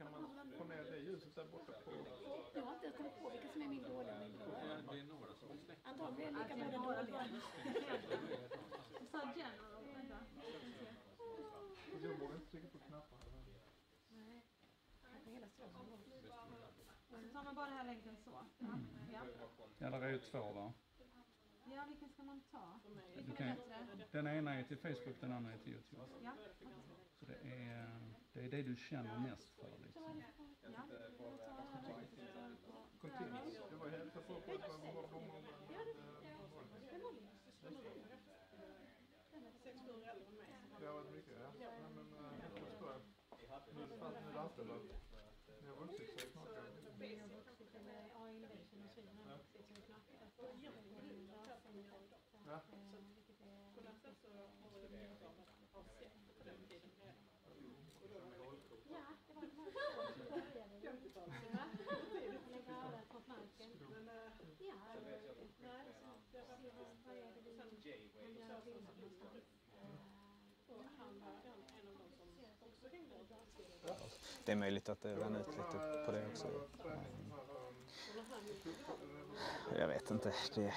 kan man få ner det ljuset där borta på... Jag har inte ens kommit på vilka som är min dåliga och min bra. Det är några som är släkt. Antagligen lika många dåliga. Jag sa general, vänta. Jag vågar inte trycka på knappar. Nej. Och så tar man bara den här länken så. Ja. Ja. Ja, där är ju två va? ja, vilken ska man ta? Vilken kan, är bättre? den ena är till Facebook, den andra är till Youtube. Ja. Så det är det, är det du känner mest för liksom. Ja. Då tar jag den. Continuous. Jag var helt på på ett par gånger. Det har varit mycket, ja. Nej, men eh, jag förstår. Nu fanns det nu anställda. Ni har vuxit så snart. ja. Vi har vuxit eller AI Innovation och Sweden har vuxit så det knakar. Det går in datasändare. Ja. Vilket är Ja, det är möjligt att det rann ut lite på det också. Jag vet inte. Det...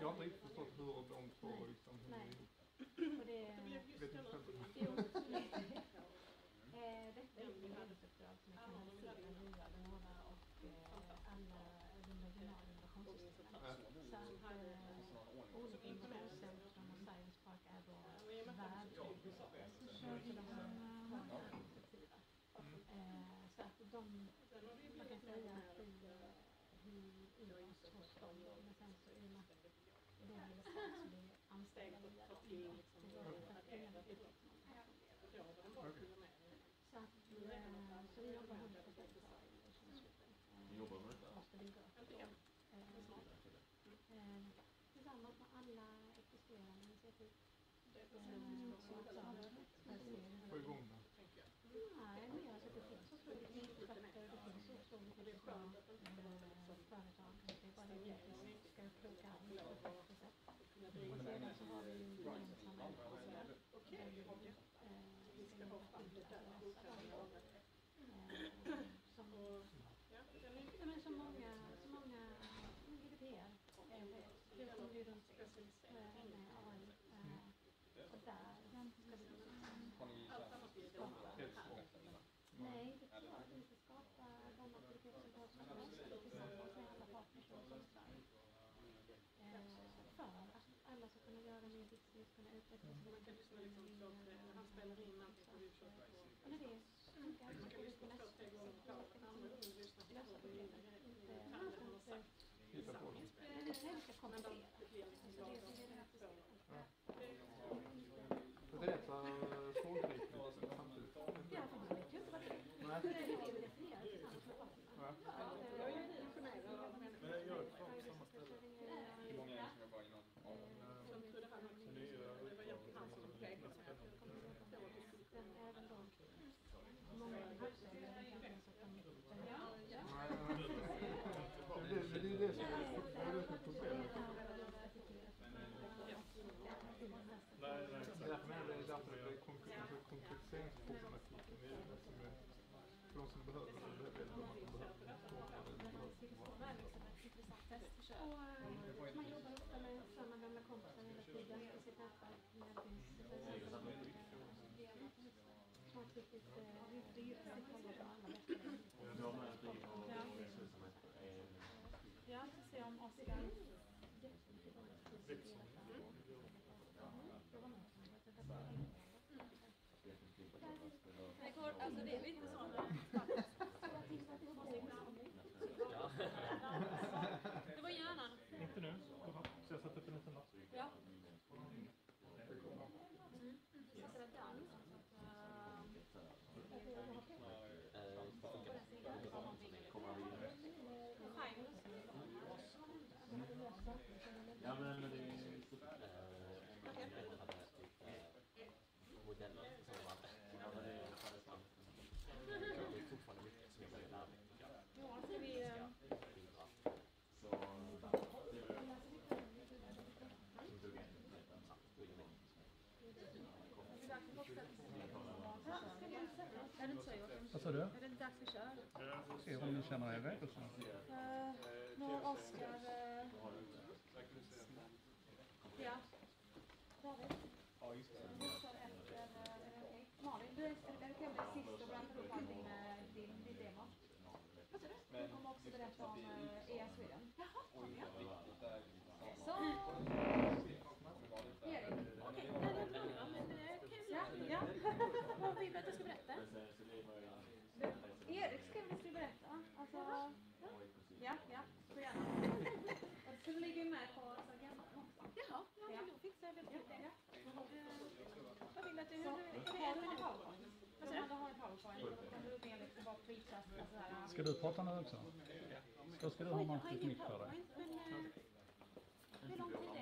Jag har inte riktigt förstått hur de får. Nej. Och det... regionala innovationssystemen. Så att eh, olika innovationscentrum och Science Park är då värdhuset. Så de har aktiva. Eh, Så att de, man kan säga att vi, eh, vi är oss hos dem då, men sen så i och med att det är en stat så vi anställer via dem. då, för att ingen har tillgång till någon. Så att eh, så vi jobbar 100 procent för Innovation Sweden. Ni jobbar med detta? Få igång den. Nej, men alltså det finns otroligt mycket faktor. Det finns otroligt bra företag. Det är bara det att vi ska plugga allt mer business, kunna utveckla sina business. Han spelar in allt på Och när det funkar så får vi kunna lösa problemen. Inte alltid Hitta på det. men det är lite komplicerat. Alltså det som är det här Så det är rätt så svårgripligt samtidigt. Ja, för man vet ju inte vad det är. Nej. Det är det Och eh, man jobbar ofta med samma gamla kompisar hela tiden i sitt nätverk. När det finns smart riktigt, eh, eh det är ju det. Ja, vi se om Oskar... Mm. Mm. Det går, alltså det är lite så. Det var hjärnan. Inte nu. Så jag sätter upp en liten lapp. Ja. Ja men det är modeller som var Ja men det är vad sa du? Är det dags vi kör? Se om ni känner er redo så. Uh, nu har Oskar... Uh, ja. David? Ja, just det. Vi kör efter... Uh, är det okej? Malin, du är, är det okej om det är sist och blandar upp allting med din, ditt demo? Men Du kommer också berätta om uh, EA Sweden. Jaha, viktigt där. Så. Ja, ja, så gärna. Och det ligger ju med på agendan också. Jaha, ja, Ja. men då fixar jag väldigt Ja, det. ja. Eh, Vad vill du att jag... Så, Hur, är det har en du en minut? powerpoint? Vad sa du? Om du har en powerpoint, då kan du be liksom bara preachas och sådär. Ska du prata nu också? Då ska du ha Oj, jag har Marcus ingen mick för dig. powerpoint, men... eh, Hur lång tid är den? När är det?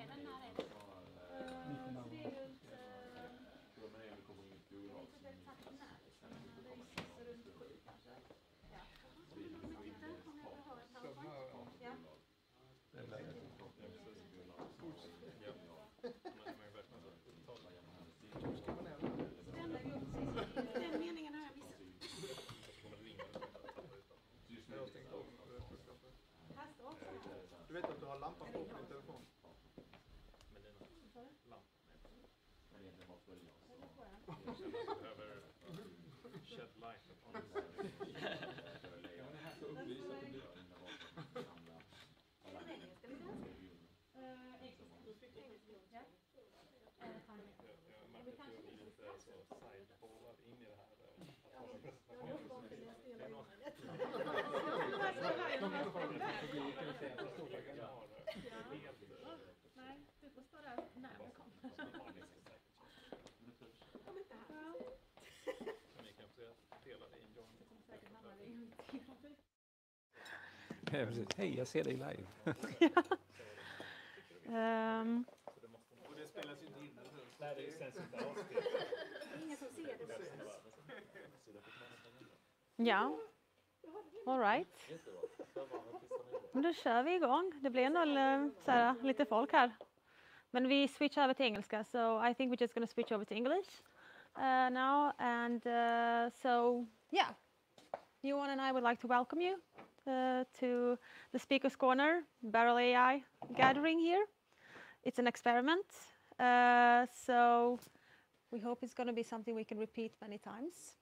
Ja, precis. Hej, jag ser dig live. Um, Och det spelas ju inte in, eller hur? Nej, det sänds inte alls. ingen som ser det. Ja, all right. Men då kör vi igång. Det blir ändå eh, så här, lite folk här. Men vi switchar över till engelska, so I think we're just going to switch over to English uh, now. And uh, so, yeah, Johan and I would like to welcome you uh, to the Speaker's Corner Barrel AI gathering here. It's an experiment, uh, so we hope it's going to be something we can repeat many times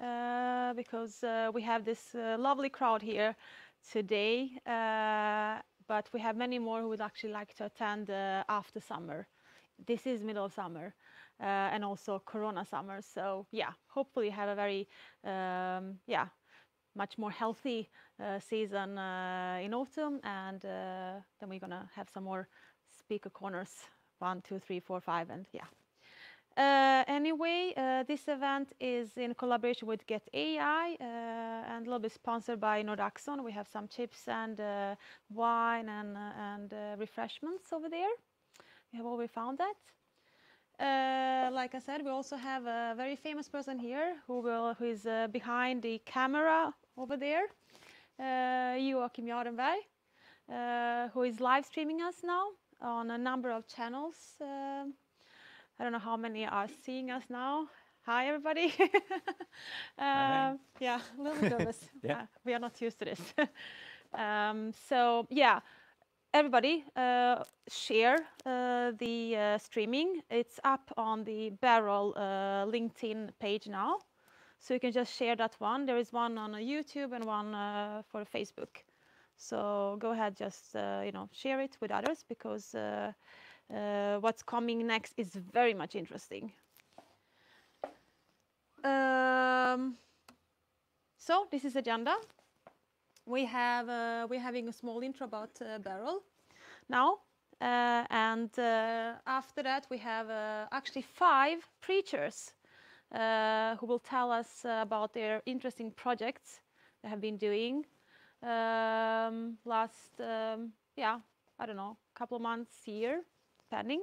uh, because uh, we have this uh, lovely crowd here today, uh, but we have many more who would actually like to attend uh, after summer. This is middle of summer uh, and also Corona summer, so yeah, hopefully have a very um, yeah much more healthy uh, season uh, in autumn, and uh, then we're gonna have some more speaker corners one, two, three, four, five, and yeah. Uh, anyway, uh, this event is in collaboration with Get AI uh, and a little bit sponsored by NordAxon. We have some chips and wine and, and refreshments over there. We have already found that. Uh, like I said, we also have a very famous person here who will who is uh, behind the camera over there, uh, Joachim Jardenberg, uh, who is live streaming us now on a number of channels. um I don't know how many are seeing us now. Hi, everybody. um, yeah, a little bit nervous. Yeah. Uh, we are not used to this. um, so, yeah, everybody uh, share uh, the uh, streaming. It's up on the Barrel uh, LinkedIn page now. So you can just share that one. There is one on uh, YouTube and one uh, for Facebook. So go ahead, just you know, share it with others because what's coming next is very much interesting. Um, so this is agenda. We have uh, we're having a small intro about uh, Barrel now, uh, and uh, after that we have uh, actually five preachers who will tell us about their interesting projects they have been doing um, last um, yeah I don't know couple of months year depending.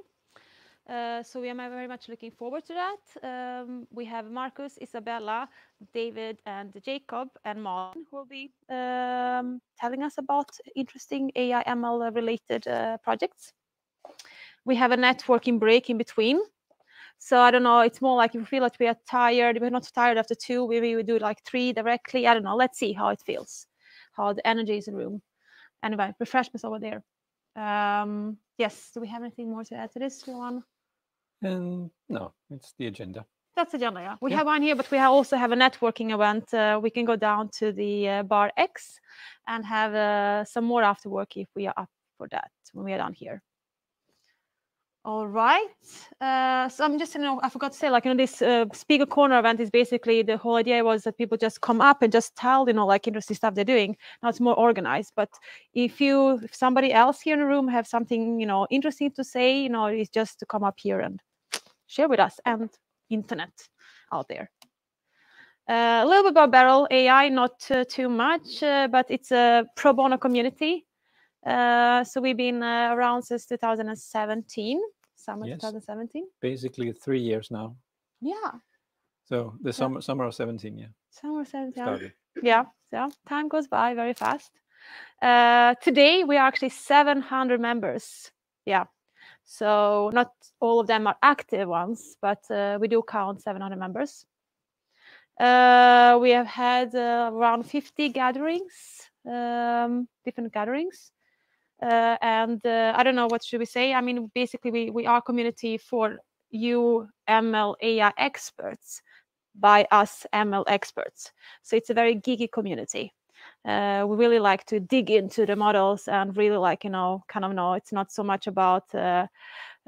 Uh, so we are very much looking forward to that. Um, we have Marcus, Isabella, David, and Jacob, and Martin who will be um, telling us about interesting AI ML related uh, projects. We have a networking break in between So I don't know. It's more like if we feel like we are tired, we're not tired after two, maybe we do like three directly. I don't know. Let's see how it feels, how the energy is in the room. Anyway, refreshments over there. Um, yes. Do we have anything more to add to this, Johan? And no, it's the agenda. That's the agenda. Yeah. We Yeah. have one here, but we also have a networking event. Uh, we can go down to the uh, bar X and have uh, some more after work if we are up for that when we are down here. All right. Uh, so I'm just, you know, I forgot to say, like, you know, this uh, speaker corner event is basically the whole idea was that people just come up and just tell, you know, like interesting stuff they're doing. Now it's more organized. But if you, if somebody else here in the room have something, you know, interesting to say, you know, it's just to come up here and share with us and internet out there. Uh, a little bit about Barrel AI, not uh, too much, uh, but it's a pro bono community. Uh, so we've been uh, around since 2017, summer Yes. 2017. Basically three years now. Yeah, So the summer summer of 17, yeah, summer 17. started. Yeah, so time goes by very fast. Uh, today we are actually 700 members. Yeah, so not all of them are active ones, but uh, we do count 700 members. Uh, we have had uh, around 50 gatherings, um, different gatherings. Uh, and uh, I don't know what should we say. I mean, basically, we, we are community for you ML AI experts by us ML experts. So it's a very geeky community. Uh, we really like to dig into the models and really like, you know, kind of know it's not so much about uh,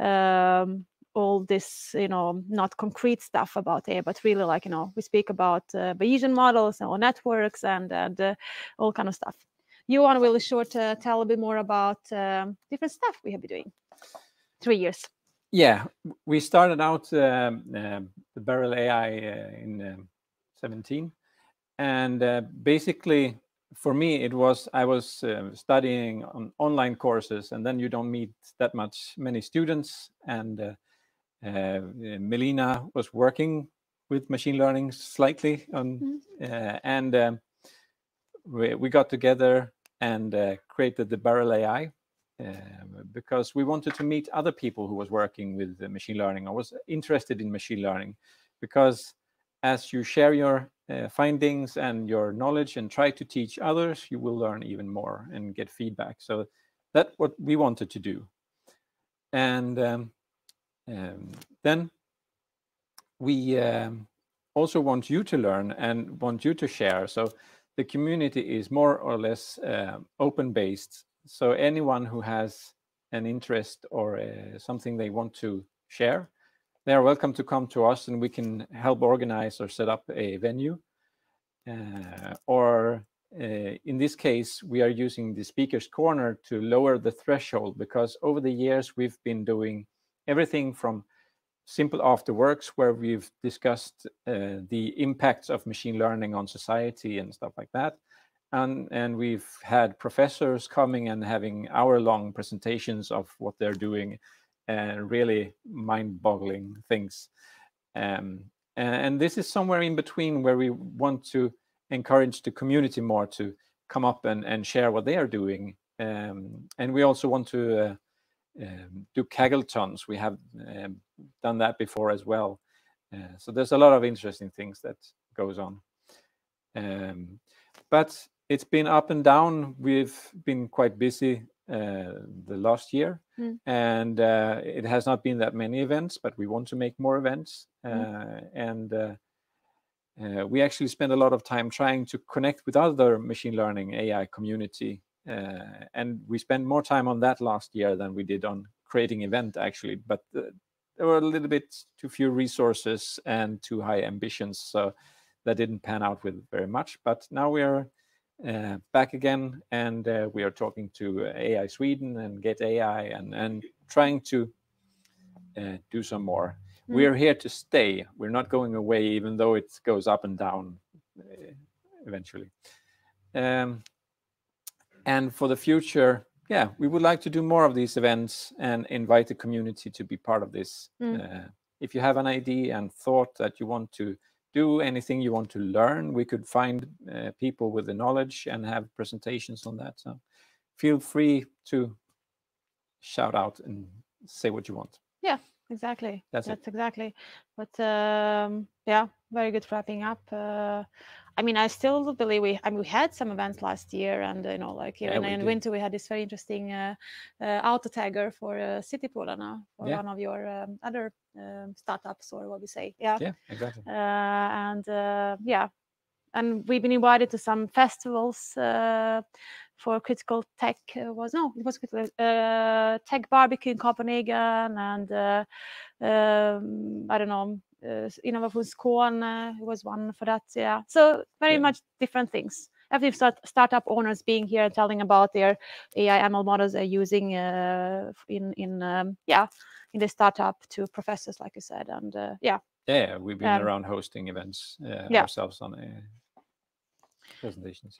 um, all this, you know, not concrete stuff about AI, but really like, you know, we speak about uh, Bayesian models or networks and, and uh, all kind of stuff. Johan will sure to tell a bit more about um, different stuff we have been doing. Three years. Yeah, we started out um, um the Barrel AI uh, in um, 17, and uh, basically for me it was I was uh, studying on online courses, and then you don't meet that much many students, and uh, uh, Melina was working with machine learning slightly on, uh, and um, we, we got together and uh, created the Barrel AI um, because we wanted to meet other people who was working with the machine learning or was interested in machine learning because as you share your uh, findings and your knowledge and try to teach others you will learn even more and get feedback. So that's what we wanted to do. And um, um, then we um, also want you to learn and want you to share. So the community is more or less uh, open based so anyone who has an interest or uh, something they want to share they are welcome to come to us and we can help organize or set up a venue. Uh, or uh, in this case we are using the speakers corner to lower the threshold because over the years we've been doing everything from simple after works where we've discussed uh, the impacts of machine learning on society and stuff like that. And and we've had professors coming and having hour long presentations of what they're doing and really mind boggling things. Um, and, and this is somewhere in between where we want to encourage the community more to come up and, and share what they are doing. Um, and we also want to uh, um, do we have um, done that before as well. Uh, so there's a lot of interesting things that goes on. Um, but it's been up and down. We've been quite busy uh, the last year, Mm. and uh, it has not been that many events. But we want to make more events, uh, Mm. and uh, uh, we actually spend a lot of time trying to connect with other machine learning AI community, uh, and we spent more time on that last year than we did on creating event actually. But there were a little bit too few resources and too high ambitions, so that didn't pan out with very much. But now we are uh, back again, and uh, we are talking to uh, AI Sweden and Get AI, and and trying to uh, do some more. We Mm. are here to stay. We're not going away, even though it goes up and down uh, eventually. Um, and for the future, yeah, we would like to do more of these events and invite the community to be part of this. Mm. Uh, if you have an idea and thought that you want to do anything you want to learn, we could find uh, people with the knowledge and have presentations on that. So feel free to shout out and say what you want. Exactly. That's it. Exactly. But um, yeah, very good wrapping up. Uh, I mean, I still believe we. I mean, we had some events last year, and you know, like Yeah, in winter, we had this very interesting uh, uh, auto tagger for uh, Citypolarna, for Yeah. one of your um, other um, startups, or what we say. Yeah. Yeah, exactly. Uh, and uh, yeah, and we've been invited to some festivals uh, for critical tech. Uh, was no, it was critical uh, tech barbecue in Copenhagen, and uh, um, I don't know, uh, Innovation Skåne was one for that. Yeah, so very Yeah. much different things. Every start, startup owners being here and telling about their AI ML models they're using uh, in in um, yeah in the startup to professors, like you said, and uh, yeah. Yeah, we've been Um, around hosting events uh, yeah. ourselves on.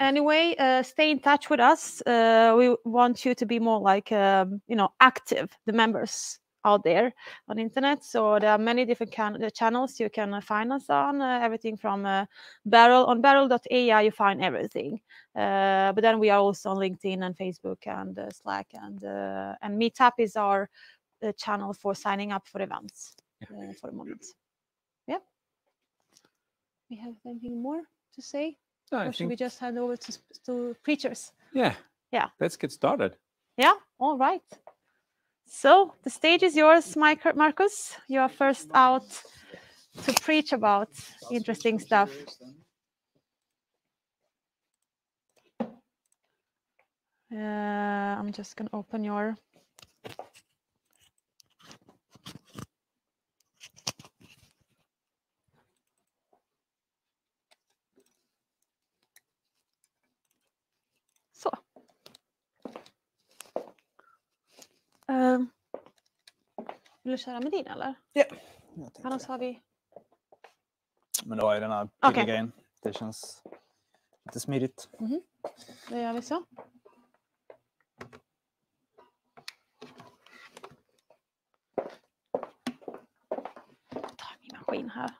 Anyway uh, stay in touch with us. Uh, we want you to be more like um, you know active the members out there on internet. So there are many different can- uh, channels you can uh, find us on uh, everything from uh, barrel on barrel.ai you find everything. Uh, but then we are also on linkedin and facebook and uh, slack and uh, and meetup is our uh, channel for signing up for events uh, for the moment. Yeah. We have anything more to say No, I or should we just hand over to, to preachers? yeah. Yeah. Let's get started. Yeah, all right. So the stage is yours, Marcus. You are first out to preach about interesting stuff. Uh, I'm just going to open your. Um, vill du köra med din eller? Ja. Annars har vi... Men då har jag den här Okej. pillegrejen. Det känns lite smidigt. Då gör vi så. Jag tar min maskin här.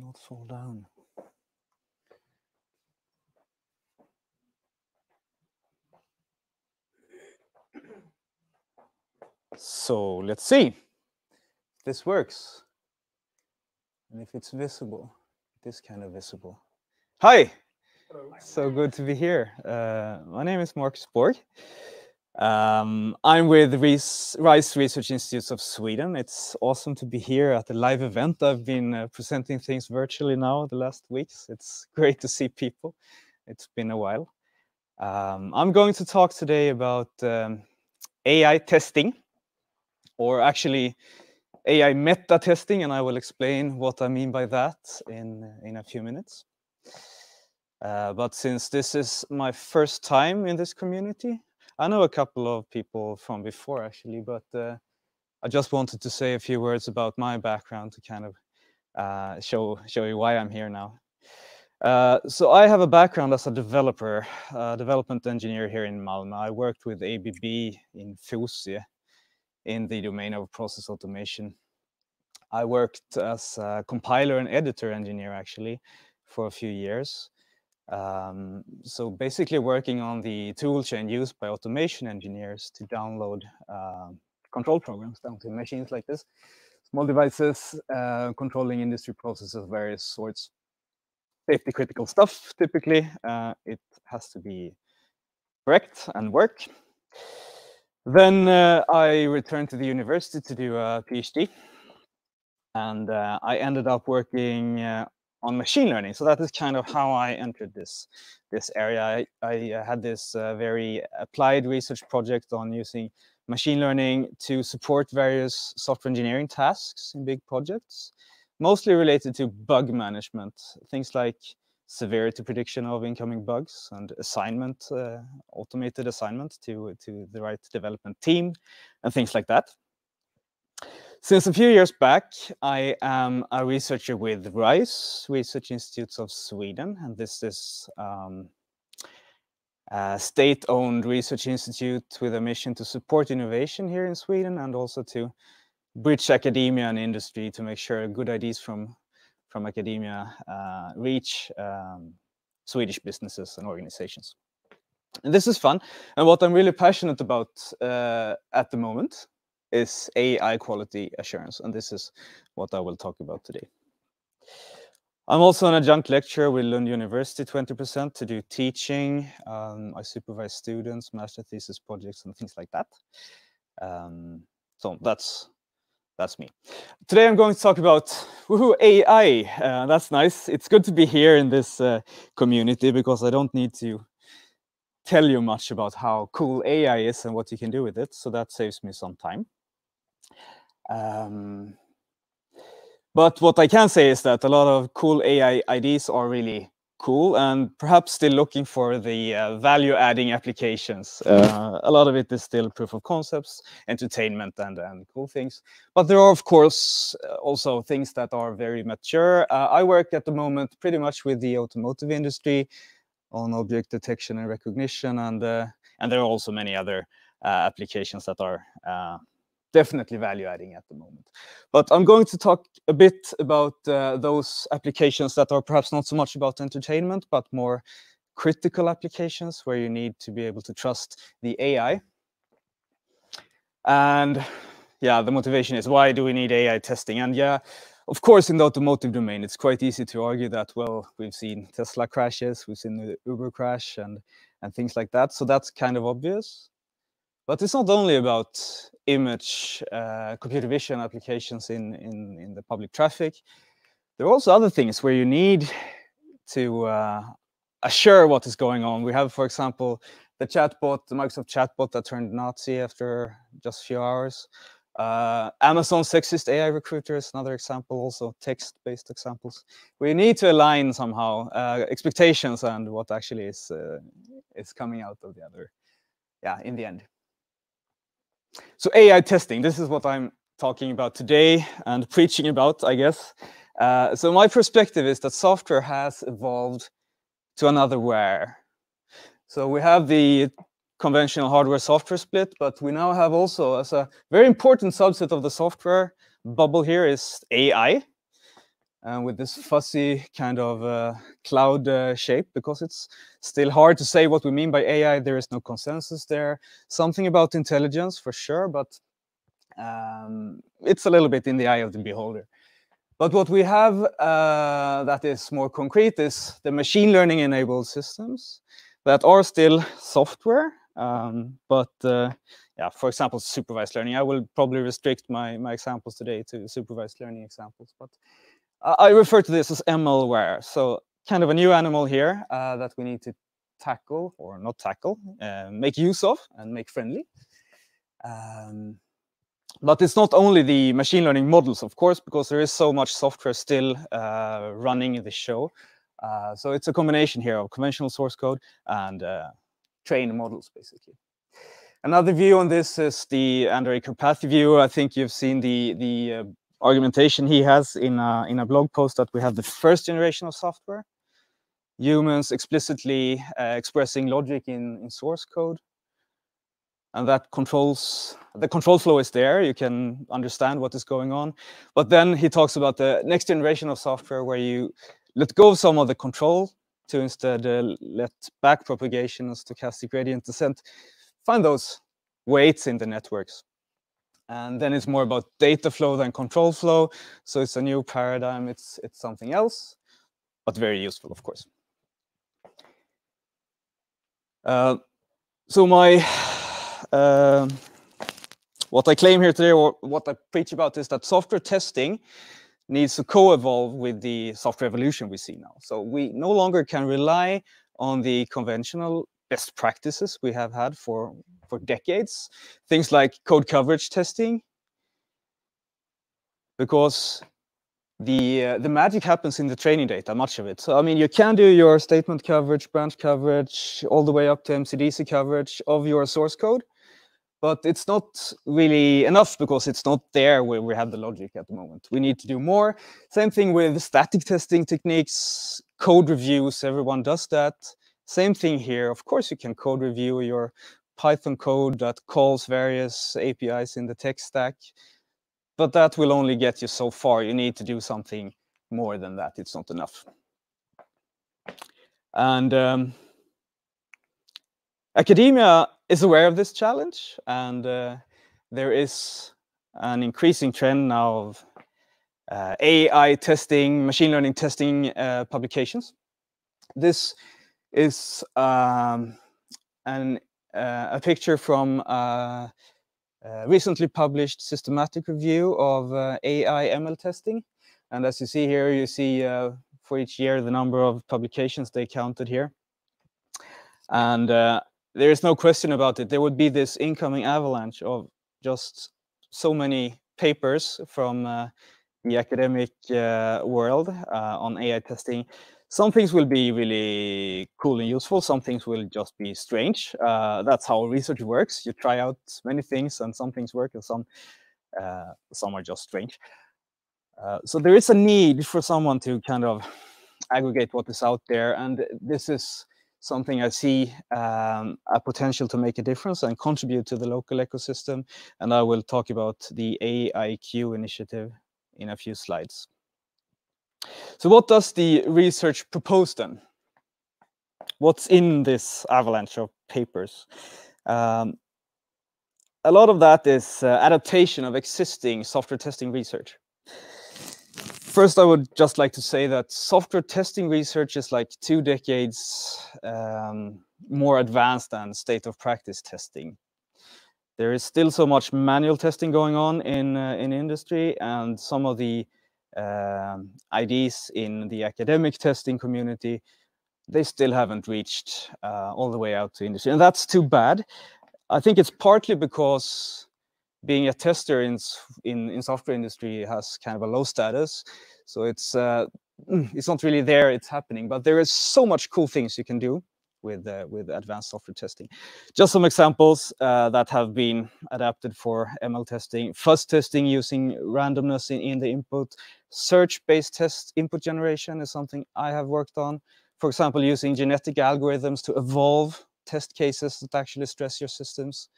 Not fall down. So let's see if this works and if it's visible. It is kind of visible. Hi, so good to be here. Uh, my name is Marcus Borg. Um, I'm with RISE Research Institutes of Sweden. It's awesome to be here at the live event. I've been uh, presenting things virtually now the last weeks. It's great to see people. It's been a while. Um, I'm going to talk today about um, AI testing, or actually AI meta testing, and I will explain what I mean by that in, in a few minutes. Uh, but since this is my first time in this community, I know a couple of people from before actually, but uh, I just wanted to say a few words about my background to kind of uh, show show you why I'm here now. Uh, so I have a background as a developer, uh, development engineer here in Malmö. I worked with ABB in Fosie in the domain of process automation. I worked as a compiler and editor engineer actually for a few years. Um, so basically working on the tool chain used by automation engineers to download um, control programs down to machines like this, small devices uh, controlling industry processes of various sorts. Safety critical stuff, typically, uh, it has to be correct and work. Then uh, I returned to the university to do a PhD, and uh, I ended up working uh, on machine learning. So that is kind of how I entered this this area. I, I uh, had this uh, very applied research project on using machine learning to support various software engineering tasks in big projects, mostly related to bug management, things like severity prediction of incoming bugs and assignment, uh, automated assignment to, to the right development team and things like that. Since a few years back, I am a researcher with RISE, Research Institutes of Sweden, and this is um, a state-owned research institute with a mission to support innovation here in Sweden and also to bridge academia and industry to make sure good ideas from from academia uh, reach um, Swedish businesses and organizations. And this is fun. And what I'm really passionate about uh, at the moment is AI quality assurance. And this is what I will talk about today. I'm also an adjunct lecturer with Lund University 20% to do teaching. Um, I supervise students, master thesis projects, and things like that. Um, so that's that's me. Today I'm going to talk about woohoo, AI. Uh, that's nice. It's good to be here in this uh, community because I don't need to tell you much about how cool AI is and what you can do with it. So that saves me some time. Um, but what I can say is that a lot of cool AI ideas are really cool and perhaps still looking for the uh, value adding applications. Uh, a lot of it is still proof of concepts, entertainment, and, and cool things. But there are, of course, uh, also things that are very mature. Uh, I work at the moment pretty much with the automotive industry on object detection and recognition, and, uh, and there are also many other uh, applications that are definitely value adding at the moment. But I'm going to talk a bit about uh, those applications that are perhaps not so much about entertainment, but more critical applications where you need to be able to trust the AI. And yeah, the motivation is why do we need AI testing? And yeah, of course, in the automotive domain, it's quite easy to argue that, well, we've seen Tesla crashes, we've seen the Uber crash and, and things like that. So that's kind of obvious. But it's not only about image uh, computer vision applications in, in, in the public traffic. There are also other things where you need to uh, assure what is going on. We have, for example, the chatbot, the Microsoft chatbot that turned Nazi after just a few hours. Uh, Amazon sexist AI recruiter is another example, also text-based examples. We need to align somehow uh, expectations and what actually is uh, is coming out of the other, yeah, in the end. So AI testing, this is what I'm talking about today and preaching about, I guess. Uh, so my perspective is that software has evolved to another where. So we have the conventional hardware software split, but we now have also as a very important subset of the software bubble here is AI uh, with this fuzzy kind of uh, cloud uh, shape because it's still hard to say what we mean by AI. There is no consensus there. Something about intelligence for sure, but um, it's a little bit in the eye of the beholder. But what we have uh, that is more concrete is the machine learning enabled systems that are still software, um, but uh, yeah, for example, supervised learning. I will probably restrict my, my examples today to supervised learning examples, but I refer to this as MLware. So kind of a new animal here uh, that we need to tackle or not tackle, uh, make use of and make friendly. Um, but it's not only the machine learning models, of course, because there is so much software still uh, running in the show. Uh, so it's a combination here of conventional source code and uh, trained models, basically. Another view on this is the Andrej Karpathy view. I think you've seen the, the uh, argumentation he has in a, in a blog post that we have the first generation of software, humans explicitly uh, expressing logic in, in source code. And that controls, the control flow is there, you can understand what is going on. But then he talks about the next generation of software where you let go of some of the control to instead uh, let back propagation and stochastic gradient descent find those weights in the networks. And then it's more about data flow than control flow. So it's a new paradigm. It's, it's something else, but very useful, of course. Uh, so my, uh, what I claim here today, or what I preach about, is that software testing needs to co-evolve with the software evolution we see now. So we no longer can rely on the conventional best practices we have had for, for decades. Things like code coverage testing, because the uh, the magic happens in the training data, much of it. So I mean, you can do your statement coverage, branch coverage, all the way up to MCDC coverage of your source code, but it's not really enough because it's not there where we have the logic at the moment. We need to do more. Same thing with static testing techniques, code reviews. Everyone does that. Same thing here. Of course, you can code review your Python code that calls various APIs in the tech stack, but that will only get you so far. You need to do something more than that. It's not enough. And um, academia is aware of this challenge, and uh, there is an increasing trend now of uh, AI testing, machine learning testing uh, publications. This is um, an, uh, a picture from a, a recently published systematic review of uh, AI ML testing. And as you see here, you see uh, for each year the number of publications they counted here. And uh, there is no question about it. There would be this incoming avalanche of just so many papers from uh, the academic uh, world uh, on AI testing. Some things will be really cool and useful. Some things will just be strange. Uh, that's how research works. You try out many things, and some things work, and some uh, some are just strange. Uh, so there is a need for someone to kind of aggregate what is out there, and this is something I see um, a potential to make a difference and contribute to the local ecosystem. And I will talk about the AIQ initiative in a few slides. So what does the research propose then? What's in this avalanche of papers? Um, a lot of that is uh, adaptation of existing software testing research. First, I would just like to say that software testing research is like two decades um, more advanced than state of practice testing. There is still so much manual testing going on in uh, in industry, and some of the um, ideas in the academic testing community, they still haven't reached uh, all the way out to industry, and that's too bad. I think it's partly because being a tester in, in, in software industry has kind of a low status. So it's uh, mm, it's not really there, it's happening, but there is so much cool things you can do with uh, with advanced software testing. Just some examples uh, that have been adapted for ML testing. Fuzz testing using randomness in, in the input. Search-based test input generation is something I have worked on. For example, using genetic algorithms to evolve test cases that actually stress your systems.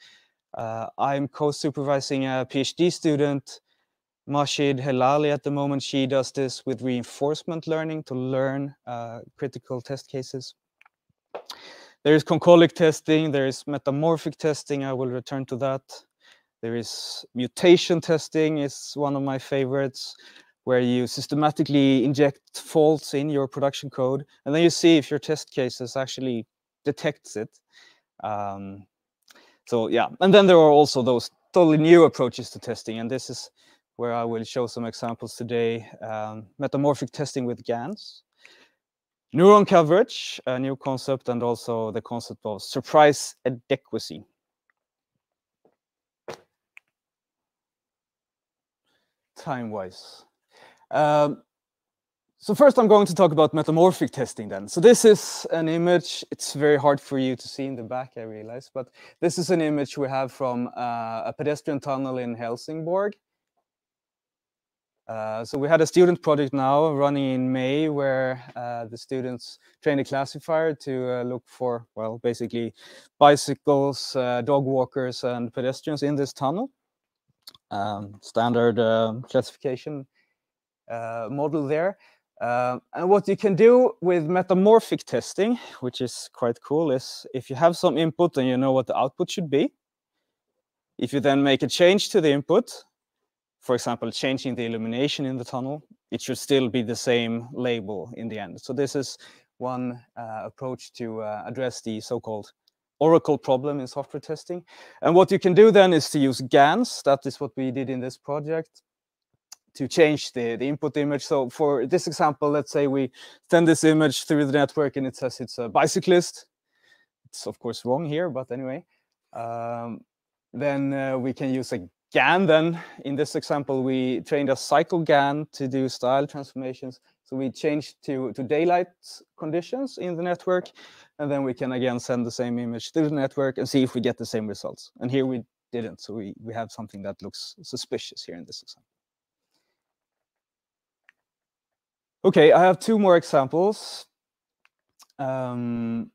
Uh, I'm co-supervising a PhD student, Mahshid Helali at the moment. She does this with reinforcement learning to learn uh, critical test cases. There is concolic testing, there is metamorphic testing, I will return to that. There is mutation testing is one of my favorites, where you systematically inject faults in your production code, and then you see if your test cases actually detects it. Um, so yeah, and then there are also those totally new approaches to testing, and this is where I will show some examples today. Um, metamorphic testing with GANs, neuron coverage, a new concept, and also the concept of surprise adequacy. Time-wise. Um, so first I'm going to talk about metamorphic testing then. So this is an image, it's very hard for you to see in the back, I realize, but this is an image we have from uh, a pedestrian tunnel in Helsingborg. Uh, so we had a student project now running in May where uh, the students trained a classifier to uh, look for, well, basically bicycles, uh, dog walkers and pedestrians in this tunnel. Um, standard um, classification uh, model there. Uh, and what you can do with metamorphic testing, which is quite cool, is if you have some input and you know what the output should be, if you then make a change to the input, for example, changing the illumination in the tunnel, it should still be the same label in the end. So this is one uh, approach to uh, address the so-called oracle problem in software testing. And what you can do then is to use GANs. That is what we did in this project to change the, the input image. So for this example, let's say we send this image through the network and it says it's a bicyclist. It's of course wrong here, but anyway. Um, then uh, we can use a GAN then. In this example, we trained a cycle GAN to do style transformations. So we changed to, to daylight conditions in the network. And then we can again send the same image through the network and see if we get the same results. And here we didn't. So we, we have something that looks suspicious here in this example. Okay, I have two more examples. Um,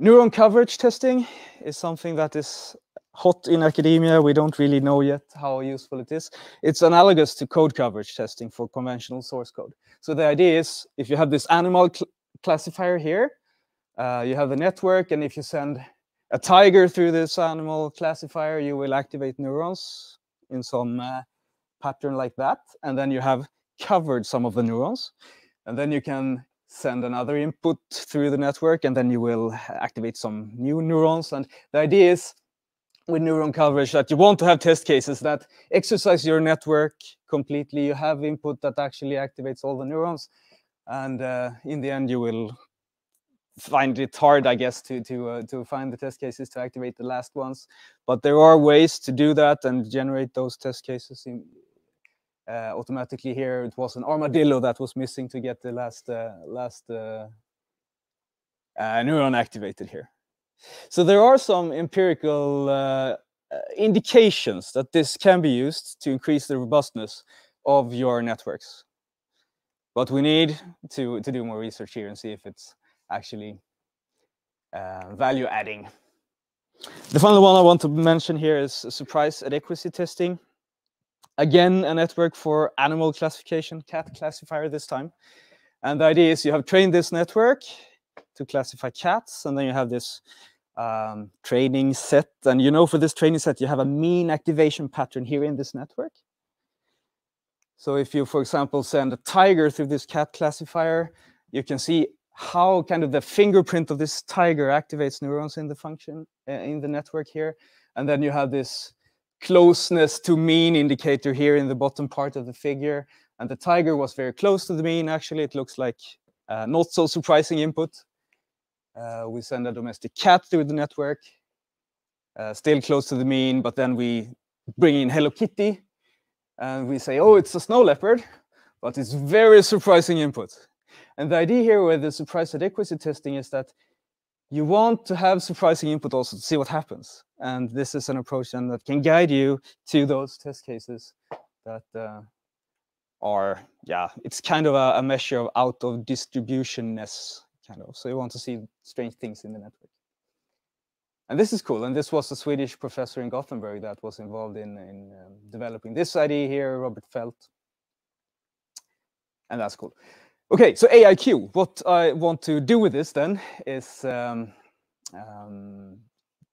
neuron coverage testing is something that is hot in academia. We don't really know yet how useful it is. It's analogous to code coverage testing for conventional source code. So the idea is if you have this animal cl classifier here, uh, you have the network, and if you send a tiger through this animal classifier, you will activate neurons in some uh, pattern like that. And then you have covered some of the neurons. And then you can send another input through the network, and then you will activate some new neurons. And the idea is with neuron coverage that you want to have test cases that exercise your network completely. You have input that actually activates all the neurons. And uh, in the end, you will find it hard, I guess, to to uh, to find the test cases to activate the last ones. But there are ways to do that and generate those test cases in, uh, automatically. Here, it was an armadillo that was missing to get the last uh, last uh, uh, neuron activated here. So there are some empirical uh, indications that this can be used to increase the robustness of your networks. But we need to, to do more research here and see if it's actually uh, value adding. The final one I want to mention here is surprise adequacy testing. Again, a network for animal classification, cat classifier this time. And the idea is you have trained this network to classify cats, and then you have this um, training set. And you know, for this training set, you have a mean activation pattern here in this network. So if you, for example, send a tiger through this cat classifier, you can see how kind of the fingerprint of this tiger activates neurons in the function uh, in the network here. And then you have this closeness to mean indicator here in the bottom part of the figure. And the tiger was very close to the mean. Actually, it looks like uh, not so surprising input. Uh, we send a domestic cat through the network, uh, still close to the mean, but then we bring in Hello Kitty and we say, oh, it's a snow leopard, but it's very surprising input. And the idea here with the surprise adequacy testing is that you want to have surprising input also to see what happens. And this is an approach then that can guide you to those test cases that uh, are, yeah, it's kind of a, a measure of out of distributionness, kind of. So you want to see strange things in the network. And this is cool. And this was a Swedish professor in Gothenburg that was involved in, in um, developing this idea here, Robert Feldt. And that's cool. Okay, so AIQ. What I want to do with this then is um, um,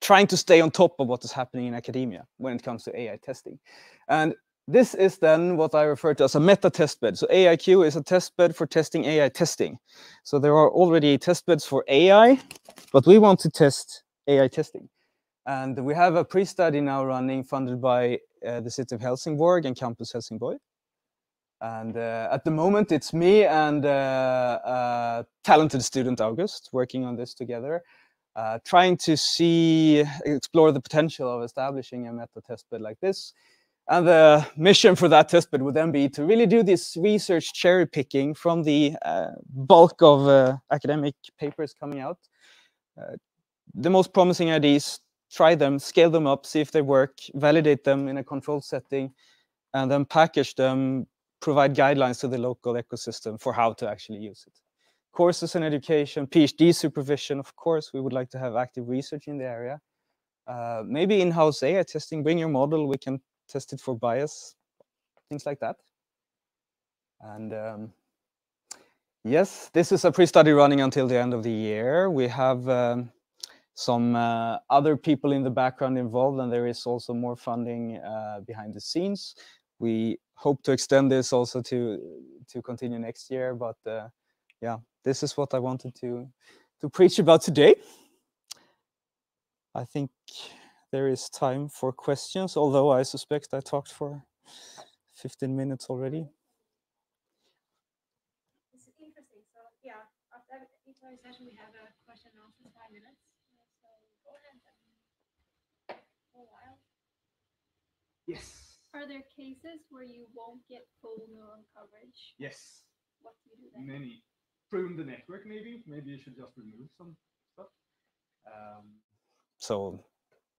trying to stay on top of what is happening in academia when it comes to AI testing. And this is then what I refer to as a meta test bed. So AIQ is a test bed for testing AI testing. So there are already test beds for AI, but we want to test AI testing. And we have a pre-study now running funded by uh, the city of Helsingborg and Campus Helsingborg. And uh, at the moment, it's me and uh, a talented student, August, working on this together, uh, trying to see, explore the potential of establishing a meta testbed like this. And the mission for that testbed would then be to really do this research cherry picking from the uh, bulk of uh, academic papers coming out. Uh, the most promising ideas, try them, scale them up, see if they work, validate them in a controlled setting, and then package them provide guidelines to the local ecosystem for how to actually use it. Courses and education, PhD supervision, of course, we would like to have active research in the area. Uh, maybe in-house AI testing, bring your model, we can test it for bias, things like that. And um, yes, this is a pre-study running until the end of the year. We have um, some uh, other people in the background involved, and there is also more funding uh, behind the scenes. We hope to extend this also to to continue next year. But uh, yeah, this is what I wanted to to preach about today. I think there is time for questions, although I suspect I talked for 15 minutes already. It's interesting. So yeah, after each session we have a question and answer five minutes. So go ahead and for a while. Yes. Are there cases where you won't get full neuron coverage? Yes. What do you do then? Many. Prune the network, maybe. Maybe you should just remove some stuff. Um, so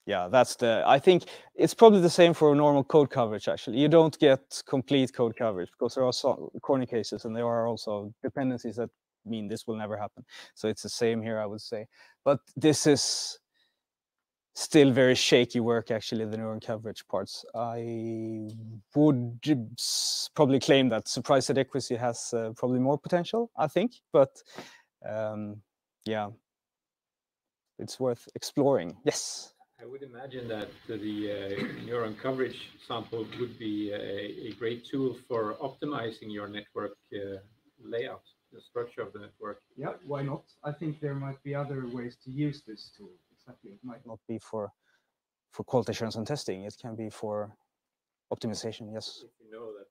yeah, that's the, I think it's probably the same for normal code coverage, actually. You don't get complete code coverage because there are corner cases and there are also dependencies that mean this will never happen. So it's the same here, I would say. But this is still very shaky work actually the neuron coverage parts i would probably claim that surprise adequacy has uh, probably more potential i think but um, yeah it's worth exploring yes I would imagine that the uh, neuron coverage sample would be a, a great tool for optimizing your network uh, layout, the structure of the network. Yeah, why not? I think there might be other ways to use this tool. Exactly. It might not be for for quality assurance and testing it can be for optimization yes If you know that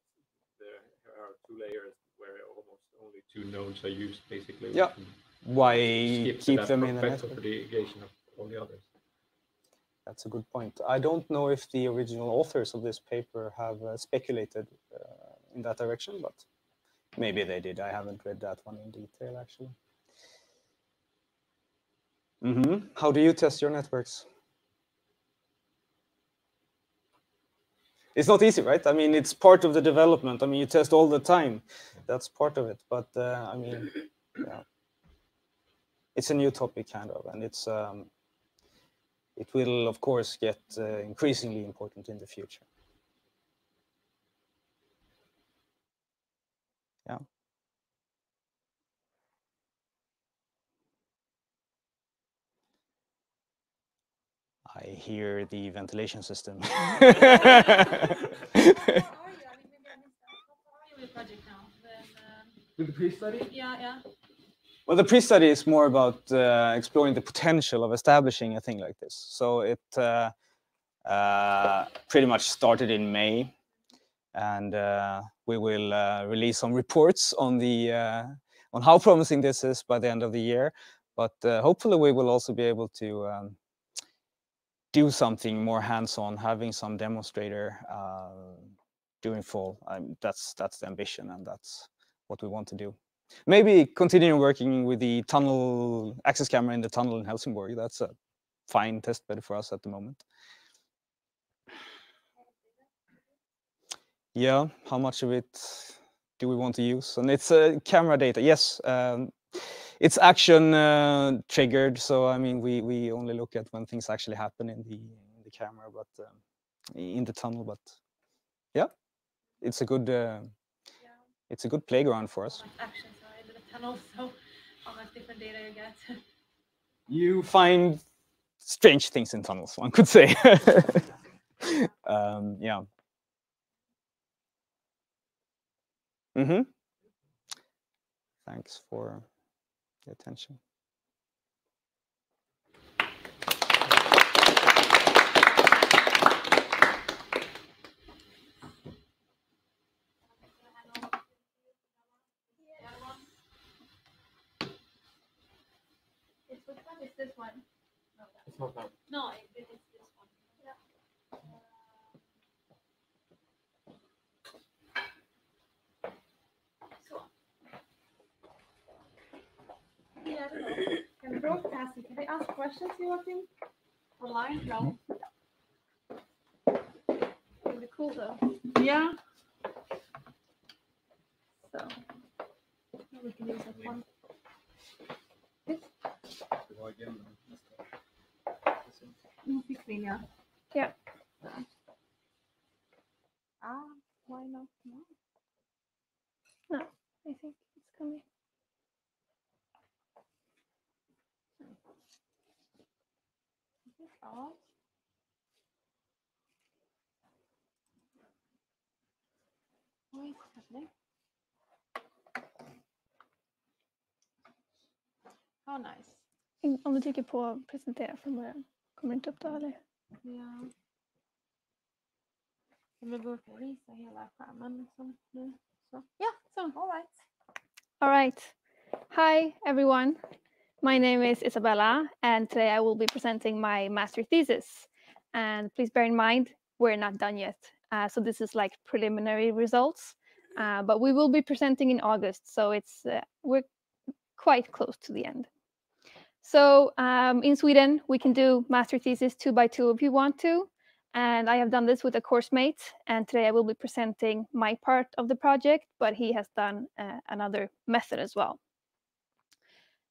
there are two layers where almost only two nodes are used, basically. Yeah. why keep them in the network propagation of all the others. That's a good point. I don't know if the original authors of this paper have uh, speculated uh, in that direction, but maybe they did. I haven't read that one in detail, actually. hmm How do you test your networks? It's not easy, right? I mean, it's part of the development. I mean, you test all the time. That's part of it. But uh, I mean, yeah, it's a new topic, kind of, and it's um, it will of course get uh, increasingly important in the future. Yeah. I hear the ventilation system. How are you? I mean, maybe I missed that. How far are you with the project now? With the pre-study? yeah, yeah. Well, the pre-study is more about uh, exploring the potential of establishing a thing like this. So it uh, uh, pretty much started in May, and uh, we will uh, release some reports on the uh, on how promising this is by the end of the year. But hopefully, we will also be able to um, do something more hands-on, having some demonstrator during fall. Um, that's that's the ambition, and that's what we want to do maybe continue working with the tunnel access camera in the tunnel in Helsingborg. That's a fine test bed for us at the moment. Yeah, how much of it do we want to use? And it's uh, camera data. Yes, um, it's action uh, triggered. So I mean, we we only look at when things actually happen in the in the camera, but um, in the tunnel. But yeah, it's a good uh, Yeah. it's a good playground for us. How the? So much different data you get? you find strange things in tunnels, one could say. um, yeah. Mm-hmm. Thanks for the attention. This one? No, that It's not that. No, it, it- it's this one. Yeah. So. Yeah, I don't know. Can broadcast it. Can I ask questions, Joachim? Online? No. Mm-hmm. It'd be cool though. Yeah. So. We can use that one. Nu ja. Ja. Ah, why not now? I think it's coming. Is happening? How nice. Om du trycker på presentera från början. Kommer det inte upp då eller? Ja. Ska vi börja visa hela skärmen liksom nu? Så. Ja, så. All right. All right. Hi, everyone. My name is Isabella, and today I will be presenting my master thesis. And please bear in mind, we're not done yet. Uh, so this is like preliminary results, uh, but we will be presenting in August. So it's uh, we're quite close to the end. So um, in Sweden, we can do master thesis two by two if you want to. And I have done this with a course mate. And today I will be presenting my part of the project, but he has done uh, another method as well.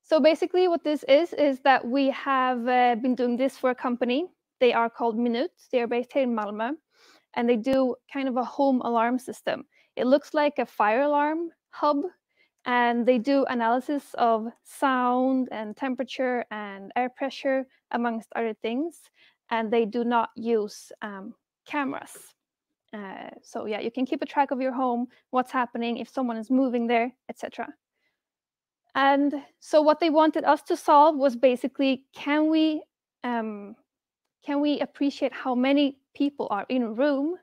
So basically what this is, is that we have uh, been doing this for a company They are called Minut. They are based here in Malmö, and they do kind of a home alarm system. It looks like a fire alarm hub, and they do analysis of sound and temperature and air pressure, amongst other things. And they do not use um, cameras. Uh, so yeah, you can keep a track of your home, what's happening, if someone is moving there, etc. And so what they wanted us to solve was basically, can we um, can we appreciate how many people are in a room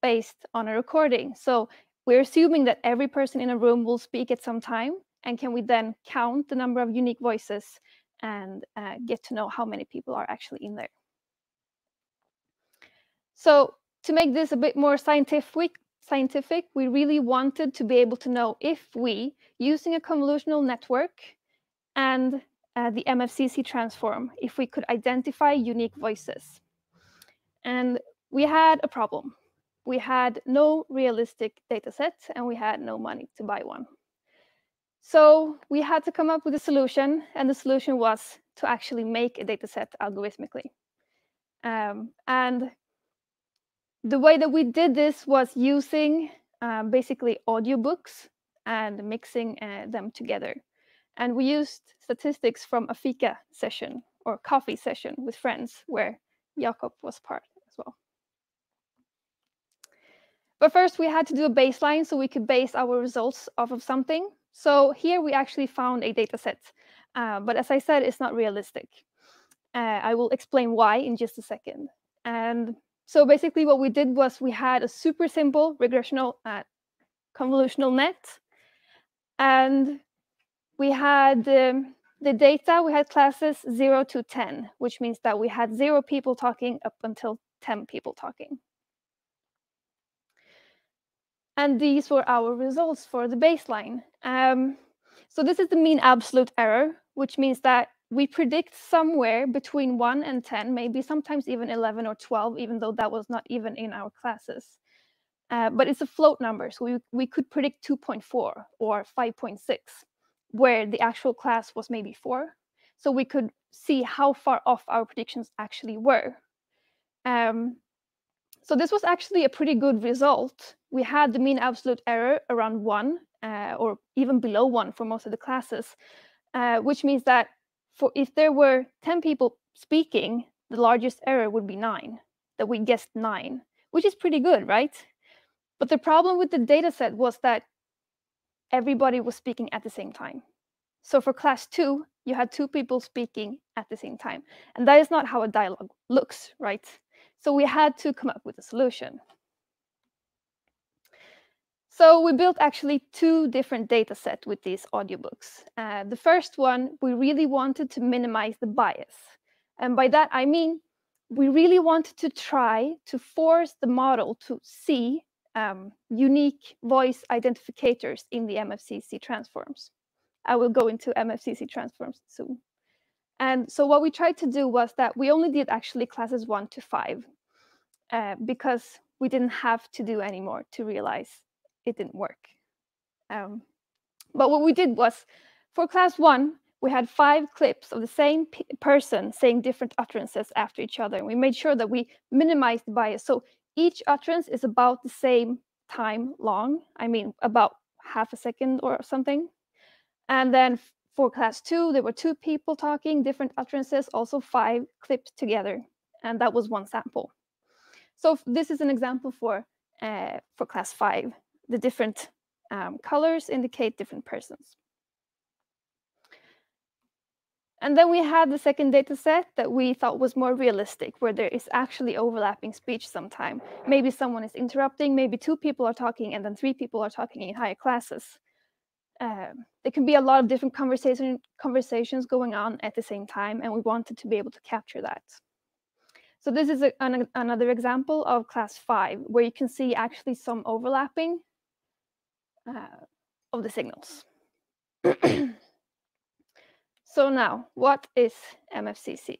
based on a recording? So we're assuming that every person in a room will speak at some time, and can we then count the number of unique voices and uh, get to know how many people are actually in there? So to make this a bit more scientific, scientific, we really wanted to be able to know if we, using a convolutional network and uh, the MFCC transform, if we could identify unique voices. And we had a problem. We had no realistic data set and we had no money to buy one. So we had to come up with a solution, and the solution was to actually make a data set algorithmically. Um, and the way that we did this was using um, basically audiobooks and mixing uh, them together. And we used statistics from a fika session or coffee session with friends where Jakob was part as well. But first we had to do a baseline so we could base our results off of something. So here we actually found a data set. Uh, but as I said, it's not realistic. Uh, I will explain why in just a second. And so basically what we did was we had a super simple regressional uh, convolutional net. And we had um, the data, we had classes 0 to 10, which means that we had zero people talking up until 10 people talking. And these were our results for the baseline. Um, so this is the mean absolute error, which means that we predict somewhere between 1 and 10, maybe sometimes even 11 or 12, even though that was not even in our classes. Uh, but it's a float number, so we, we could predict 2.4 or 5.6, where the actual class was maybe 4. So we could see how far off our predictions actually were. Um, so this was actually a pretty good result. We had the mean absolute error around 1, uh, or even below 1 for most of the classes, uh, which means that for if there were 10 people speaking, the largest error would be nine, that we guessed nine, which is pretty good, right? But the problem with the data set was that everybody was speaking at the same time. So for class two, you had two people speaking at the same time. And that is not how a dialogue looks, right? So we had to come up with a solution. So we built actually two different data sets with these audiobooks. Uh, the first one, we really wanted to minimize the bias. And by that, I mean, we really wanted to try to force the model to see um, unique voice identifiers in the MFCC transforms. I will go into MFCC transforms soon. And so what we tried to do was that we only did actually classes one to five uh, because we didn't have to do anymore to realize it didn't work. Um, but what we did was, for class one, we had five clips of the same person saying different utterances after each other. And we made sure that we minimized bias. So each utterance is about the same time long. I mean, about half a second or something. And then for class two, there were two people talking, different utterances, also five clips together. And that was one sample. So this is an example for, uh, for class five the different um, colors indicate different persons. And then we had the second data set that we thought was more realistic, where there is actually overlapping speech sometime. Maybe someone is interrupting, maybe two people are talking, and then three people are talking in higher classes. Uh, there can be a lot of different conversation, conversations going on at the same time, and we wanted to be able to capture that. So this is a, an, another example of class five, where you can see actually some overlapping uh, of the signals. so now, what is MFCC?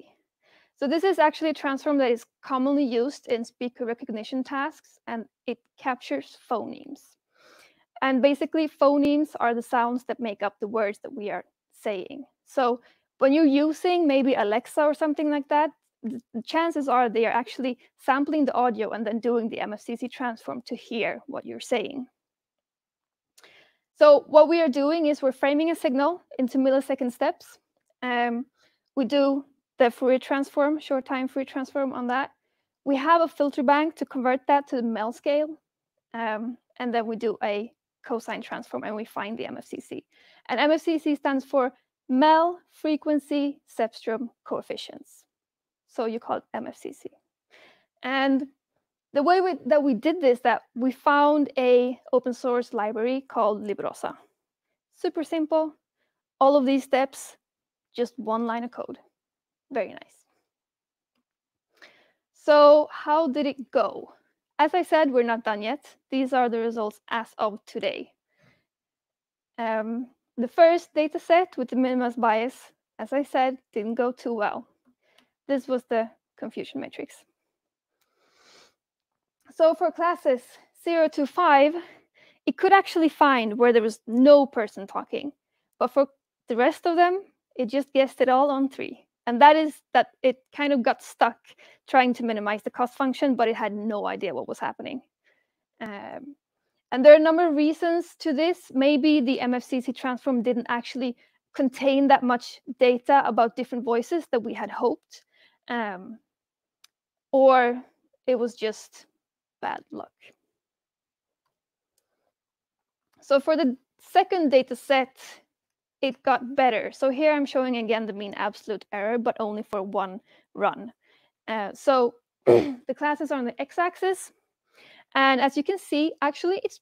So this is actually a transform that is commonly used in speaker recognition tasks, and it captures phonemes. And basically, phonemes are the sounds that make up the words that we are saying. So when you're using maybe Alexa or something like that, the chances are they are actually sampling the audio and then doing the MFCC transform to hear what you're saying. So what we are doing is we're framing a signal into millisecond steps. Um, we do the Fourier transform, short time Fourier transform on that. We have a filter bank to convert that to the MEL scale. Um, and then we do a cosine transform and we find the MFCC. And MFCC stands for MEL frequency Cepstrum coefficients. So you call it MFCC. And the way we, that we did this, that we found a open source library called Librosa. Super simple. All of these steps, just one line of code. Very nice. So how did it go? As I said, we're not done yet. These are the results as of today. Um, the first data set with the minimized bias, as I said, didn't go too well. This was the confusion matrix. So for classes 0 to 5, it could actually find where there was no person talking. But for the rest of them, it just guessed it all on 3. And that is that it kind of got stuck trying to minimize the cost function, but it had no idea what was happening. Um, and there are a number of reasons to this. Maybe the MFCC transform didn't actually contain that much data about different voices that we had hoped. Um, or it was just bad luck. So for the second data set, it got better. So here I'm showing again the mean absolute error, but only for one run. Uh, so the classes are on the x-axis. And as you can see, actually, it's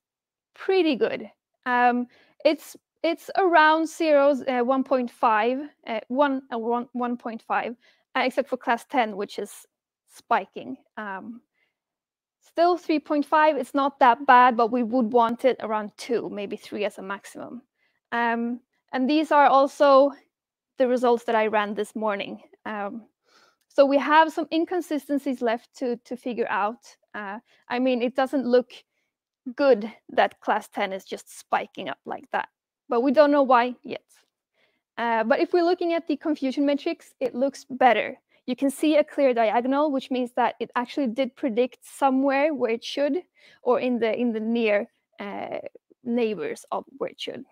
pretty good. Um, it's it's around zeros, uh, 1.5, uh, 1, uh, 1, 1.5, uh, except for class 10, which is spiking. Um, still 3.5, it's not that bad, but we would want it around 2, maybe 3 as a maximum. Um, and these are also the results that I ran this morning. Um, so we have some inconsistencies left to, to figure out. Uh, I mean, it doesn't look good that class 10 is just spiking up like that, but we don't know why yet. Uh, but if we're looking at the confusion matrix, it looks better. You can see a clear diagonal, which means that it actually did predict somewhere where it should, or in the in the near uh, neighbors of where it should.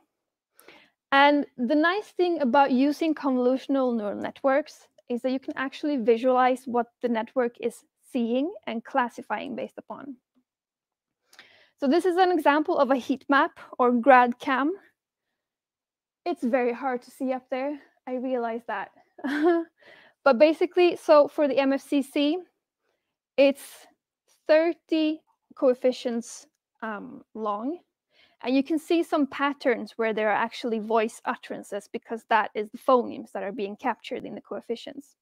And the nice thing about using convolutional neural networks is that you can actually visualize what the network is seeing and classifying based upon. So this is an example of a heat map or grad cam. It's very hard to see up there. I realize that. but basically, so for the MFCC, it's 30 coefficients um, long. And you can see some patterns where there are actually voice utterances because that is the phonemes that are being captured in the coefficients.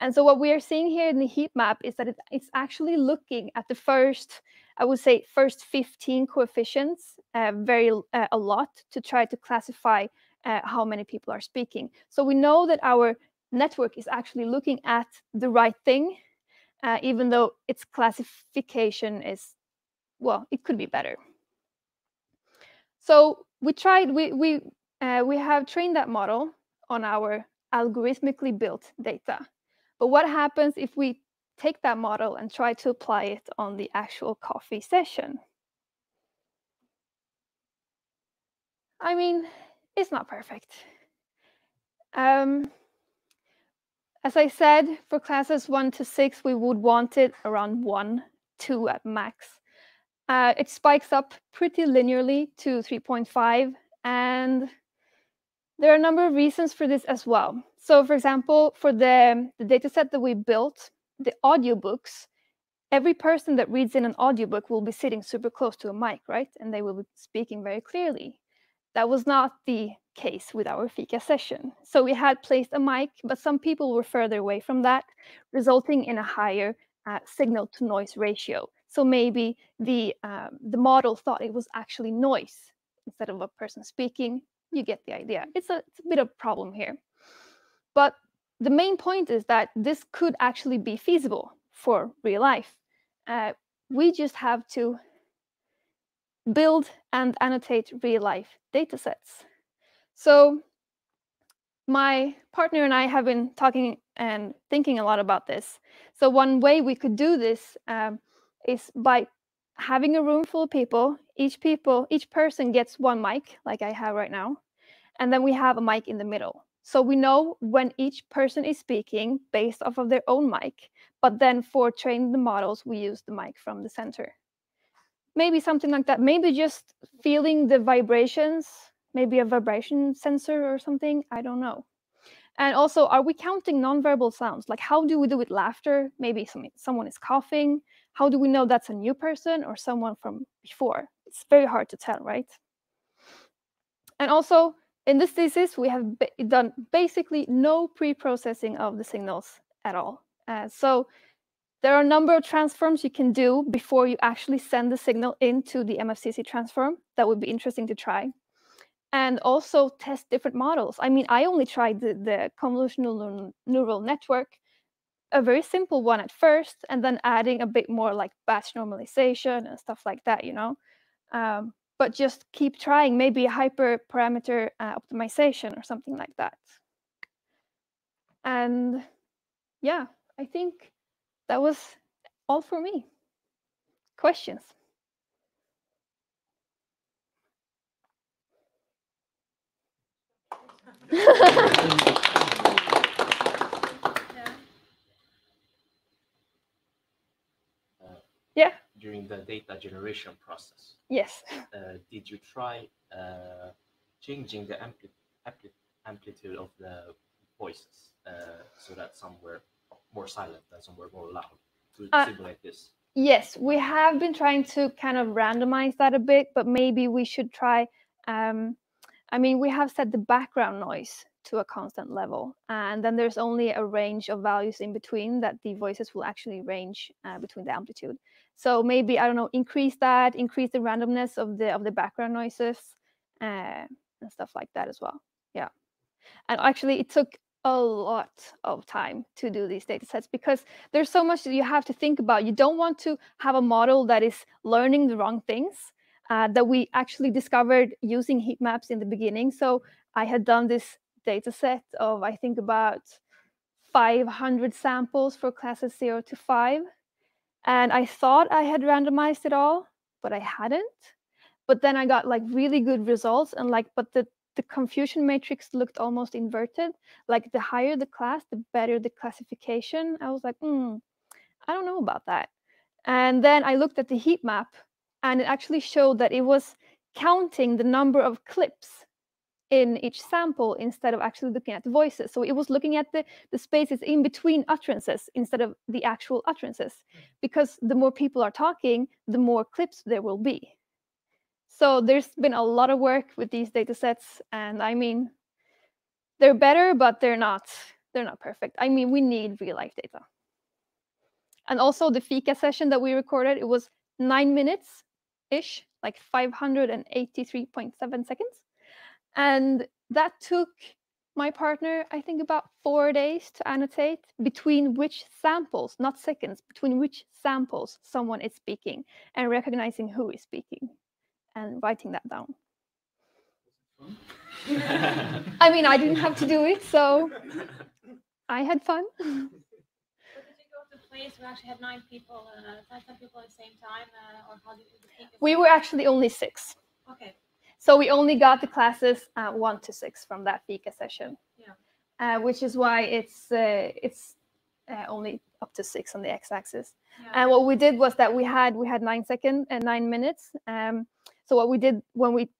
And so what we are seeing here in the heat map is that it, it's actually looking at the first, I would say, first 15 coefficients uh, very uh, a lot to try to classify uh, how many people are speaking. So we know that our network is actually looking at the right thing, uh, even though its classification is, well, it could be better. So we tried, we, we, uh, we have trained that model on our algorithmically built data. But what happens if we take that model and try to apply it on the actual coffee session? I mean, it's not perfect. Um, as I said, for classes one to six, we would want it around one, two at max. Uh, it spikes up pretty linearly to 3.5, and there are a number of reasons for this as well. So for example, for the, the data set that we built, the audiobooks, every person that reads in an audiobook will be sitting super close to a mic, right? And they will be speaking very clearly. That was not the case with our Fika session. So we had placed a mic, but some people were further away from that, resulting in a higher uh, signal to noise ratio. So maybe the, um, the model thought it was actually noise instead of a person speaking. You get the idea. It's a, it's a bit of a problem here. But the main point is that this could actually be feasible for real life. Uh, we just have to build and annotate real life data sets. So my partner and I have been talking and thinking a lot about this. So one way we could do this um, is by having a room full of people. Each people, each person gets one mic, like I have right now, and then we have a mic in the middle. So we know when each person is speaking based off of their own mic. But then for training the models, we use the mic from the center. Maybe something like that. Maybe just feeling the vibrations maybe a vibration sensor or something i don't know and also are we counting nonverbal sounds like how do we do with laughter maybe some, someone is coughing how do we know that's a new person or someone from before? It's very hard to tell right? And also in this thesis we have done basically no pre-processing of the signals at all. Uh, so there are a number of transforms you can do before you actually send the signal into the MFCC transform. That would be interesting to try. And also test different models. I mean, I only tried the, the convolutional neural network, a very simple one at first, and then adding a bit more like batch normalization and stuff like that, you know. Um, but just keep trying, maybe a hyperparameter uh, optimization or something like that. And yeah, I think that was all for me. Questions? yeah. During the data generation process. Yes. Uh, did you try uh, changing the ampli ampli amplitude of the voices uh, so that some were more silent and some were more loud to Uh, simulate this? Yes, we have been trying to kind of randomize that a bit, but maybe we should try. Um, I mean, we have set the background noise to a constant level, and then there's only a range of values in between that the voices will actually range uh, between the amplitude. So maybe I don't know, increase that, increase the randomness of the of the background noises, uh, and stuff like that as well. Yeah, and actually, it took a lot of time to do these data sets because there's so much that you have to think about. You don't want to have a model that is learning the wrong things uh, that we actually discovered using heat maps in the beginning. So I had done this data set of, I think, about 500 samples for classes zero to five. And I thought I had randomized it all, but I hadn't. But then I got like really good results and like, but the the confusion matrix looked almost inverted. Like the higher the class, the better the classification. I was like, hmm, I don't know about that. And then I looked at the heat map and it actually showed that it was counting the number of clips in each sample instead of actually looking at the voices. So it was looking at the, the spaces in between utterances instead of the actual utterances. Hmm. Because the more people are talking, the more clips there will be. So there's been a lot of work with these data sets, and I mean, they're better, but they're not they're not perfect. I mean, we need real life data. And also the Fika session that we recorded, it was nine minutes ish, like 583.7 seconds. And that took my partner, I think, about four days to annotate between which samples, not seconds, between which samples someone is speaking and recognizing who is speaking and writing that down. I mean, I didn't have to do it, so I had fun. But did you go to a place where actually had nine people, uh, five, ten people at the same time, uh, or how did you think We were actually only six. Okay. So we only got the classes uh, one to six from that Fika session. Yeah. Uh, which is why it's uh, it's uh, only up to six on the x-axis. Yeah. And what we did was that we had we had nine second and nine minutes. Um, so what we did when we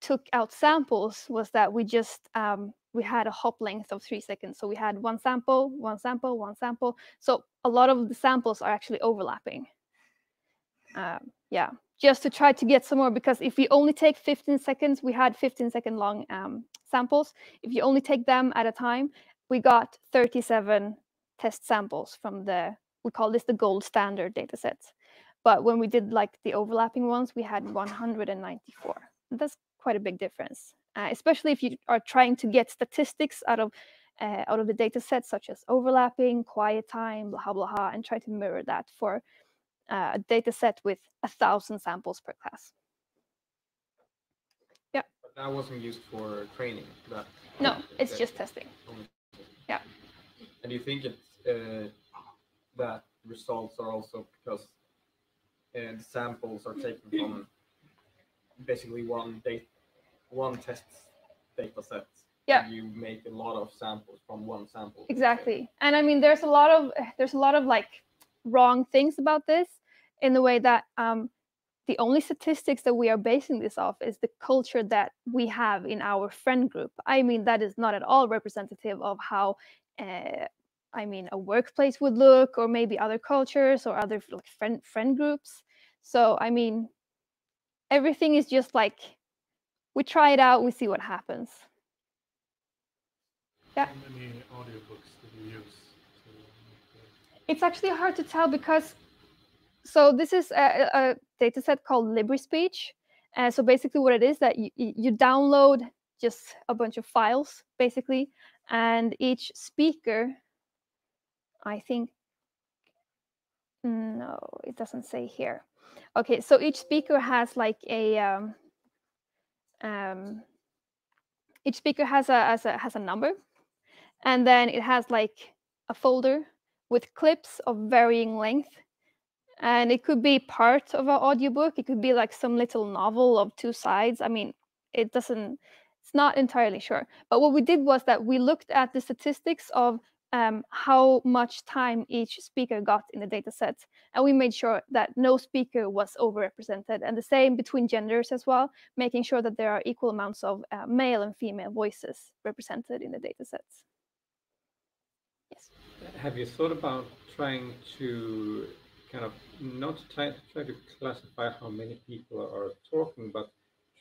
took out samples was that we just um, we had a hop length of three seconds. So we had one sample, one sample, one sample. So a lot of the samples are actually overlapping. Um, yeah, just to try to get some more because if we only take 15 seconds, we had 15 second long um, samples. If you only take them at a time, we got 37 test samples from the we call this the gold standard data sets. But when we did like the overlapping ones, we had 194. That's quite a big difference, uh, especially if you are trying to get statistics out of uh, out of the data sets, such as overlapping, quiet time, blah blah blah, and try to mirror that for uh, a data set with a thousand samples per class. Yeah. But that wasn't used for training. That No, it's just testing. Yeah. And you think it's uh, that results are also because uh, the samples are taken from basically one date, one test data set? Yeah. You make a lot of samples from one sample. Exactly. And I mean, there's a lot of there's a lot of like wrong things about this in the way that um, the only statistics that we are basing this off is the culture that we have in our friend group. I mean, that is not at all representative of how, uh, I mean, a workplace would look, or maybe other cultures or other like friend friend groups. So I mean, everything is just like we try it out, we see what happens. Yeah. How many audiobooks did you use? to make the- It's actually hard to tell because so this is a, a data set called LibriSpeech. Uh, so basically what it is that you, you download just a bunch of files basically and each speaker I think no it doesn't say here okay so each speaker has like a um, um, each speaker has a, has a has a number and then it has like a folder with clips of varying length and it could be part of an audiobook. It could be like some little novel of two sides. I mean it doesn't it's not entirely sure. But what we did was that we looked at the statistics of um, how much time each speaker got in the data set and we made sure that no speaker was overrepresented and the same between genders as well making sure that there are equal amounts of uh, male and female voices represented in the data sets. Yes? Have you thought about trying to kind of not try, try to classify how many people are talking, but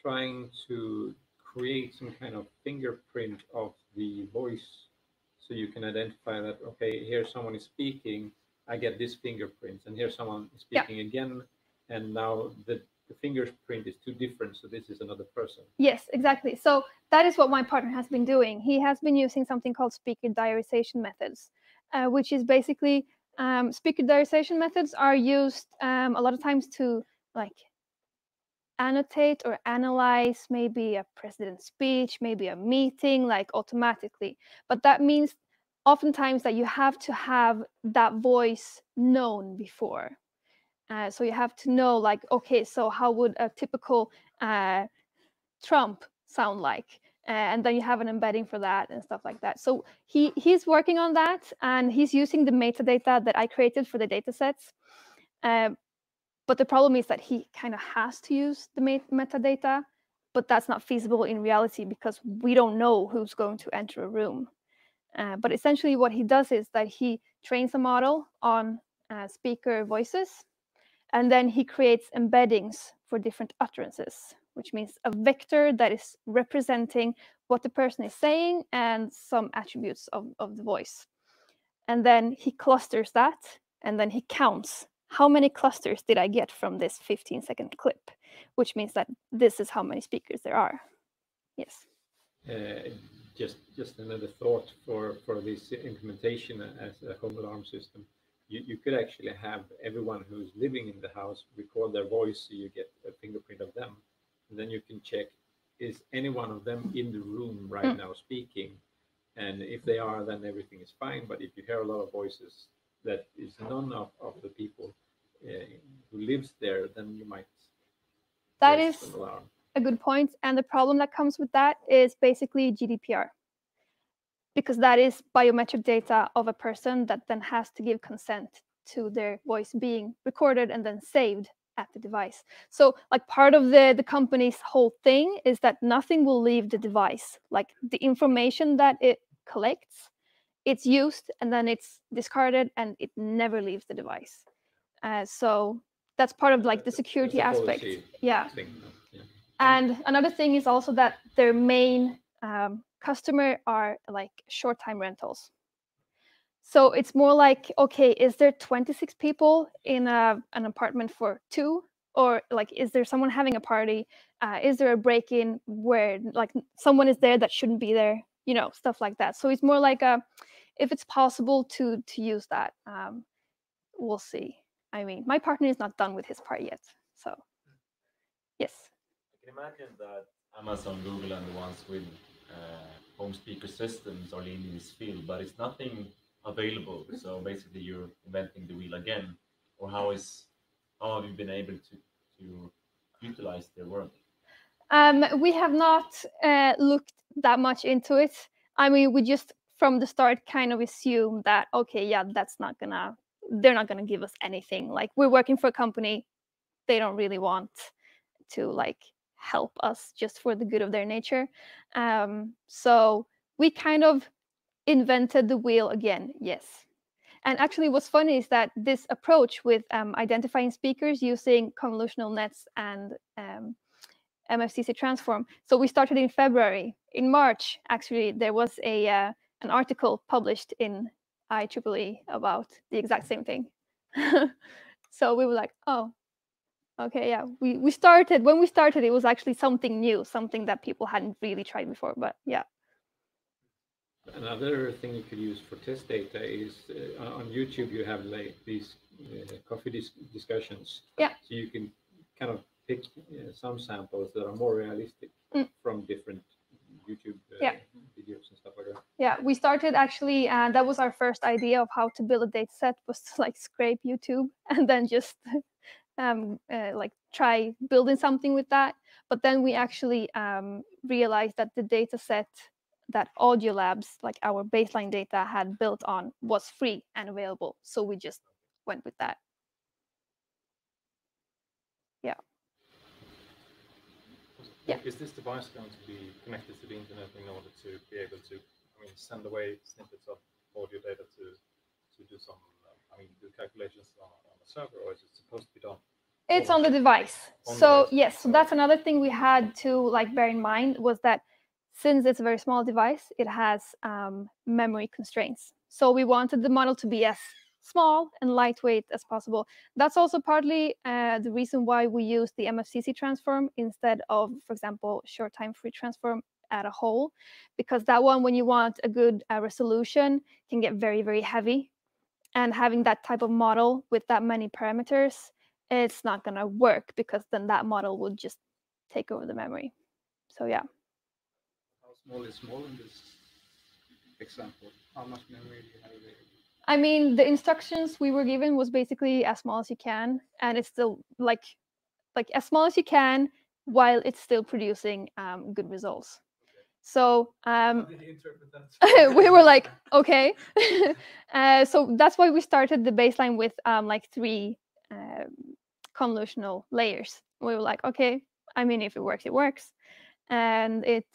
trying to create some kind of fingerprint of the voice so you can identify that, okay, here someone is speaking, I get this fingerprint, and here someone is Yeah. speaking again, and now the, the fingerprint is too different, so this is another person. Yes, exactly. So that is what my partner has been doing. He has been using something called speaker diarization methods, uh, which is basically um, speaker diarization methods are used um, a lot of times to like annotate or analyze maybe a president's speech, maybe a meeting, like automatically. But that means oftentimes that you have to have that voice known before. Uh, so you have to know, like, okay, so how would a typical uh, Trump sound like? And then you have an embedding for that and stuff like that. So he he's working on that, and he's using the metadata that I created for the data sets. Um, but the problem is that he kind of has to use the met- metadata, but that's not feasible in reality because we don't know who's going to enter a room. Uh, but essentially, what he does is that he trains a model on uh, speaker voices, and then he creates embeddings for different utterances, which means a vector that is representing what the person is saying and some attributes of, of the voice. And then he clusters that, and then he counts how many clusters did I get from this 15 second clip, which means that this is how many speakers there are. Yes. Uh, just just another thought for for this implementation as a home alarm system. You, you could actually have everyone who's living in the house record their voice so you get a fingerprint of them. And then you can check is any one of them in the room right Mm. now speaking? And if they are, then everything is fine. But if you hear a lot of voices that is none of, of the people uh, who lives there, then you might That is a good point. And the problem that comes with that is basically GDPR. Because that is biometric data of a person that then has to give consent to their voice being recorded and then saved at the device. So like part of the, the company's whole thing is that nothing will leave the device. Like the information that it collects, it's used and then it's discarded and it never leaves the device. Uh, so that's part of like the security aspect. Yeah. Yeah. And another thing is also that their main um, customer are like short time rentals. So it's more like, okay, is there 26 people in a, an apartment for two? Or like, is there someone having a party? Uh, is there a break in where like someone is there that shouldn't be there? You know, stuff like that. So it's more like a, if it's possible to to use that, um, we'll see. I mean, my partner is not done with his part yet. So, yes. I can imagine that Amazon, Google, and the ones with uh, home speaker systems are leading this field, but it's nothing available. So basically, you're inventing the wheel again. Or how is how have you been able to to utilize their work? Um, we have not uh, looked that much into it. I mean, we just from the start kind of assume that okay, yeah, that's not gonna, they're not gonna give us anything. Like we're working for a company, they don't really want to like help us just for the good of their nature. Um, so we kind of invented the wheel again, yes. And actually, what's funny is that this approach with um, identifying speakers using convolutional nets and um, MFCC transform. So we started in February. In March, actually, there was a uh, an article published in IEEE about the exact same thing. so we were like, oh, okay, yeah. We we started when we started. It was actually something new, something that people hadn't really tried before. But yeah. Another thing you could use for test data is uh, on YouTube. You have like these uh, coffee dis discussions. Yeah. So you can kind of pick uh, some samples that are more realistic Mm. from different YouTube uh, Yeah. videos and stuff like that. Yeah, we started actually, and that was our first idea of how to build a data set was to like scrape YouTube and then just um, uh, like try building something with that. But then we actually um, realized that the data set that Audio Labs, like our baseline data, had built on was free and available. So we just went with that. Yeah. Yeah. Is this device going to be connected to the internet in order to be able to, I mean, send away snippets of audio data to to do some, I mean, do calculations on, on a server, or is it supposed to be done? It's on the device. On the So device. yes, so that's another thing we had to like bear in mind was that since it's a very small device, it has um, memory constraints. So we wanted the model to be as small and lightweight as possible. That's also partly uh, the reason why we use the MFCC transform instead of, for example, short time Fourier transform at a whole, because that one, when you want a good uh, resolution, can get very, very heavy. And having that type of model with that many parameters, it's not going to work because then that model would just take over the memory. So yeah. Small is small in this example? How much memory do you have available? I mean, the instructions we were given was basically as small as you can, and it's still like, like as small as you can, while it's still producing um, good results. So um, we were like, okay. uh, so that's why we started the baseline with um, like three um, convolutional layers. We were like, okay, I mean, if it works, it works, and it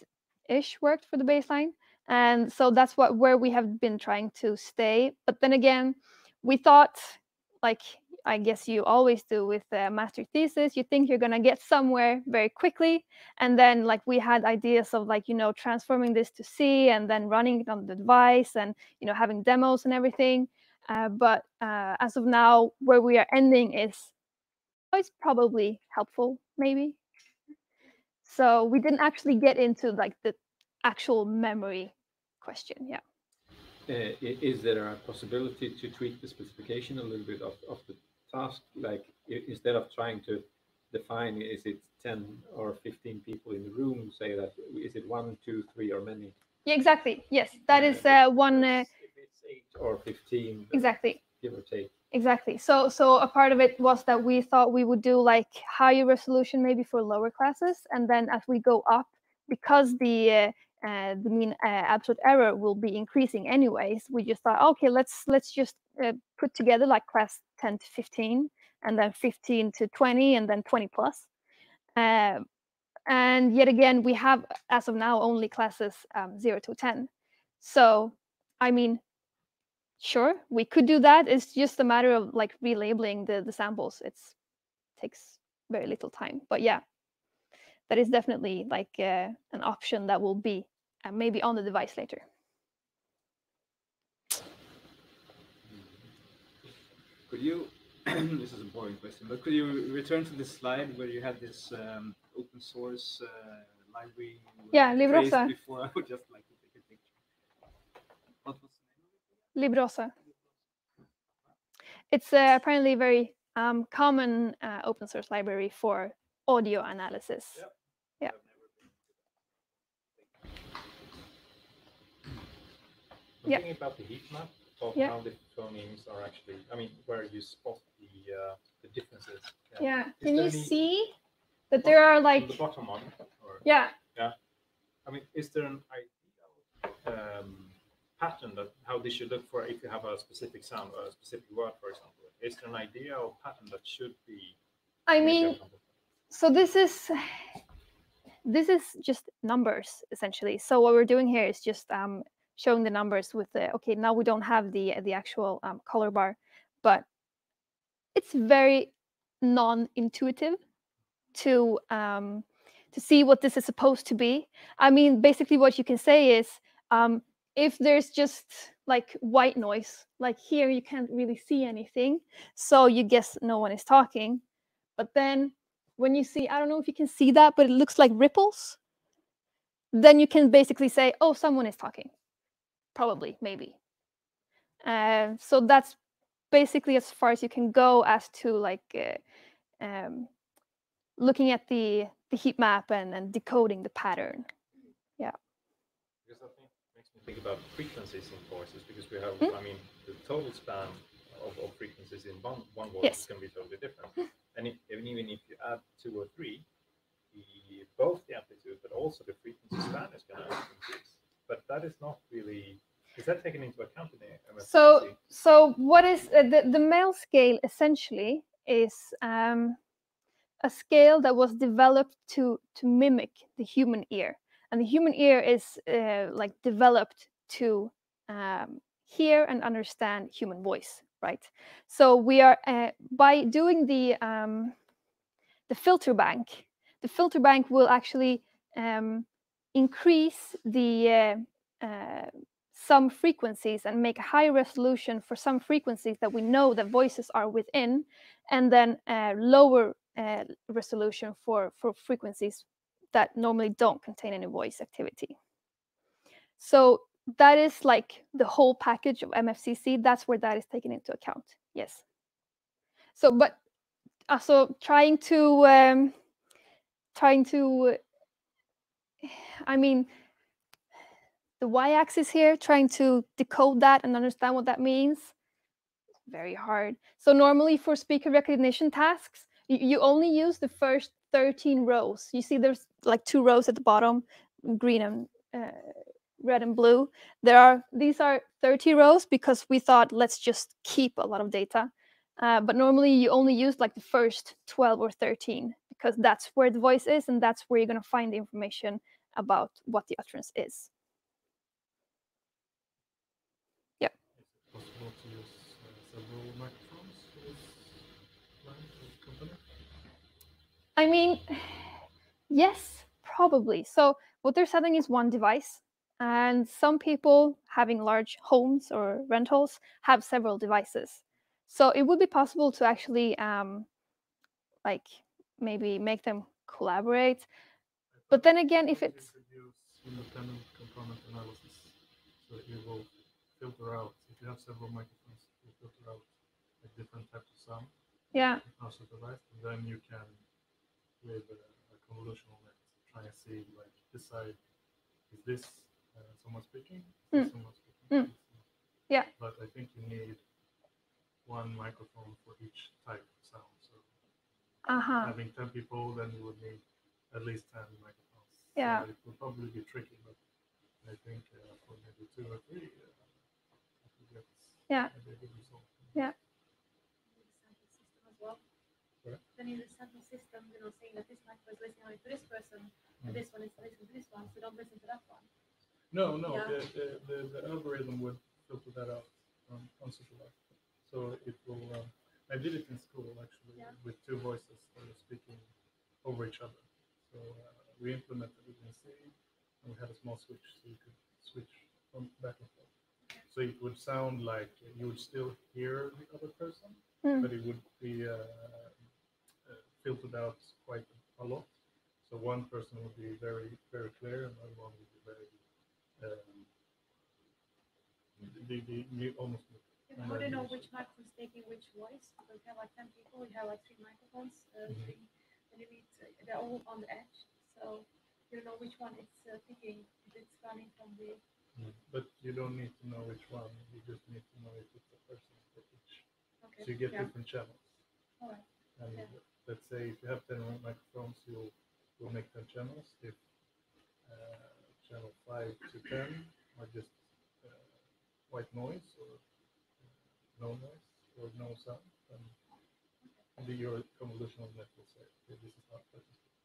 ish worked for the baseline. And so that's what where we have been trying to stay. But then again we thought like i guess you always do with a master thesis you think you're going to get somewhere very quickly. And then like we had ideas of like you know transforming this to c and then running it on the device and you know having demos and everything. Uh, but uh, as of now where we are ending is it's probably helpful maybe so we didn't actually get into like the actual memory question. Yeah. Uh, is there a possibility to tweak the specification a little bit of, of the task? Like instead of trying to define is it 10 or 15 people in the room, say that is it one, two, three, or many? Yeah, exactly. Yes, that is uh, one. Uh, Eight or 15, exactly. give or take. Exactly. So, so a part of it was that we thought we would do like higher resolution maybe for lower classes, and then as we go up, because the uh, uh, the mean uh, absolute error will be increasing anyways. We just thought, okay, let's let's just uh, put together like class 10 to 15, and then 15 to 20, and then 20 plus. Um, and yet again, we have as of now only classes um, 0 to 10. So, I mean, sure, we could do that. It's just a matter of like relabeling the the samples. It's takes very little time, but yeah, that is definitely like uh, an option that will be uh, maybe on the device later. Could you, this is a boring question, but could you return to the slide where you had this um, open source uh, library? Yeah, Librosa. Before, I would just like Librosa. It's uh, apparently very um, common uh, open source library for audio analysis. Yep. Yeah. Yeah. About the heat map, of yeah. how the phonemes are actually, I mean, where you spot the, uh, the differences. Yeah. yeah. Can you see that there are like. The bottom one? Or, yeah. Yeah. I mean, is there an ideal um, pattern that how they should look for if you have a specific sound or a specific word, for example? Is there an idea or pattern that should be? I mean, so this is this is just numbers essentially. So what we're doing here is just um, showing the numbers with the okay. Now we don't have the the actual um, color bar, but it's very non-intuitive to um, to see what this is supposed to be. I mean, basically, what you can say is um, if there's just like white noise, like here, you can't really see anything, so you guess no one is talking. But then when you see, I don't know if you can see that, but it looks like ripples. Then you can basically say, oh, someone is talking. Probably, maybe. Uh, so that's basically as far as you can go as to like uh, um, looking at the the heat map and, and decoding the pattern. Yeah. Because I think makes me think about frequencies in voices because we have, Hmm? I mean, the total span of, of frequencies in one one voice Yes. can be totally different. And if, and even if you add two or three, the both the amplitude but also the frequency span is going to increase. But that is not really. Is that taken into account in the? So so what is uh, the the mel scale essentially is um, a scale that was developed to to mimic the human ear, and the human ear is uh, like developed to um, hear and understand human voice, right? So we are uh, by doing the um, the filter bank, the filter bank will actually um, increase the uh, uh, some frequencies and make a high resolution for some frequencies that we know that voices are within, and then lower uh, resolution for for frequencies that normally don't contain any voice activity. So that is like the whole package of MFCC. That's where that is taken into account. Yes. So, but also trying to um, trying to, I mean, the y-axis here, trying to decode that and understand what that means. Very hard. So normally for speaker recognition tasks, you, you only use the first 13 rows. You see there's like two rows at the bottom, green and uh, red and blue. There are these are 30 rows because we thought let's just keep a lot of data. Uh, but normally you only use like the first 12 or 13 because that's where the voice is and that's where you're going to find the information about what the utterance is. Yeah. Possible to use uh, several microphones for this line or company? I mean, yes, probably. So what they're selling is one device, and some people having large homes or rentals have several devices. So it would be possible to actually, um, like, maybe make them collaborate. But then again, if it's independent component analysis, so you will filter out if you have several microphones, you filter out like different types of sound. Yeah. Supervised, and then you can, with a, a convolutional net, try and see like decide is this uh, someone speaking? Is this Mm. someone speaking? Mm. Is this someone- Yeah. But I think you need one microphone for each type of sound. So Uh-huh. having ten people, then you would need at least ten microphones. Yeah. So it would probably be tricky, but I think uh, for maybe two or three, uh, I Yeah. maybe a good result. Yeah. well. Sorry? Then in the sample system, you know, saying that this microphone is listening only to this person, Mm. and this one is listening to this one, so don't listen to that one. No, no, Yeah. the, the, the, the algorithm would filter that out on, unsupervised. So it will, um, I did it in school actually Yeah. with two voices that were speaking over each other. So uh, we implemented it in C and we had a small switch so you could switch from back and forth. So it would sound like you would still hear the other person, Mm. but it would be uh, uh, filtered out quite a lot. So one person would be very, very clear, and the other one would be very, um, the, the, the almost. Yeah, but How do you know which microphone is taking which voice? Because you have like ten people, you have like three microphones, uh, Mhm. three, and you need, uh, they're all on the edge, so you don't know which one it's uh, picking, if it's coming from the But you don't need to know which one. You just need to know if it's a person for each. Okay, So you get yeah. different channels. Alright, And yeah. Let's say if you have 10 microphones, you'll, you'll make 10 channels. If uh, channel 5 to 10 are just uh, white noise or uh, no noise or no sound, then the, your convolutional net will say, okay, this is a person speaks.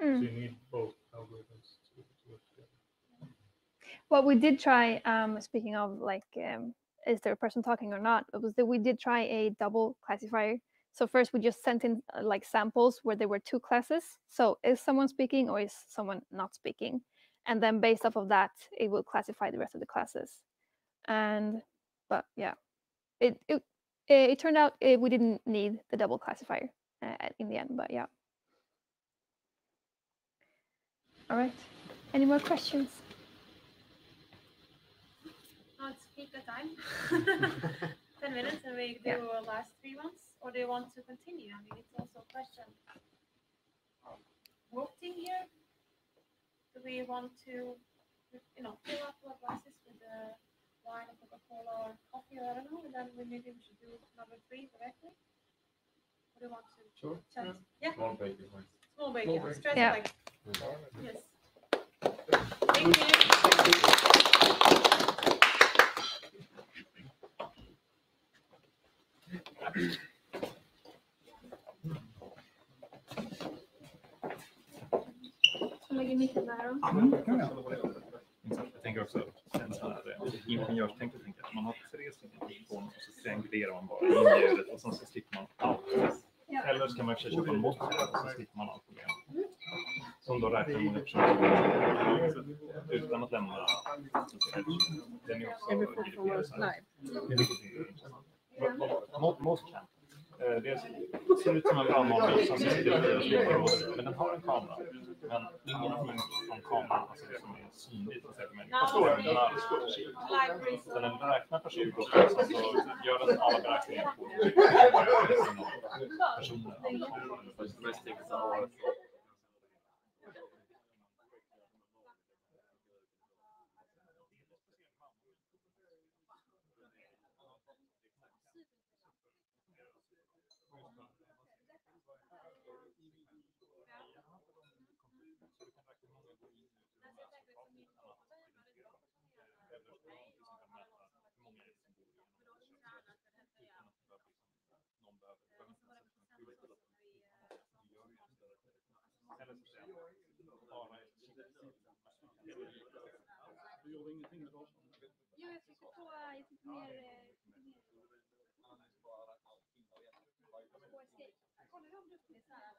So Mm. you need both algorithms to, to work together. What we did try, um, speaking of like, um, is there a person talking or not? It was that we did try a double classifier. So first we just sent in uh, like samples where there were two classes. So is someone speaking or is someone not speaking? And then based off of that, it will classify the rest of the classes. And but yeah, it it it, it turned out uh we didn't need the double classifier uh, in the end. But yeah. All right. Any more questions? Now it's pizza time. Ten minutes and we do Yeah. our last three ones, or do you want to continue? I mean, it's also a question of voting here. Do we want to, you know, fill up our glasses with the wine or Coca-Cola or coffee or I don't know, and then we maybe we should do number three directly? Or do you want to Sure. chat? Yeah. Small break is fine. Small break, Small yeah. break. Stress Yeah. like, yes. Thank you. Så lägger micken där då. Jag tänker också här eh, ingenjörstänk. tänker att Man har tre stycken mikrofoner och så triangulerar man bara in ljudet och sen så slipper man allt. Ja. Eller så kan man köpa en mått och så slipper man allt problem. Som då räknar personer som utan att lämna den är också Mått kan. Eh, Det ser ut som en brandvarnare som sitter men den har en kamera. Men ingenting från kameran alltså, som är synligt säga, för människor. Förstår du? Den har- Så den räknar per 20 och sen så gör den alla beräkningar på vad gör det sina personer. Jo, jag trycker på, jag trycker ner, eh, på escape. Kolla hur omdöpt det är så här.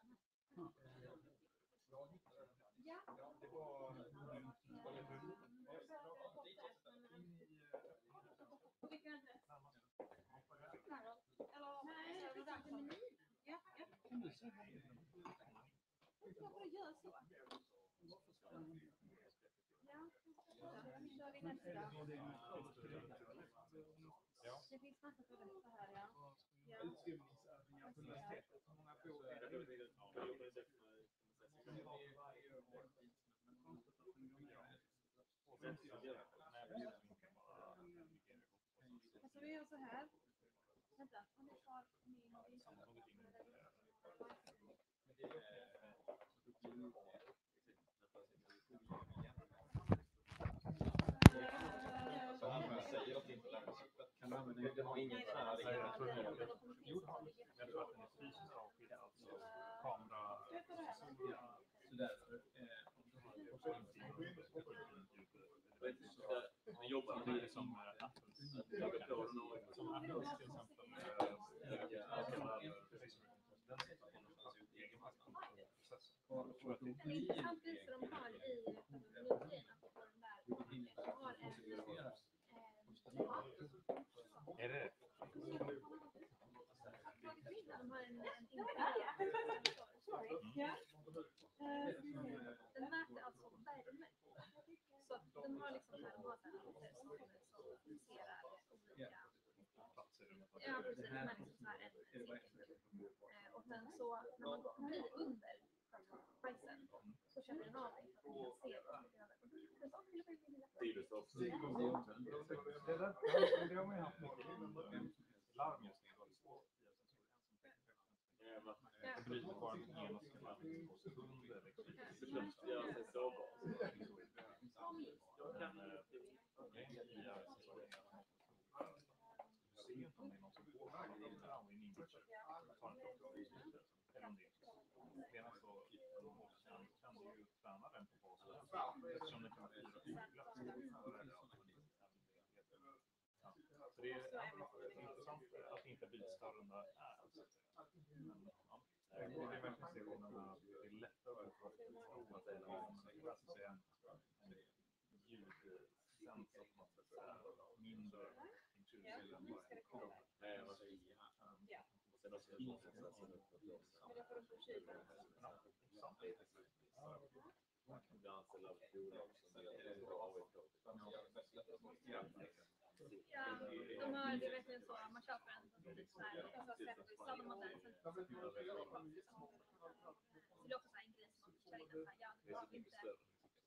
Ja. På vilken adress? Carol? Eller? Nej, det är menyn. Ja, ja. Jag tror bara gör så. Ja. Det finns massa produkter här, ja. ja. Alltså vi gör så här. Vänta, om vi tar min... Den har ingen sån här- Nej, jag tror den är- Jo, det har den. Jag tror att den är fysiskt avskild, alltså kamera- Så därför, eh, Den jobbar lite som eh, Apples. Som Apples till exempel eh, kallar precis. Som den sitter på någonstans i egen process. Jag tror att det Det är intressant just det de har i menyn, att på den där de har en... Är det? De har en, en integrerad Sorry. Ja. Eh, Den mäter alltså värme. Så att de har liksom så här, de har så här laser som kommer som fixerar olika... Ja, precis. De är liksom så här en cirkel. Eh, Och sen så när man blir under pricen så känner den av dig så att du kan se vad som behöver. Det där, det har man ju haft mycket. Larm just nu är väldigt svårt. Det bryter bara den ena sidan på sekunder. liksom. Men, eh, grejen i IRS är att du ser inte om det är någon som går på det eller om det är en image. tar en klocka och byter. Eller om det är Redan så kan, kan du ju träna den på vad som helst. Eftersom det kan vara fyra fula så är det Ja. Så det är det är intressant att inte bli större än det är. Så att säga. Men, ja, det är verkligen ser skillnaden att det är lättare att tro att det är någon så att säga, en ljudsensor på intuitiv än bara en kamera. Ja, de har det är verkligen så, man köper en typ så här, samma modell. Sen, så det är också så här en grej som man kör in att här, ja, du behöver inte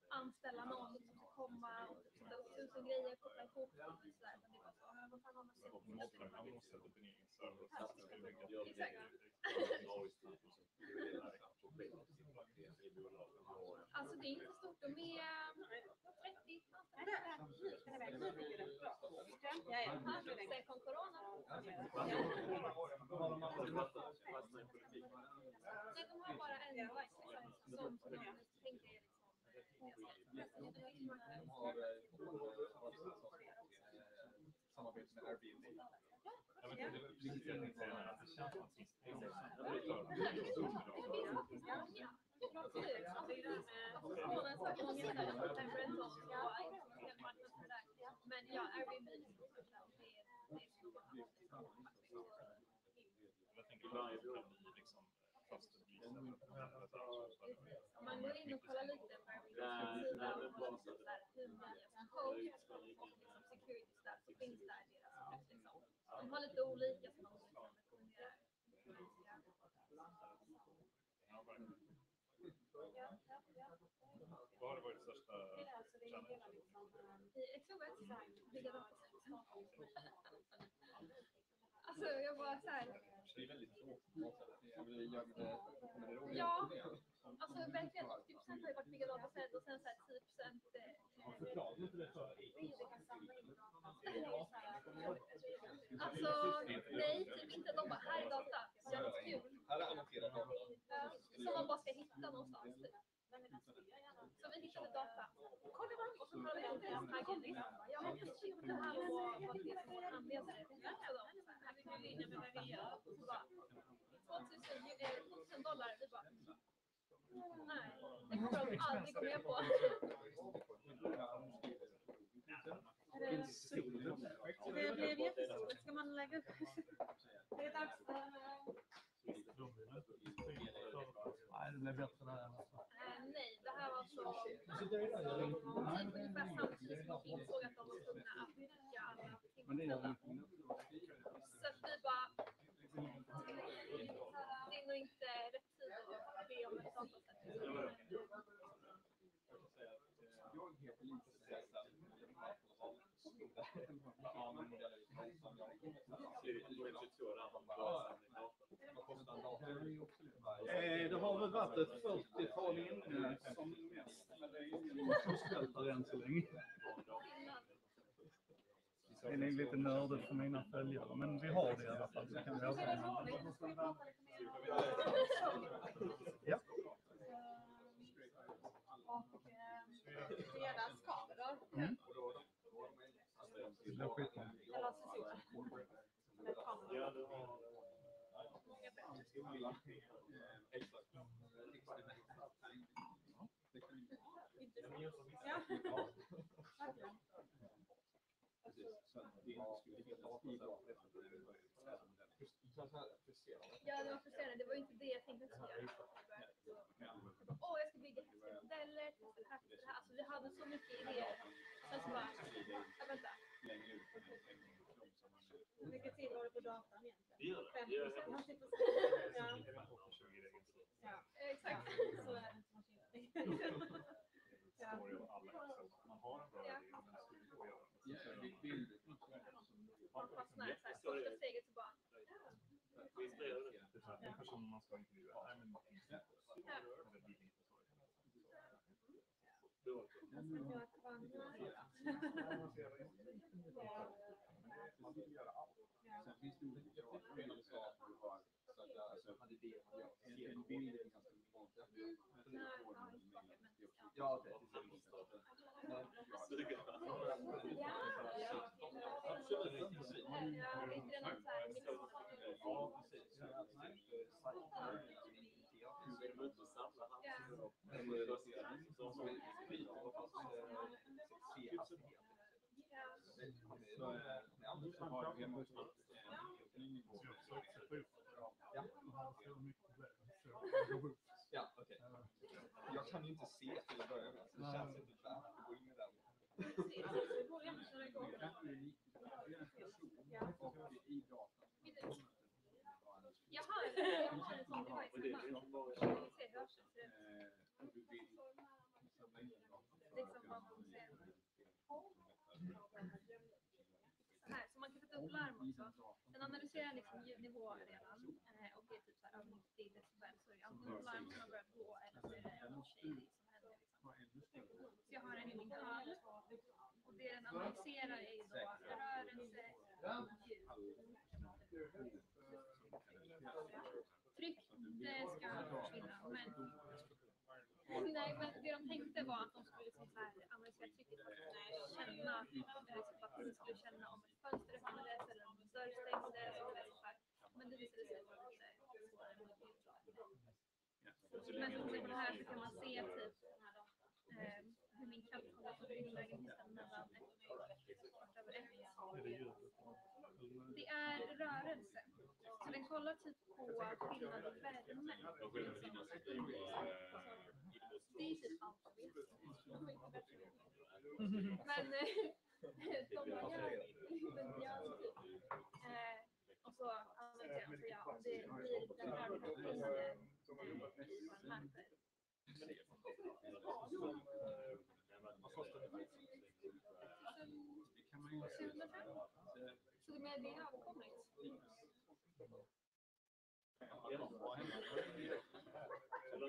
anställa någon som ska komma och sätta upp tusen grejer, koppla ihop och sådär. utan Det är bara så, ja, vad fan har man sett? Modden, man måste sätta upp en egen server. det Exakt. Alltså det är inte stort, de är 30 anställda. Sen kom corona. Nej, de har bara en liksom, som tänker är liksom Samarbete med Airbnb. Jag vet inte riktigt hur det är, men att det känns som att sista är Men ja, Airbnb Jag tänker ibland kan vi liksom om man går in och kollar lite på Airbnbs hur många shower security stuff så finns där deras liksom. De har lite olika som de liksom rekommenderar. Vad har varit största challenge? I Exovet. Alltså jag bara så här. Det är väldigt tråkigt. Ja, alltså verkligen 80 procent har ju varit bigga dataset och sen så här 10 procent. Alltså nej, typ inte. De bara här är data. Jättekul. Här är annoterat data. Ja, Som man bara ska hitta någonstans. Typ. Så vi hittade data. Kolla vad och så kollade vi inte ens taggen liksom. Ja men precis det här var vad det är som vår anledare. Så de så här, vi vill in med Maria. Och så bara 2000 ju- eh, 2000 dollar. Vi bara nej, det kommer de aldrig gå med på. Det blev jättestort. Ska man lägga upp? Det är dags för... Nej, det blev bättre där. Eh, nej, det här var så ungefär samtidigt som vi insåg att de var tvungna att nyttja alla. Så att vi bara, det är nog inte rätt Eh, det har väl varit ett 40-tal inne som mest. Men det är ingen som svälter än så länge. Det är nog lite nördigt för mina följare, men vi har det i alla fall. Så kan vi återkomma. Ja. Och eh, fredagskameror. Mm. Det blir skitbra. Eller sensorer. Med kameror. Ja, verkligen. Ja, det var frustrerande. Det var ju inte det jag tänkte att jag skulle göra. Åh, jag ska bygga häftiga modeller, testa det här, testa det här. Alltså, vi hade så mycket idéer. Sen så bara, ja, vänta. Hur mycket tid har du på datorn egentligen? Det gör det. 5 Det gör det. procent? 80 procent? Ja. 20 regler. så Ja. Exakt. Så är det inte så Det står ju om alla Excel. Man har en bra idé, Man fastnar så här, första steget så bara... Den personen man ska intervjua. Nej, men Sen finns det olika grader. Vill du sa att du har så att jag alltså, hade det en, en bild är ganska vanligt. Ja, det är precis. Men, Ja, precis. Så, eh, ja, så har vi en ny nivå. Ja. Ja, okej. Jag kan ju inte se till att börja med, så det känns inte värt att gå in i den. Och i datan. Jaha, jag har en sån device hemma. Jag ser hörselrätt. Eh, och du vill samla in datan. Liksom man får se. Larm också. Den analyserar liksom ljudnivå redan eh, och det är typ så här över 90 decibel så är det antingen larm som har börjat gå eller så är det en shady som händer. Liksom. Så jag har den i min hall och det den analyserar är ju då rörelse och ljud. Tryck, det ska försvinna men Nej, men det de tänkte var att de skulle liksom så här analysera trycket för att känna, liksom att de skulle känna om ett fönster öppnades eller om en dörr stängdes. Och det, så här. Men det visade sig vara lite svårare. Men som på det här så kan man se typ eh, hur min katt håller på i lägenheten mellan ett och kvart över ett. Det är rörelse. Så den kollar typ på skillnad i värme. Det är typ allt jag vet. Men eh, de bara, ja, men ja, typ. Eh, och så analyserar de, så ja, om det blir den här rörelsen i vår marknad. Så det med det är överkomligt. Så då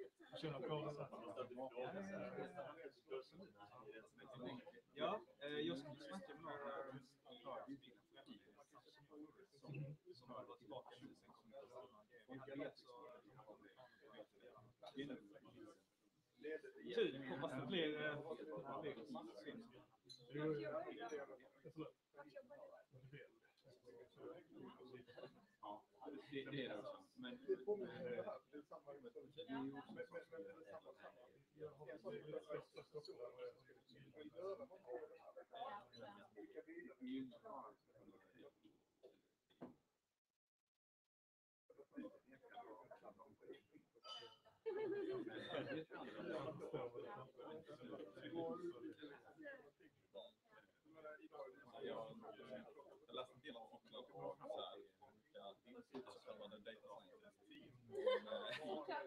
identifiera den personen via hans ID-nummer. Även om vi identifierar en person så finns det bara Ja, eh, jag skulle snacka med några klarutbildade som, som har gått tillbaka till sin Folk vet så Kul, hoppas det blir eh, Ja, det, det är det också. Men det är Jag, jag läste kallade data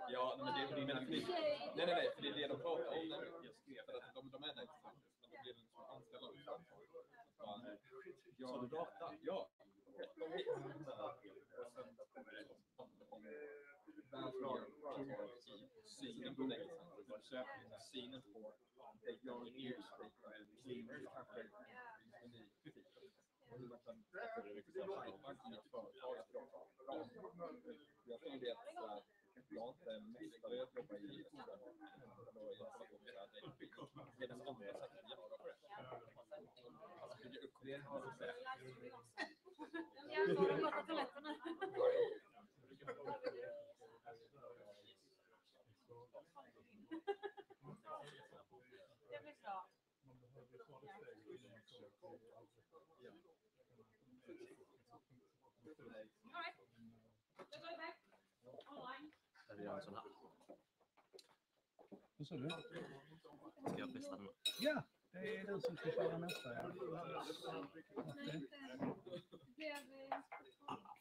Ja, men det, det menar vi. Nej, nej, nej, för det är det de pratar om. Jag skrev för att de, de är data scientists, men de blir liksom anställda av företag. Bara, Sa du data? Ja. De hit. Och sen varför synen på data scientist, söker synen på data engineers, data cleaners kanske, och hur man kan sätta det liksom sammanhang i ett företag att. Jag tror det att jag inte mästare att jobba i och information så här, det andra sätt att jobba på det. Alltså bygga upp det har du sett. Ja, har de toaletterna. Det blir bra. Eller göra. Vad sa du? Ska jag bestämma? Ja, det är som ska köra nästa. Ja.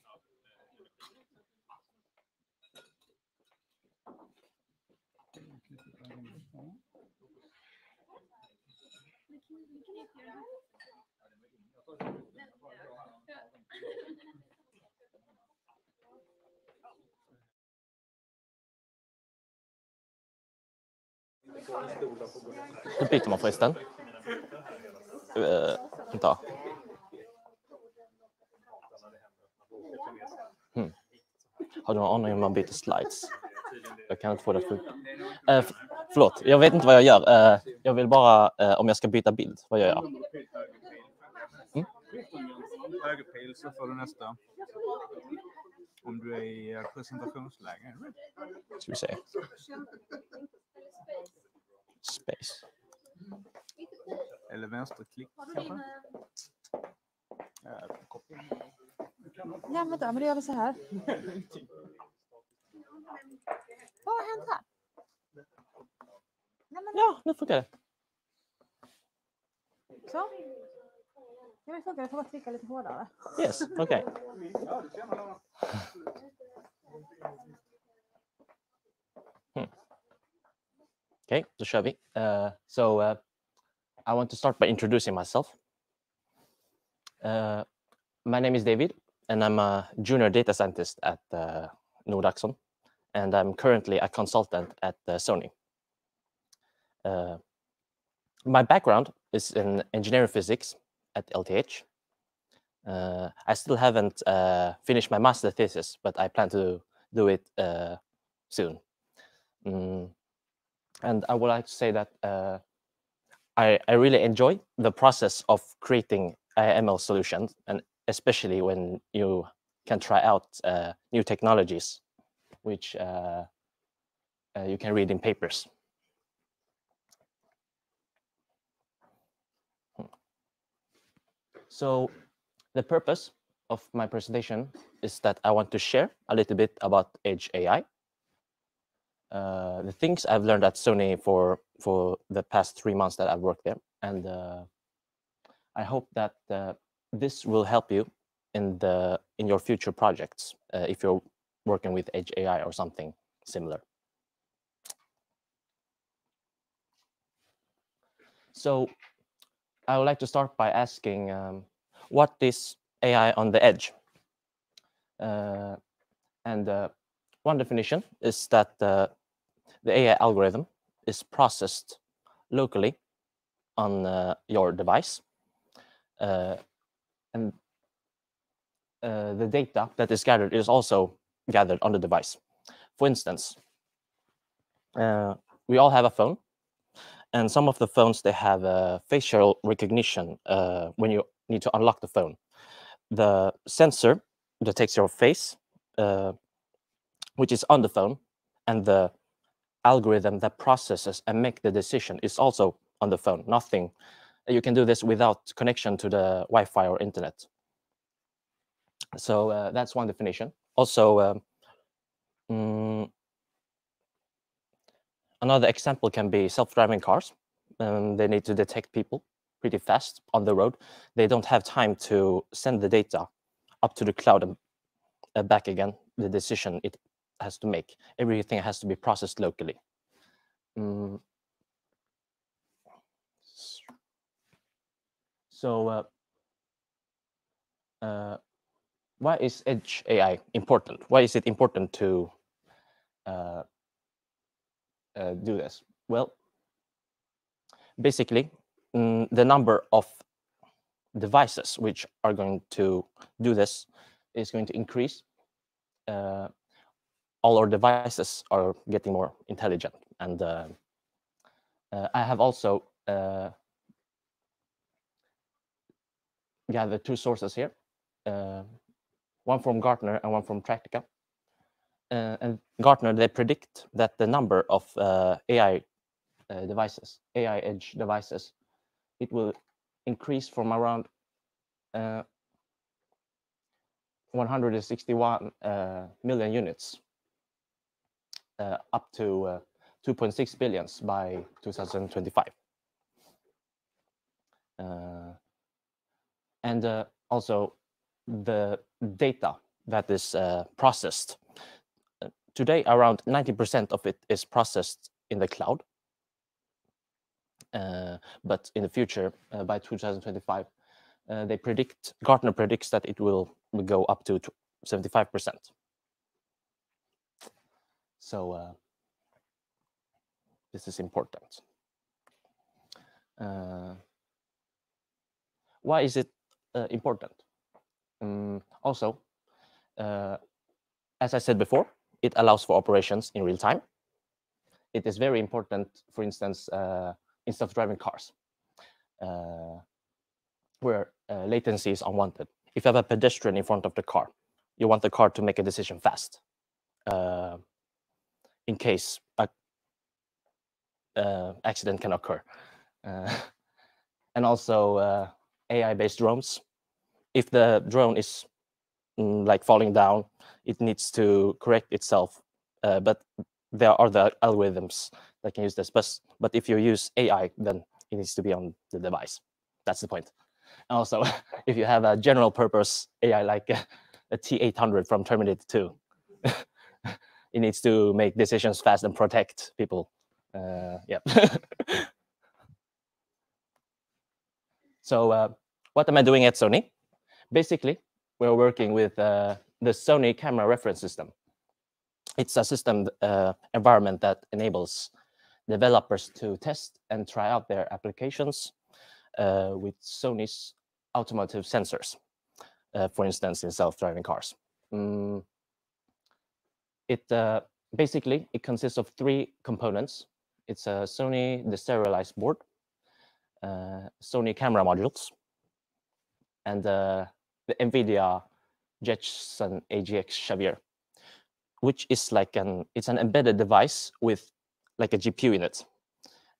Hur byter man förresten? Uh, vänta. Hmm. Har du någon aning om man byter slides? Jag kan inte få det att funka. Eh, f- förlåt, jag vet inte vad jag gör. Eh, jag vill bara, eh, om jag ska byta bild, vad gör jag? Mm? Högerpil så får du nästa. Om du är i eh, presentationsläge. Ska vi se. Space. Eller vänsterklick kanske. Ja, vänta, men då gör vi så här. Vad har hänt här? Ja, nu funkar det. Så. Ja, men funkar. Jag får bara trycka lite hårdare. Yes, okej. Hmm. Okay, kör vi. Uh, so uh, I want to start by introducing myself. Uh, my name is David, and I'm a junior data scientist at uh, NordAxon, and I'm currently a consultant at uh, Sony. Uh, my background is in engineering physics at LTH. Uh, I still haven't uh, finished my master thesis, but I plan to do it uh, soon. Mm, and I would like to say that uh, I, I really enjoy the process of creating ML solutions, and especially when you can try out new technologies, which uh, uh, you can read in papers. Hmm. So the purpose of my presentation is that I want to share a little bit about Edge AI, uh, the things I've learned at Sony for for the past three months that I've worked there, and uh, I hope that uh, this will help you in the in your future projects uh, if you're working with Edge AI or something similar. So I would like to start by asking um, what is AI on the edge? Uh, and uh, one definition is that uh, the AI algorithm is processed locally on uh, your device. Uh, and uh, the data that is gathered is also gathered on the device. For instance, uh, we all have a phone, and some of the phones they have uh, facial recognition uh, when you need to unlock the phone. The sensor that takes your face, uh, which is on the phone, and the algorithm that processes and make the decision is also on the phone. Nothing. You can do this without connection to the Wi-Fi or internet. So uh, that's one definition. Also, um, mm, another example can be self-driving cars. Um, they need to detect people pretty fast on the road. They don't have time to send the data up to the cloud and uh, back again. The decision it has to make. Everything has to be processed locally. Mm. So, uh, uh, why is Edge AI important? Why is it important to uh, uh, do this? Well, basically, mm, the number of devices which are going to do this is going to increase. Uh, all our devices are getting more intelligent, and uh, uh, I have also uh, gathered two sources here, one from Gartner and one from Tractica. Uh, and Gartner, they predict that the number of uh, AI uh, devices, AI edge devices, it will increase from around uh, 161 uh, million units uh, up to uh, 2.6 billions by 2025. Uh, and also the data that is uh, processed. Uh, Today, around 90% of it is processed in the cloud. Uh, but in the future, uh, by 2025, uh, they predict, Gartner predicts that it will, go up to 75%. So this is important. Why is it important? Um, also, uh, as I said before, it allows for operations in real time. It is very important, for instance, uh, in self-driving cars, uh, where uh, latency is unwanted. If you have a pedestrian in front of the car, you want the car to make a decision fast, uh, in case a uh, accident can occur. And also AI-based drones. If the drone is mm, like falling down, it needs to correct itself. Uh, but there are the algorithms that can use this. But, but if you use AI, then it needs to be on the device. That's the point. And also, if you have a general purpose AI like a, a T800 from Terminator 2, it needs to make decisions fast and protect people. Uh, yeah. so uh, what am I doing at Sony? Basically, we're working with uh, the Sony camera reference system. It's a system uh, environment that enables developers to test and try out their applications uh, with Sony's automotive sensors, uh, for instance, in self-driving cars. Mm, it uh, basically it consists of three components. It's a Sony deserialized board, uh, Sony camera modules, and the NVIDIA Jetson AGX Xavier, which is like an it's an embedded device with like a GPU in it,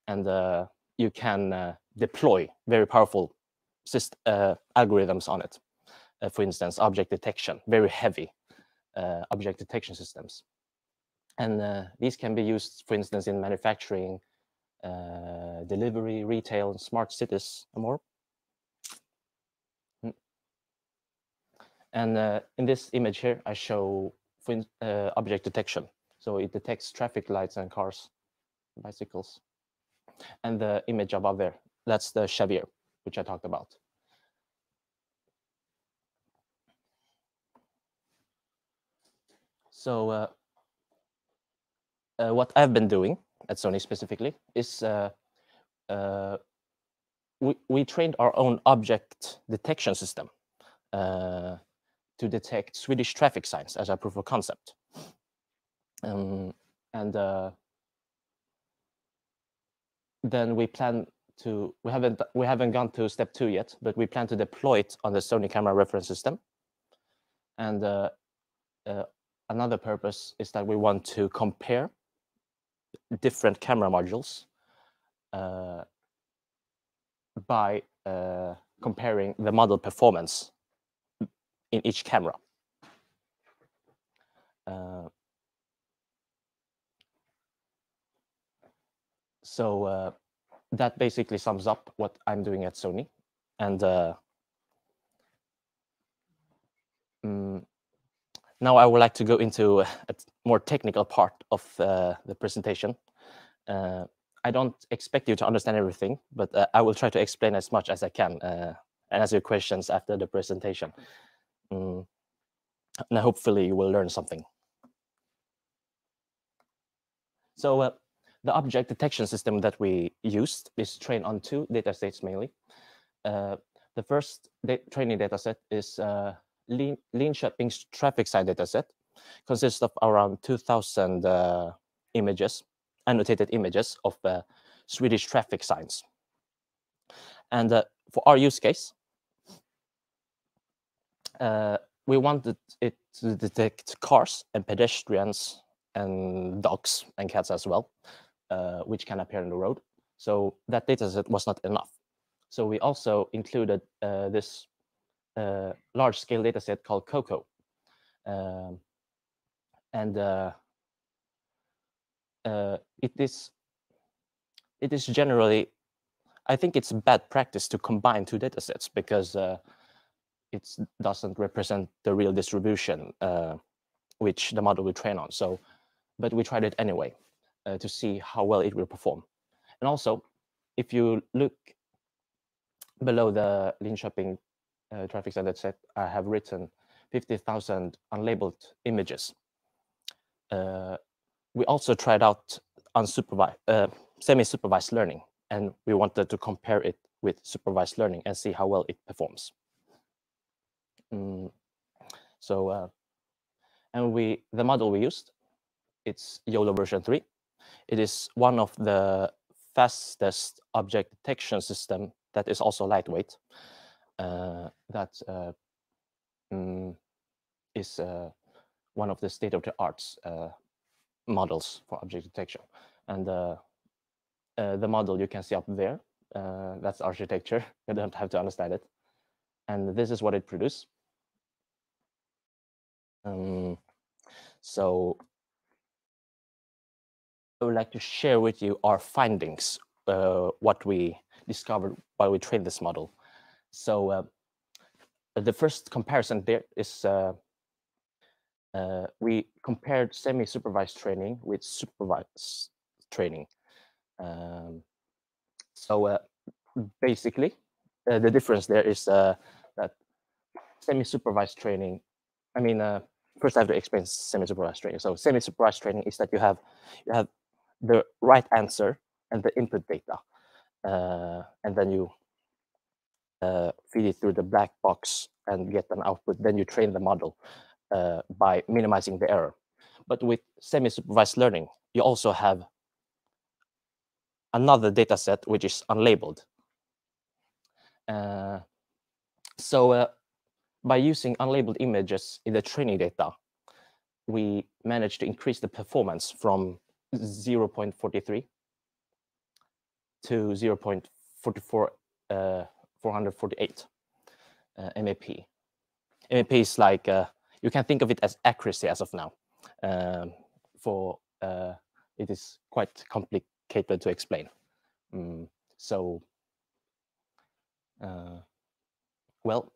and uh, you can uh, deploy very powerful syst- uh, algorithms on it. Uh, for instance, object detection, very heavy uh, object detection systems, and uh, these can be used, for instance, in manufacturing, delivery, retail, smart cities, and more. And uh, in this image here, I show uh, object detection. So it detects traffic lights and cars, bicycles. And the image above there, that's the Xavier, which I talked about. So uh, uh, what I've been doing at Sony specifically is uh, uh, we, we trained our own object detection system uh, to detect Swedish traffic signs as a proof of concept. Um, and uh, then we plan to we haven't we haven't gone to step two yet, but we plan to deploy it on the Sony camera reference system. And uh, uh, another purpose is that we want to compare different camera modules uh, by uh, comparing the model performance in each camera. Uh, so uh, that basically sums up what I'm doing at Sony. And uh, mm, now I would like to go into a more technical part of uh, the presentation. Uh, I don't expect you to understand everything, but uh, I will try to explain as much as I can and answer your questions after the presentation. Mm, and hopefully you will learn something. So uh, the object detection system that we used is trained on two data sets mainly. Uh, the first da- training data set is uh, Lin- Linköping's traffic sign dataset consists of around 2,000 uh, images, annotated images of uh, Swedish traffic signs. And uh, for our use case, uh, we wanted it to detect cars and pedestrians and dogs and cats as well, uh, which can appear on the road. So that dataset was not enough. So we also included uh, this uh, large scale data set called COCO, Um, and uh, uh, it is it is generally I think it's bad practice to combine two data sets because it doesn't represent the real distribution uh, which the model will train on. So, but we tried it anyway uh, to see how well it will perform. And also, if you look below the Linköping uh, traffic sign dataset, I have written 50,000 unlabeled images. Uh, we also tried out unsupervised, uh, semi-supervised learning, and we wanted to compare it with supervised learning and see how well it performs. Mm, so, uh, and we the model we used, it's YOLO version three. It is one of the fastest object detection system that is also lightweight. Uh, that uh, mm, is uh, one of the state of the arts uh, models for object detection. And uh, uh, the model you can see up there, that's architecture. You don't have to understand it. And this is what it produces. Um, so I would like to share with you our findings, uh, what we discovered while we trained this model. So uh, the first comparison there is uh, uh we compared semi-supervised training with supervised training. Um, so uh, basically, uh, the difference there is that semi-supervised training, I mean, first I have to explain semi-supervised training. So semi-supervised training is that you have you have the right answer and the input data, uh, and then you uh, feed it through the black box and get an output. Then you train the model uh, by minimizing the error. But with semi-supervised learning, you also have another data set which is unlabeled. Uh, so uh, by using unlabeled images in the training data, we managed to increase the performance from 0.43 to 0.44, uh, 448 uh, MAP. MAP is like, uh, you can think of it as accuracy as of now. Um, for uh, it is quite complicated to explain. Um, so, uh, well,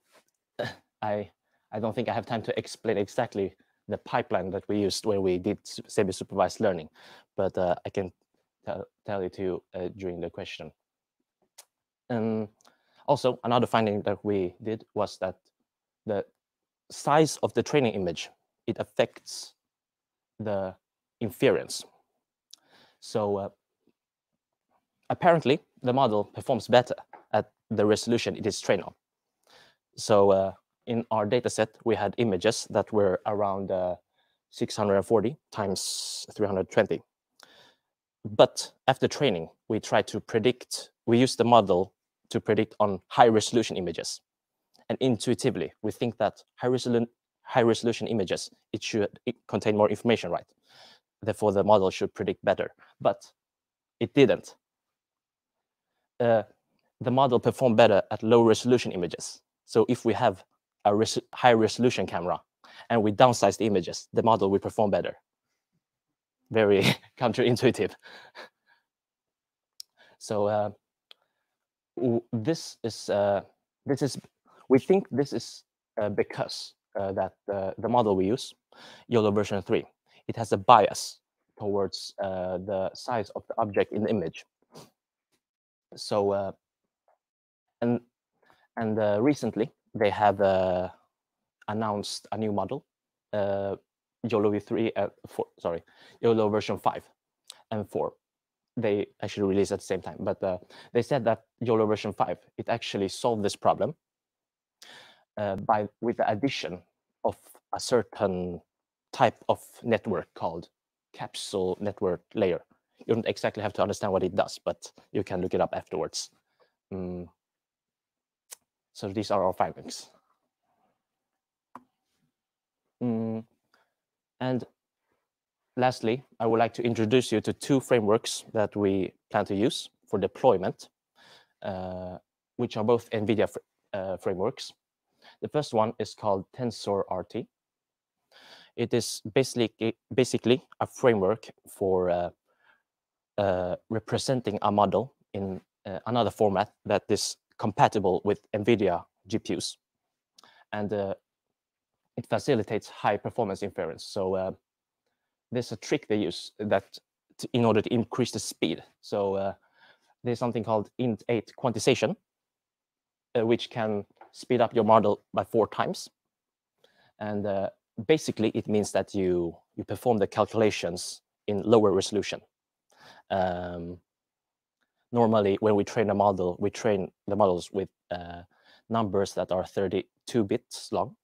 I I don't think I have time to explain exactly the pipeline that we used when we did semi-supervised learning, but uh, I can tell, it to you uh, during the question. And also, another finding that we did was that the size of the training image, it affects the inference. So uh, apparently, the model performs better at the resolution it is trained on. So uh, in our data set, we had images that were around uh, 640 times 320. But after training, we tried to predict, we used the model to predict on high resolution images. And intuitively, we think that high resolution, high resolution images, it should contain more information, right? Therefore, the model should predict better. But it didn't. Uh, the model performed better at low resolution images. So if we have a res high resolution camera and we downsize the images, the model will perform better. Very counterintuitive. so uh, this is uh, this is we think this is uh, because uh, that the model we use, YOLO version three, it has a bias towards uh, the size of the object in the image. So uh, and and recently they have uh, announced a new model, uh, YOLO v3, uh, four, sorry, YOLO version 5 and 4. They actually released at the same time, but uh, they said that YOLO version 5, it actually solved this problem uh, by with the addition of a certain type of network called capsule network layer. You don't exactly have to understand what it does, but you can look it up afterwards. Mm, so these are our findings. Mm. And lastly, I would like to introduce you to two frameworks that we plan to use for deployment, uh, which are both NVIDIA fr uh, frameworks. The first one is called TensorRT. It is basically basically a framework for uh, uh, representing a model in uh, another format that is compatible with NVIDIA GPUs. And uh, it facilitates high performance inference. So uh, there's a trick they use that to, in order to increase the speed. So uh, there's something called int8 quantization, uh, which can speed up your model by four times. And uh, basically, it means that you, you perform the calculations in lower resolution. Um, normally, when we train a model, we train the models with uh, numbers that are 32 bits long.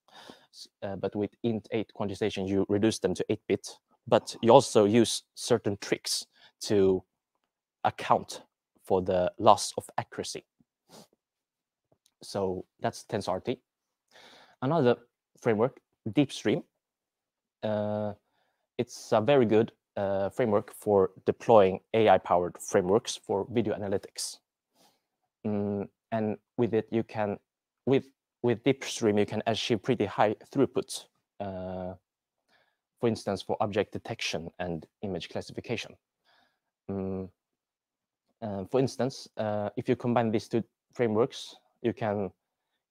Uh, but with int8 quantization, you reduce them to 8 bit. But you also use certain tricks to account for the loss of accuracy. So that's TensorRT. Another framework, DeepStream. Uh, it's a very good uh, framework for deploying AI-powered frameworks for video analytics. Mm, and with it, you can, with with DeepStream, you can achieve pretty high throughput. Uh, for instance, for object detection and image classification. Mm, uh, for instance, uh, if you combine these two frameworks, you can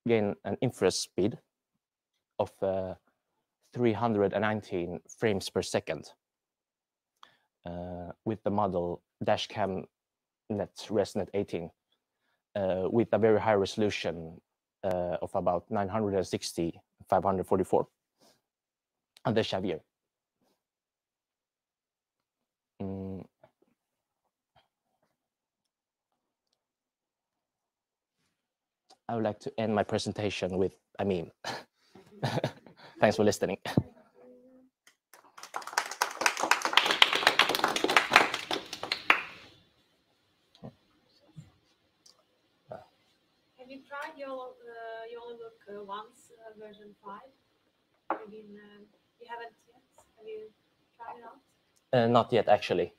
gain an inference speed of uh, 319 frames per second with the model dashcam net ResNet 18 uh, with a very high resolution uh, of about 960 544 on the Xavier. Mm. I would like to end my presentation with a meme. Thanks for listening. Have you tried YOLO, uh, YOLO Look uh, uh, version 5? I mean, uh, you haven't yet? Have you tried it out? Uh, not yet, actually,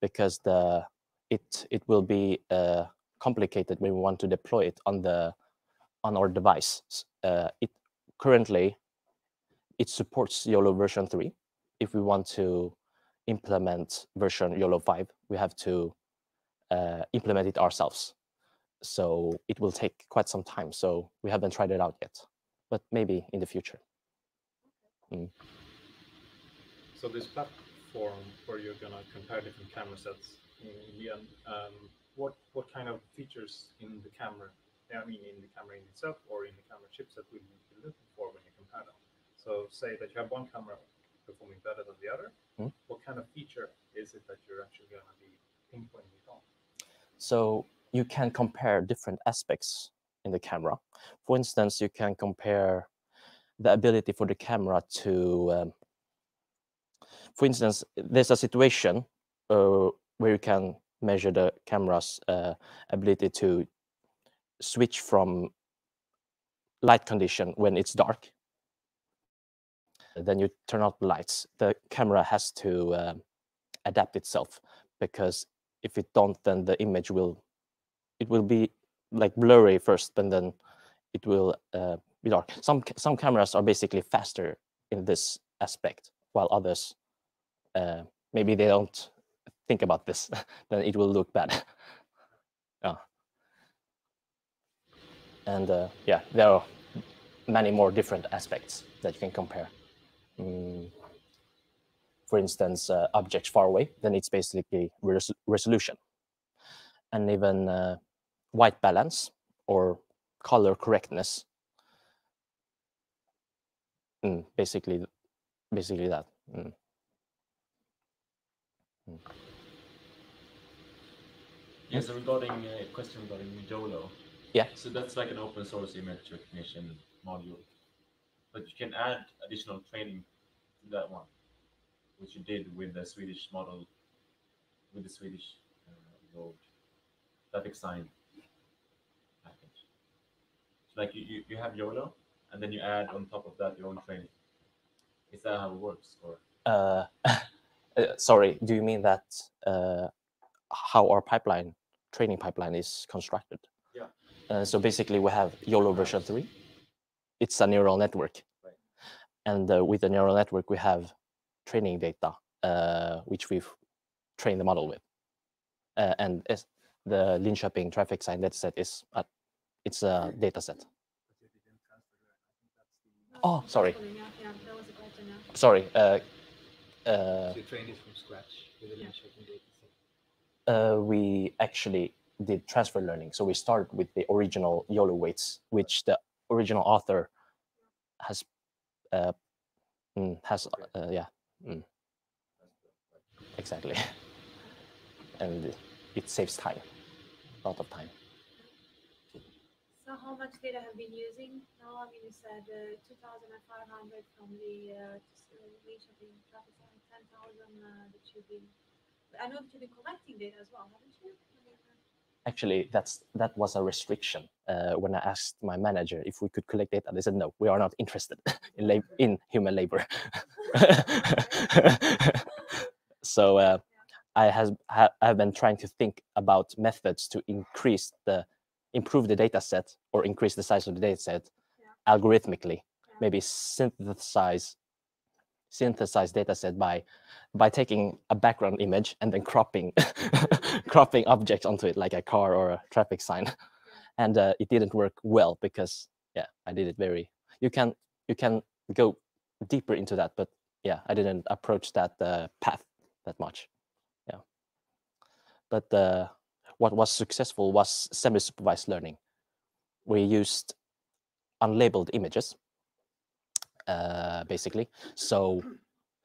because the it it will be uh, complicated when we want to deploy it on the on our device. Uh, it currently it supports YOLO version three. If we want to implement version YOLO five, we have to uh, implement it ourselves. So it will take quite some time. So we haven't tried it out yet, but maybe in the future. Mm. So this platform where you're gonna compare different camera sets in, in the end, um, what what kind of features in the camera? I mean, in the camera in itself or in the camera chipset will you be looking for when you compare them? So say that you have one camera performing better than the other. Mm. What kind of feature is it that you're actually gonna be pinpointing it on? So you can compare different aspects in the camera. For instance, you can compare the ability for the camera to, um, for instance, there's a situation uh, where you can measure the camera's uh, ability to switch from light condition when it's dark. Then you turn out the lights. The camera has to um adapt itself because if it don't, then the image will it will be like blurry first, and then it will uh, be dark. Some some cameras are basically faster in this aspect, while others uh, maybe they don't think about this. then it will look bad. yeah. And uh, yeah, there are many more different aspects that you can compare. Mm, for instance, uh, objects far away, then it's basically res- resolution. And even uh, white balance or color correctness. Mm, basically, basically that. Mm. Mm. Yes, so regarding a question regarding YOLO. Yeah. So that's like an open source image recognition module, but you can add additional training to that one, which you did with the Swedish model, with the Swedish uh, road traffic sign package. So like you, you, you have YOLO, and then you add on top of that your own training. Is that how it works, or? Uh, uh, sorry, do you mean that uh, how our pipeline, training pipeline is constructed? Yeah. Uh, so basically, we have YOLO version 3. It's a neural network. and uh, with the neural network we have training data uh, which we've trained the model with. Uh, and the Linköping traffic sign dataset is uh, it's a data set. Oh, sorry. Yeah, yeah, that was a question, yeah. Sorry. Uh, uh, So you trained it from scratch with a Linköping data set. uh, we actually did transfer learning. So we started with the original YOLO weights, which the original author has uh, mm, has uh, yeah mm. exactly, and it saves time, a lot of time. So how much data have been using now? I mean, you said uh, 2,500 from the uh, just, uh, Linköping traffic sign, 10,000 uh, that you've been. I know that you've been collecting data as well, haven't you? I Actually, that's that was a restriction uh, when I asked my manager if we could collect data. They said no, we are not interested in lab- in human labor. so uh, I has ha- I've been trying to think about methods to increase the improve the data set or increase the size of the data set algorithmically. Maybe synthesize synthesize data set by by taking a background image and then cropping cropping objects onto it like a car or a traffic sign. And uh, it didn't work well because yeah i did it very you can you can go deeper into that but yeah i didn't approach that uh, path that much. Yeah. But uh, what was successful was semi-supervised learning we used unlabeled images uh, basically so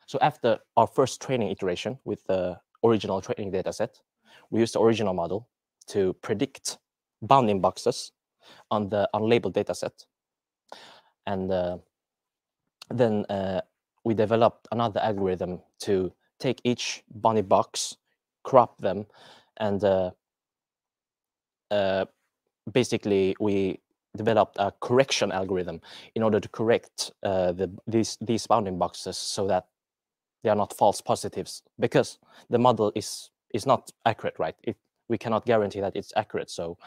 so after our first training iteration with the original training data set, we used the original model to predict bounding boxes on the unlabeled data set. And uh, then uh, we developed another algorithm to take each bounding box, crop them, and uh, basically we developed a correction algorithm in order to correct uh, the, these, these bounding boxes so that they are not false positives because the model is is not accurate right? It, we cannot guarantee that it's accurate so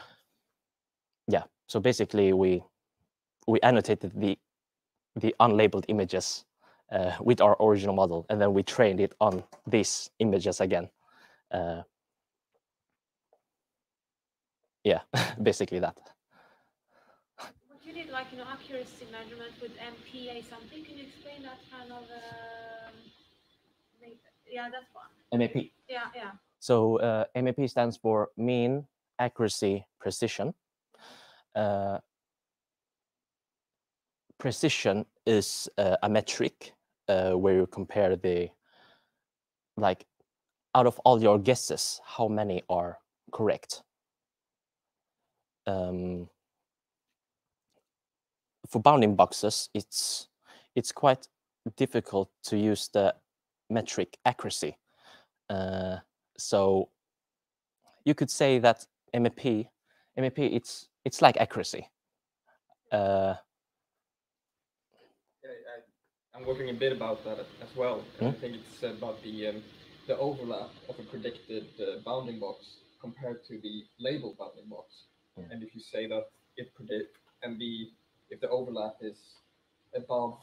yeah. So basically we we annotated the the unlabeled images uh, with our original model and then we trained it on these images again uh, yeah basically that What you did, like an accuracy measurement with MPA something. Can you explain that kind of? Um, yeah, that's one. map Yeah, yeah. So uh, MAP stands for mean accuracy precision. Uh, precision is uh, a metric uh, where you compare the like out of all your guesses, how many are correct. Um, for bounding boxes, it's it's quite difficult to use the metric accuracy. Uh, so you could say that MAP, MAP, it's it's like accuracy. Uh, I, I'm working a bit about that as well. and I Hmm? think it's about the um, the overlap of a predicted uh, bounding box compared to the label bounding box. And if you say that it predict and the if the overlap is above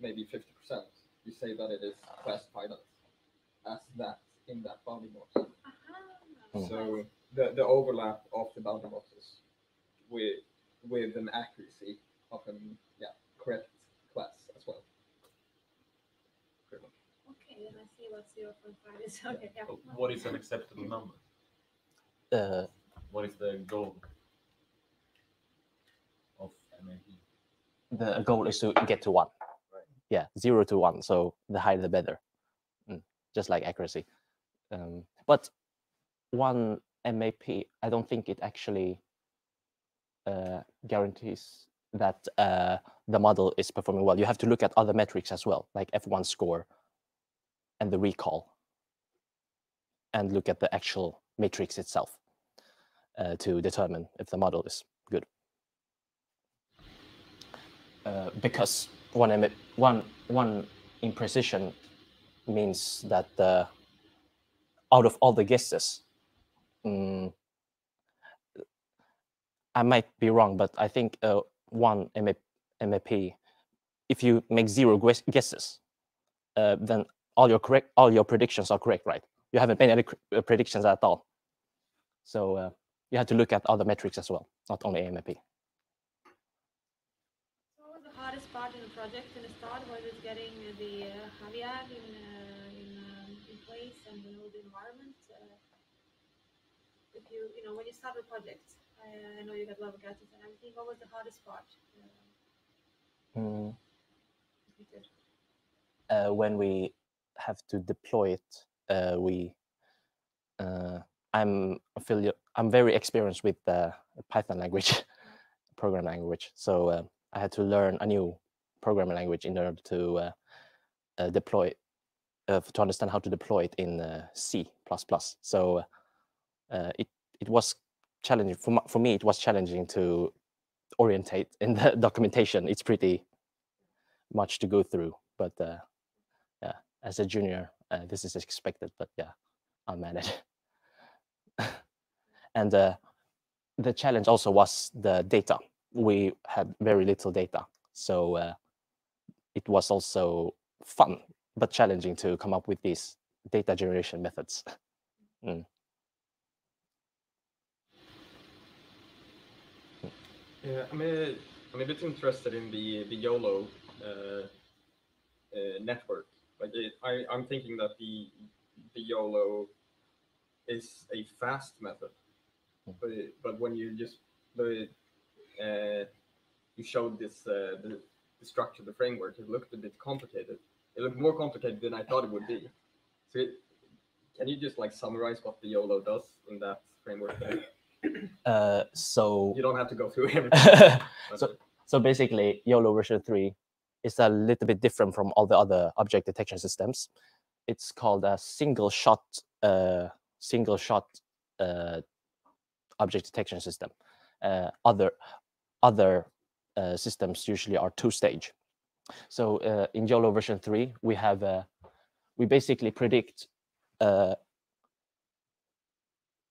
maybe 50%, you say that it is classified as, as that in that bounding box. Hmm. So the, the overlap of the bounding boxes with with an accuracy of an yeah correct class as well. Okay, then I see what zero point five is. Okay, yeah. What is an acceptable number? uh, What is the goal of MAP? The goal is to get to one. Yeah, zero to one. So the higher the better. Mm, just like accuracy. Um, but one MAP, I don't think it actually uh, guarantees that uh, the model is performing well. You have to look at other metrics as well, like F1 score and the recall, and look at the actual matrix itself uh, to determine if the model is good. Uh, because one one one imprecision means that uh, out of all the guesses, mm, I might be wrong, but I think uh, one MA- MAP if you make zero guesses, uh, then all your correct all your predictions are correct, right? You haven't made any uh, predictions at all. So you have to look at other metrics as well, not only AMAP. So what was the hardest part in the project in the start? Was it getting the uh, Xavier in, uh, in, um, in place and you know the environment? Uh, if you you know when you start a project, I, I know you got a lot of gadgets and everything. What was the hardest part? Uh, Mm, if you could? uh, when we have to deploy it, uh, we uh, I'm affiliate. I'm very experienced with the Python language, program language. So uh, I had to learn a new programming language in order to uh, uh, deploy, uh, to understand how to deploy it in C++. So it it was challenging for for me. It was challenging to orientate in the documentation. It's pretty much to go through, but yeah, as a junior, this is expected. But yeah, I'll manage. and uh, the challenge also was the data. We had very little data, so uh, it was also fun but challenging to come up with these data generation methods. Mm. Yeah, I'm a, I'm a bit interested in the the YOLO uh, uh, network. Like it, I, I'm thinking that the the YOLO is a fast method, but it, but when you just the uh, you showed this uh, the, the structure, the framework, it looked a bit complicated. It looked more complicated than I thought it would be. So, it, can you just like summarize what the YOLO does in that framework? Uh, so You don't have to go through everything. so, so basically, YOLO version 3 is a little bit different from all the other object detection systems. It's called a single shot, uh, single shot uh, object detection system. Uh, other other uh, systems usually are two stage. So uh, in YOLO version 3, we have uh, we basically predict uh,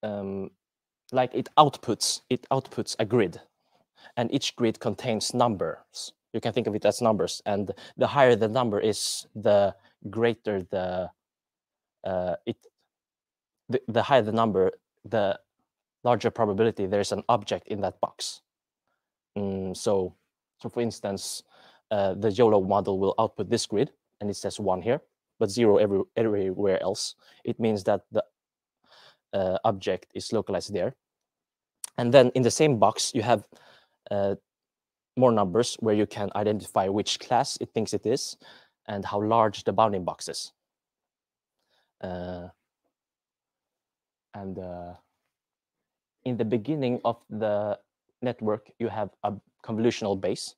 um, like it outputs it outputs a grid and each grid contains numbers you can think of it as numbers and the higher the number is the greater the uh, it the, the higher the number the larger probability there's an object in that box Mm, so so for instance uh, the YOLO model will output this grid and it says one here but zero every, everywhere else it means that the uh, object is localized there and then in the same box, you have uh, more numbers where you can identify which class it thinks it is and how large the bounding box is. Uh, and uh, in the beginning of the network, you have a convolutional base,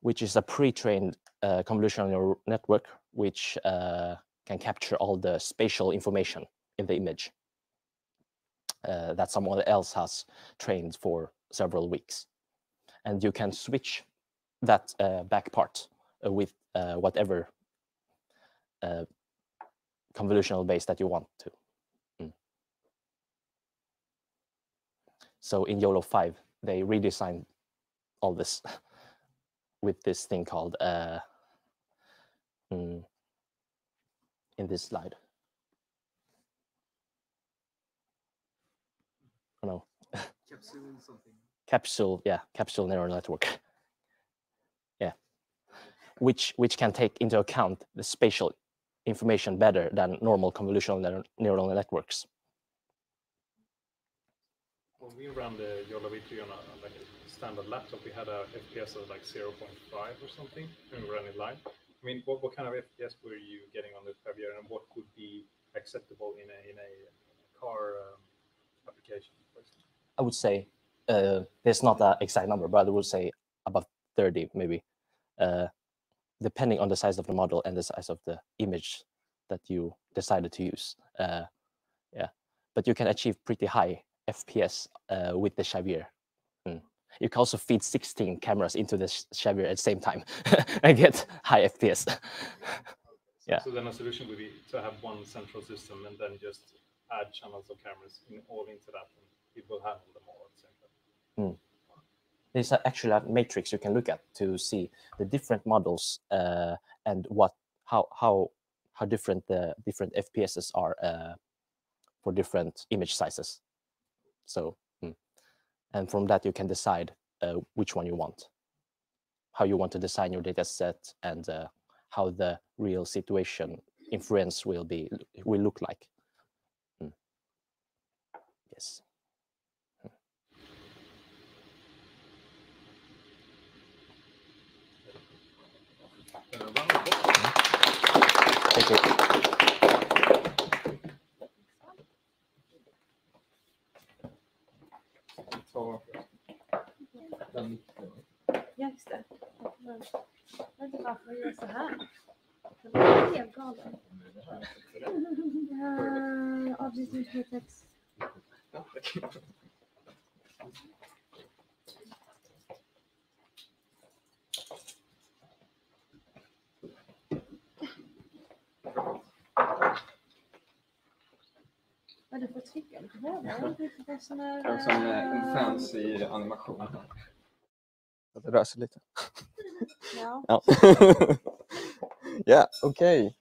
which is a pre-trained uh, convolutional network, which uh, can capture all the spatial information in the image uh, that someone else has trained for several weeks. And you can switch that uh, back part uh, with uh, whatever convolutional base that you want to. Mm. So in YOLO 5, they redesigned all this with this thing called, uh, mm, in this slide. Oh, no. Capsule something. capsule yeah capsule neural network yeah which which can take into account the spatial information better than normal convolutional neural networks When we ran the YOLO V3 on a like a standard laptop, we had a FPS of like 0.5 or something, and we ran it live. I mean, what, what kind of FPS were you getting on the Xavier, and what would be acceptable in a in a, car um, application? i would say uh, there's not an exact number but i would say about 30 maybe uh, depending on the size of the model and the size of the image that you decided to use uh, yeah but you can achieve pretty high fps uh, with the Xavier. Mm. You can also feed 16 cameras into the Xavier at the same time and get high FPS. yeah. So then a solution would be to have one central system and then just add channels of cameras in, all into that, and it will handle them all at the same time. Mm. there's actually a matrix you can look at to see the different models uh, and what how how how different the different FPSs are uh, for different image sizes. So, mm. and from that you can decide uh, which one you want, how you want to design your data set, and uh, how the real situation inference will be will look like. Mm. Yes. Thank you. Ja, just det. Men, jag vet inte varför jag gör så här. Det var helt galen. Uh, avslutningsvis text. Vad är det för trycka lite hårdare? Jag vet inte vad som är... Kanske en, eh, en fancy animation. Det rör sig lite. Ja. Ja. yeah, okay.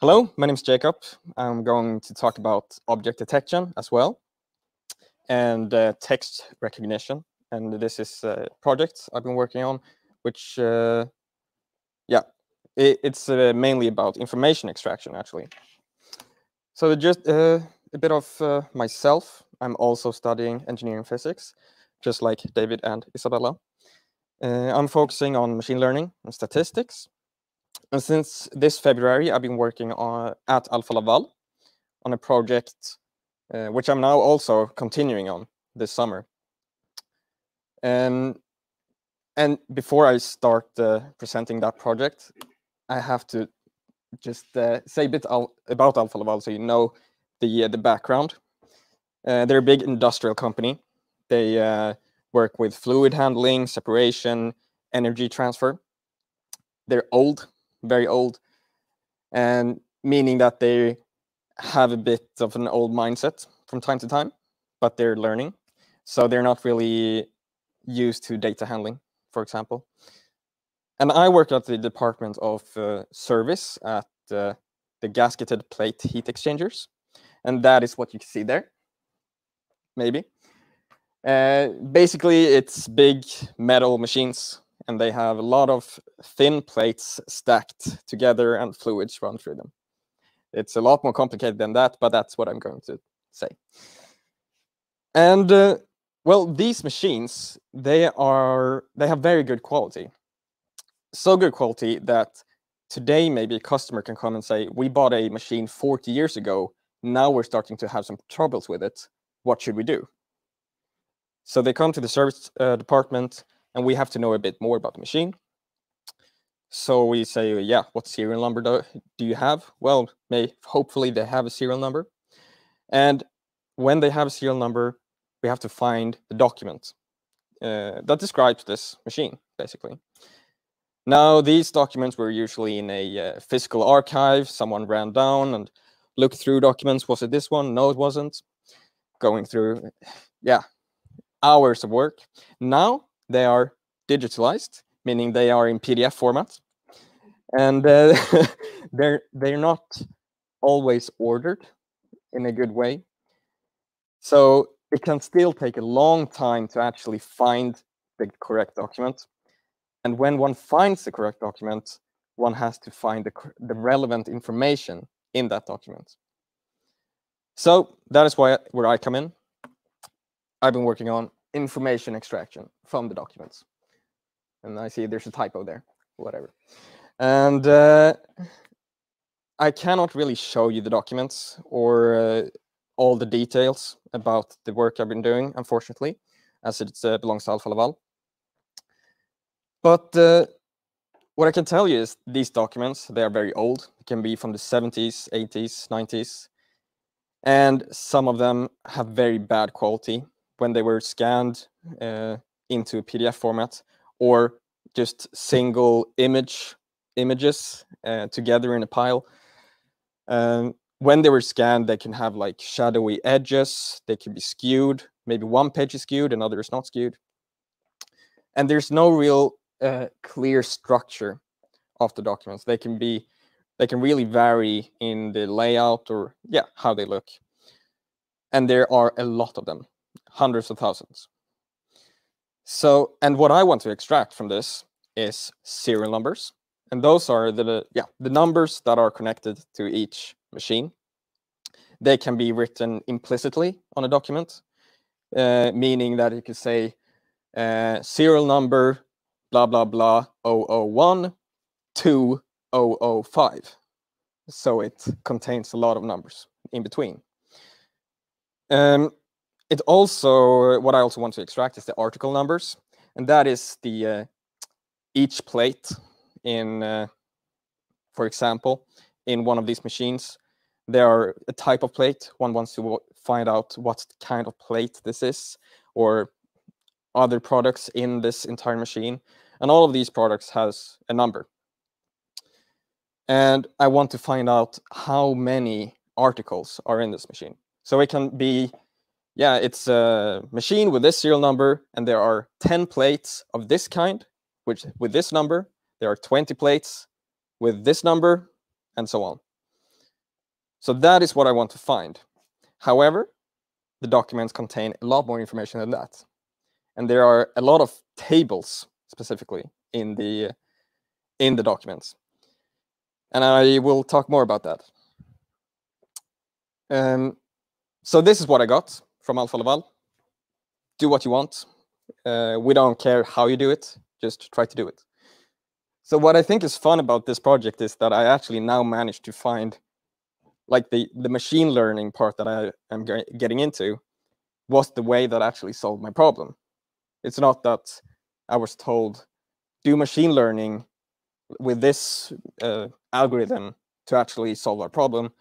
Hello, my name is Jacob. I'm going to talk about object detection as well and uh, text recognition. And this is a project I've been working on, which, uh, yeah, it, it's uh, mainly about information extraction actually. So just uh, a bit of uh, myself. I'm also studying engineering physics, just like David and Isabella. Uh, I'm focusing on machine learning and statistics. And since this February, I've been working on, at Alfa Laval on a project uh, which I'm now also continuing on this summer. And, and before I start uh, presenting that project, I have to just uh, say a bit al- about Alfa Laval so you know the, uh, the background. Uh, they're a big industrial company. They work with fluid handling, separation, energy transfer. They're old, very old, and meaning that they have a bit of an old mindset from time to time, but they're learning. So they're not really used to data handling, for example. And I work at the Department of uh, Service at uh, the gasketed plate heat exchangers. And that is what you see there, maybe. Uh, basically, it's big metal machines, and they have a lot of thin plates stacked together and fluids run through them. It's a lot more complicated than that, but that's what I'm going to say. And uh, well, these machines, they are they have very good quality. So good quality that today maybe a customer can come and say, "We bought a machine 40 years ago. Now we're starting to have some troubles with it. What should we do?" So they come to the service uh, department, and we have to know a bit more about the machine. So we say, yeah, what serial number do, do you have? Well, may hopefully they have a serial number. And when they have a serial number, we have to find the document uh, that describes this machine, basically. Now, these documents were usually in a uh, physical archive. Someone ran down and looked through documents. Was it this one? No, it wasn't. Going through, yeah, hours of work. Now they are digitalized, meaning they are in PDF format, and uh, they're they're not always ordered in a good way. So it can still take a long time to actually find the correct document. And when one finds the correct document, one has to find the, the relevant information in that document. So that is why where I come in. I've been working on information extraction from the documents. And I see there's a typo there, whatever. And uh, I cannot really show you the documents or uh, all the details about the work I've been doing, unfortunately, as it uh, belongs to Alfa Laval. But uh, what I can tell you is these documents, they are very old. Can be from the 70s, 80s, 90s. And some of them have very bad quality when they were scanned uh, into PDF format or just single image images uh, together in a pile. Um, when they were scanned, they can have like shadowy edges. They can be skewed. Maybe one page is skewed, another is not skewed. and there's no real uh, clear structure of the documents. They can be, they can really vary in the layout or yeah, how they look. And there are a lot of them, hundreds of thousands. So, and what I want to extract from this is serial numbers. And those are the, yeah, the numbers that are connected to each machine. They can be written implicitly on a document, uh, meaning that you could say uh, serial number, blah, blah, blah, 001 to 005. So it contains a lot of numbers in between. Um, it also, what I also want to extract is the article numbers, and that is the uh, each plate in, uh, for example, in one of these machines, there are a type of plate. One wants to find out what kind of plate this is, or other products in this entire machine. And all of these products has a number. And I want to find out how many articles are in this machine. So it can be, yeah, it's a machine with this serial number, and there are 10 plates of this kind, which with this number, there are 20 plates with this number, and so on. So that is what I want to find. However, the documents contain a lot more information than that. And there are a lot of tables specifically in the in the documents. And I will talk more about that. Um, so this is what I got from Alfa Laval. Do what you want. Uh, we don't care how you do it, just try to do it. So what I think is fun about this project is that I actually now managed to find like the the machine learning part that I am getting into was the way that actually solved my problem. It's not that I was told do machine learning with this uh, algorithm to actually solve our problem.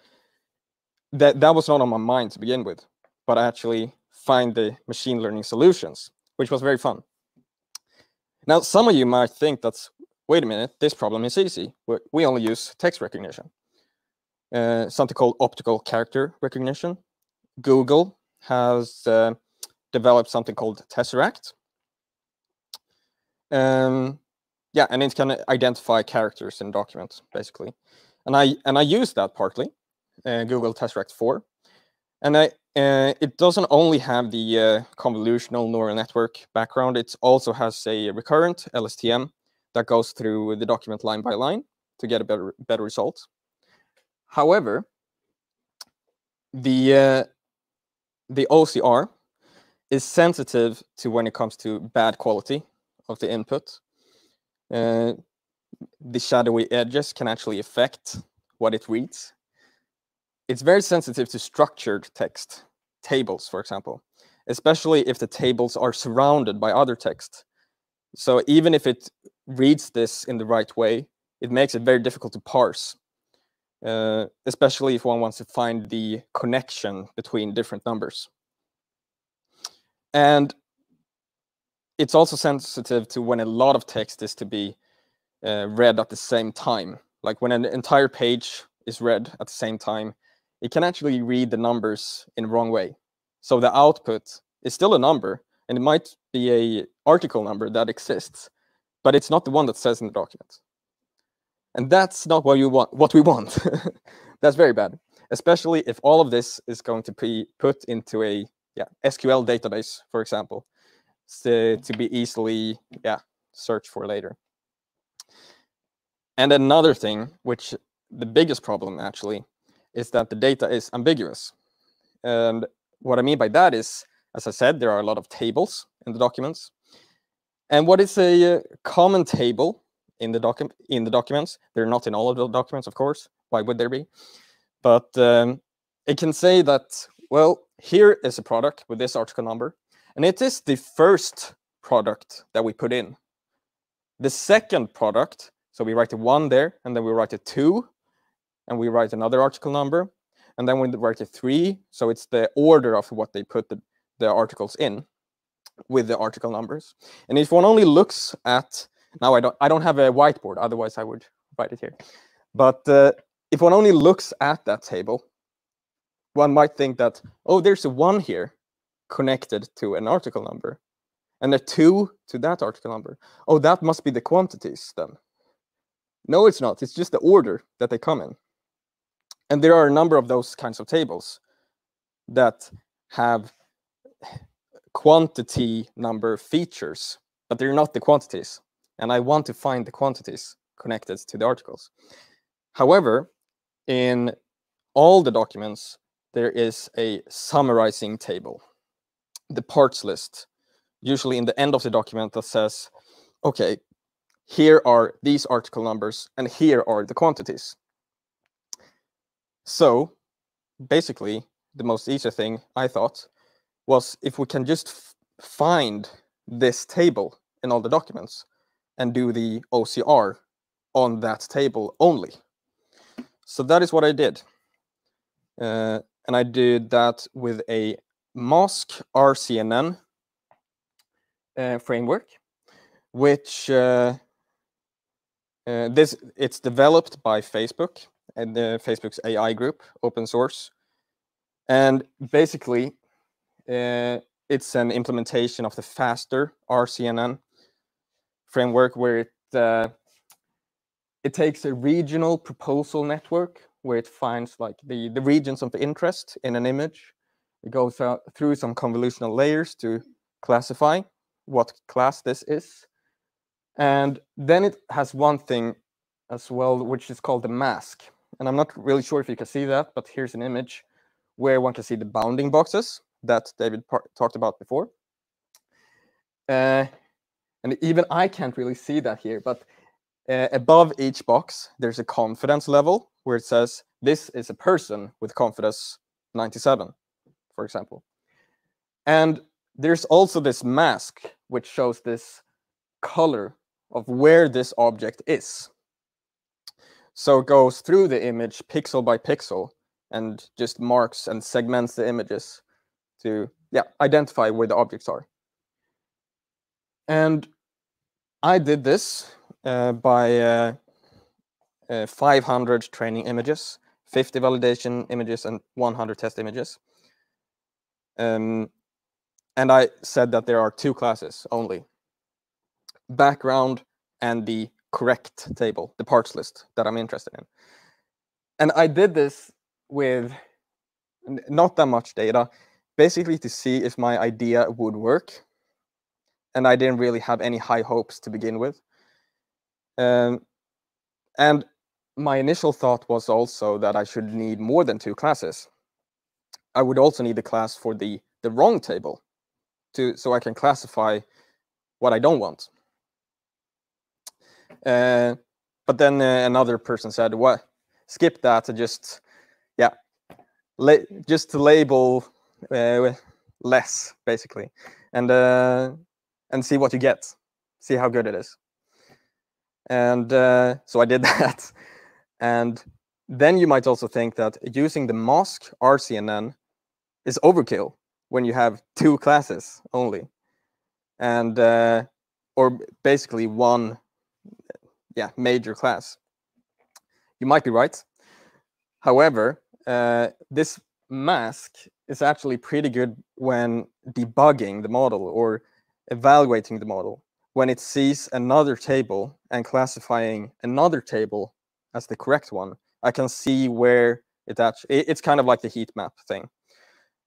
That that was not on my mind to begin with, but actually find the machine learning solutions, which was very fun. Now, some of you might think that's wait a minute, this problem is easy. We only use text recognition uh, something called optical character recognition. Google has uh, developed something called Tesseract. Um, yeah, and it can identify characters in documents, basically. And I and I use that partly, uh, Google Tesseract 4. And I, uh, it doesn't only have the uh, convolutional neural network background, it also has a recurrent LSTM that goes through the document line by line to get a better, better result. However, the uh, the OCR is sensitive to when it comes to bad quality of the input. Uh, the shadowy edges can actually affect what it reads. It's very sensitive to structured text, tables, for example, especially if the tables are surrounded by other text. So even if it reads this in the right way, it makes it very difficult to parse uh, especially if one wants to find the connection between different numbers. And it's also sensitive to when a lot of text is to be uh, read at the same time. Like when an entire page is read at the same time, it can actually read the numbers in wrong way. So the output is still a number, and it might be a article number that exists, but it's not the one that says in the document. And that's not what you want, what we want. that's very bad, especially if all of this is going to be put into a yeah, SQL database, for example, so uh, to be easily yeah searched for later. And another thing, which the biggest problem actually, is that the data is ambiguous. And what I mean by that is, as I said, there are a lot of tables in the documents. And what is a uh, common table in the document in the documents. They're not in all of the documents, of course. Why would there be? But um, it can say that well, here is a product with this article number, and it is the first product that we put in. The second product, so we write a one there, and then we write a two, and we write another article number, and then we write a three. So it's the order of what they put the, the articles in with the article numbers. And if one only looks at now I don't I don't have a whiteboard, otherwise I would write it here. But uh, if one only looks at that table, one might think that, oh, there's a one here connected to an article number. and a 2 to that article number. Oh, that must be the quantities then. No, it's not. It's just the order that they come in. And there are a number of those kinds of tables that have quantity number features, but they're not the quantities. And I want to find the quantities connected to the articles. However, in all the documents, there is a summarizing table, the parts list, usually in the end of the document that says, okay, here are these article numbers and here are the quantities. So basically, the most easier thing I thought was if we can just find this table in all the documents and do the OCR on that table only. So that is what I did. Uh, and I did that with a MASK RCNN uh, framework, which uh, uh, this it's developed by Facebook and the Facebook's AI group, open source, and basically uh, it's an implementation of the faster RCNN framework where it uh, it takes a regional proposal network where it finds like the the regions of interest in an image. It goes out through some convolutional layers to classify what class this is. And then it has one thing as well, which is called the mask. And I'm not really sure if you can see that, but here's an image where one can see the bounding boxes that David talked about before. Uh, and even I can't really see that here, but uh, above each box, there's a confidence level where it says, this is a person with confidence 97, for example. And there's also this mask, which shows this color of where this object is. So it goes through the image pixel by pixel and just marks and segments the images to yeah identify where the objects are. And I did this uh, by uh, uh, 500 training images, 50 validation images, and 100 test images. Um, and I said that there are two classes only, background and the correct table, the parts list that I'm interested in. And I did this with not that much data, basically to see if my idea would work. And I didn't really have any high hopes to begin with. Um, and my initial thought was also that I should need more than two classes. I would also need a class for the, the wrong table to so I can classify what I don't want. Uh, but then uh, another person said, "What? Skip that. Just, yeah, just to label uh, less, basically, and uh, and see what you get, see how good it is." And uh, so I did that, and then you might also think that using the mask RCNN is overkill when you have two classes only, and or basically one yeah, major class. You might be right. However, uh, this mask is actually pretty good when debugging the model or evaluating the model. When it sees another table and classifying another table as the correct one, I can see where it actually, it's kind of like the heat map thing.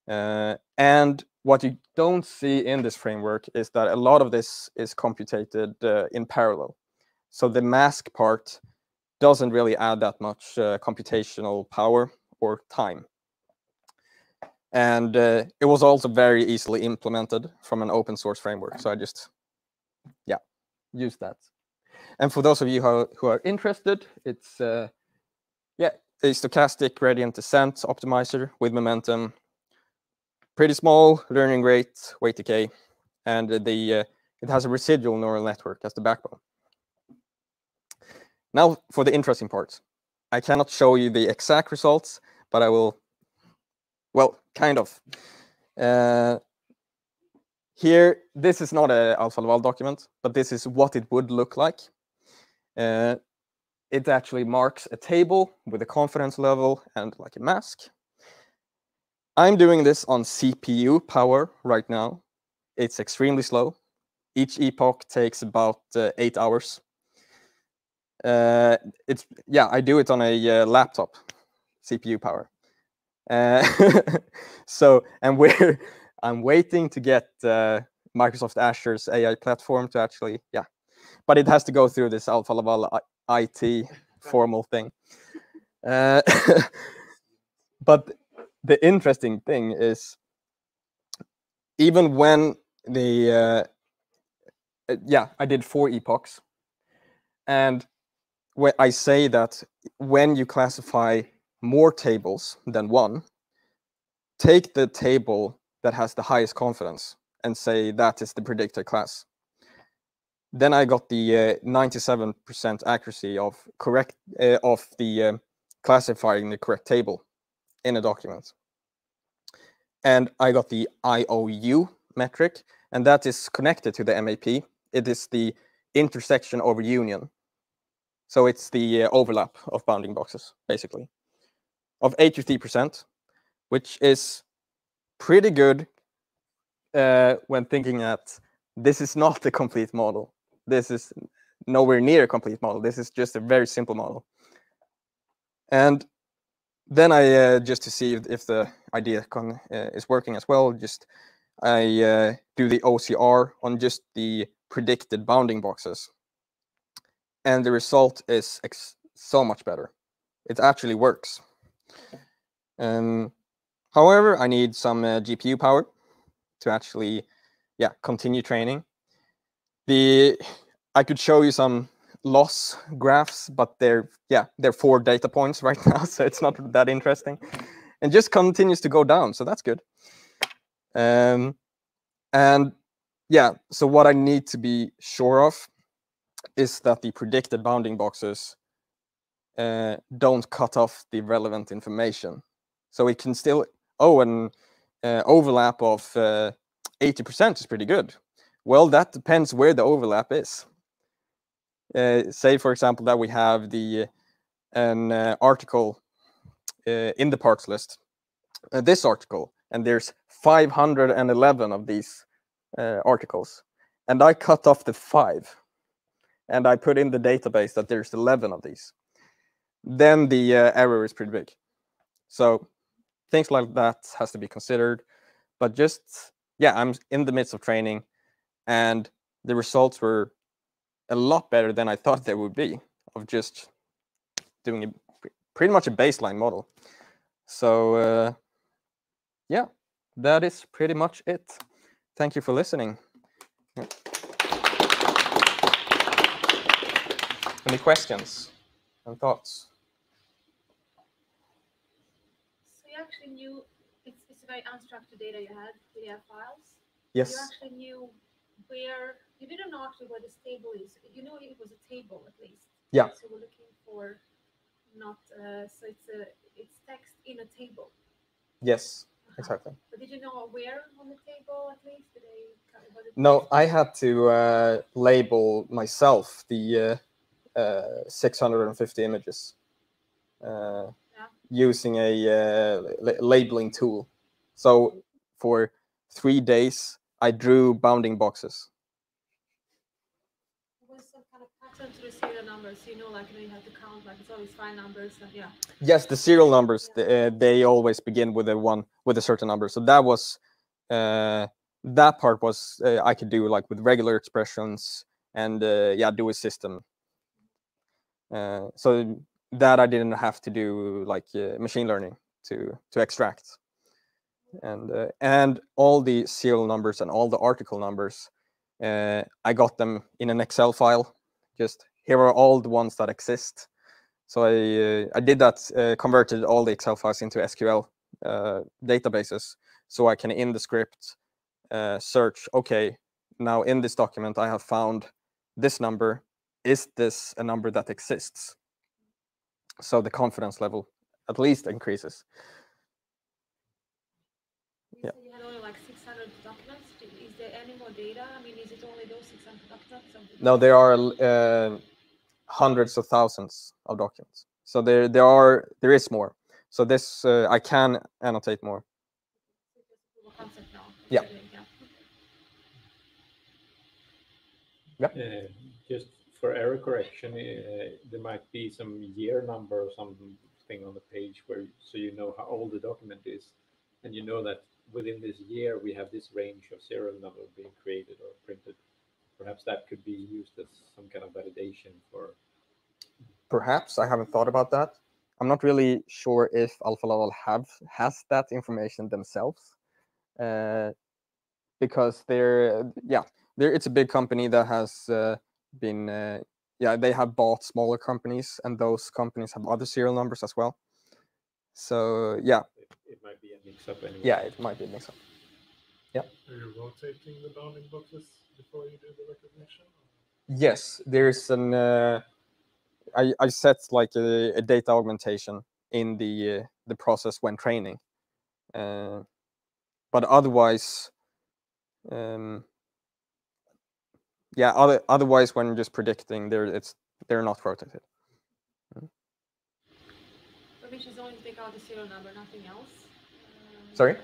Uh, and what you don't see in this framework is that a lot of this is computed uh, in parallel. So the mask part doesn't really add that much uh, computational power or time. And uh, it was also very easily implemented from an open source framework. So I just, yeah, use that. And for those of you who, who are interested, it's, uh, yeah, a stochastic gradient descent optimizer with momentum. Pretty small, learning rate, weight decay, and the uh, it has a residual neural network as the backbone. Now for the interesting parts. I cannot show you the exact results, but I will, well, kind of. Uh, here, this is not a Alfa Laval document, but this is what it would look like. Uh, it actually marks a table with a confidence level and like a mask. I'm doing this on CPU power right now. It's extremely slow. each epoch takes about uh, eight hours. Uh, it's yeah, I do it on a uh, laptop, CPU power. Uh, so and we're I'm waiting to get uh, Microsoft Azure's AI platform to actually yeah, but it has to go through this Alfa Laval I- IT formal thing. Uh, but the interesting thing is even when the uh, uh, yeah i did four epochs and when i say that when you classify more tables than one take the table that has the highest confidence and say that is the predicted class then i got the uh, 97% accuracy of correct uh, of the um, classifying the correct table in a document and I got the IOU metric, and that is connected to the MAP. It is the intersection over union. So it's the uh, overlap of bounding boxes, basically, of 83%, which is pretty good uh, when thinking that this is not a complete model. This is nowhere near a complete model. This is just a very simple model. And then I uh, just to see if, the idea con, uh, is working as well. Just I uh, do the OCR on just the predicted bounding boxes, and the result is so much better. It actually works. Um, however, I need some uh, GPU power to actually, yeah, continue training. The I could show you some loss graphs, but they're yeah they're four data points right now, so it's not that interesting, and just continues to go down. So that's good. Um, and yeah, so what I need to be sure of is that the predicted bounding boxes uh, don't cut off the relevant information. So it can still oh an uh, overlap of 80% uh, is pretty good. Well, that depends where the overlap is uh, say for example that we have the an uh, article uh, in the parts list this article and there's 511 of these articles and i cut off the five and i put in the database that there's 11 of these then the uh, error is pretty big so things like that has to be considered but just yeah i'm in the midst of training and the results were a lot better than I thought they would be of just doing a, pretty much a baseline model. So uh, yeah, that is pretty much it. Thank you for listening. Any questions and thoughts? So you actually knew it's, it's very unstructured data you had, PDF files. Yes. You actually knew where you didn't know actually where this table is. You know it was a table at least. Yeah. So we're looking for not uh, so it's a it's text in a table. Yes, Uh-huh. exactly. But did you know where on the table at least? Did they kind of- what did No, I had to uh, label myself the uh, uh, 650 images uh, using a uh, la- labeling tool. So for three days, I drew bounding boxes. was kind of the serial numbers? You know, like you, know, you have to count like it's always five numbers yeah. Yes, the serial numbers th- uh, they always begin with a one with a certain number. So that was uh, that part was uh, I could do like with regular expressions and uh, yeah, do a system. Uh, so that I didn't have to do like uh, machine learning to to extract, and uh, and all the serial numbers and all the article numbers, uh, I got them in an Excel file. Just here are all the ones that exist. So I uh, I did that, converted all the Excel files into SQL databases, so I can in the script search. Okay, now in this document I have found this number. Is this a number that exists? So the confidence level at least increases. You Yeah. said you had only like 600 documents. Is there any more data? I mean, is it only those 600 documents? or No, there are uh, hundreds of thousands of documents. So there there are there is more. So this uh, I can annotate more. proof of concept now? Yeah. Yeah. Uh, just for error correction, uh, there might be some year number or something on the page where so you know how old the document is, and you know that within this year we have this range of serial number being created or printed. Perhaps that could be used as some kind of validation for. Perhaps I haven't thought about that. I'm not really sure if Alfa Laval have has that information themselves, uh, because they're yeah, they're it's a big company that has uh, been uh, yeah they have bought smaller companies and those companies have other serial numbers as well. So yeah, It, it might be a mix-up anyway. yeah, it might be a mix-up. Yeah. Are you rotating the bounding boxes before you do the recognition? Yes, there's an. Uh, I I set like a, a data augmentation in the uh, the process when training, uh, but otherwise, um, yeah. Other otherwise, when just predicting, there it's they're not rotated. The mission is only to take out the serial number, nothing else. Um, Sorry?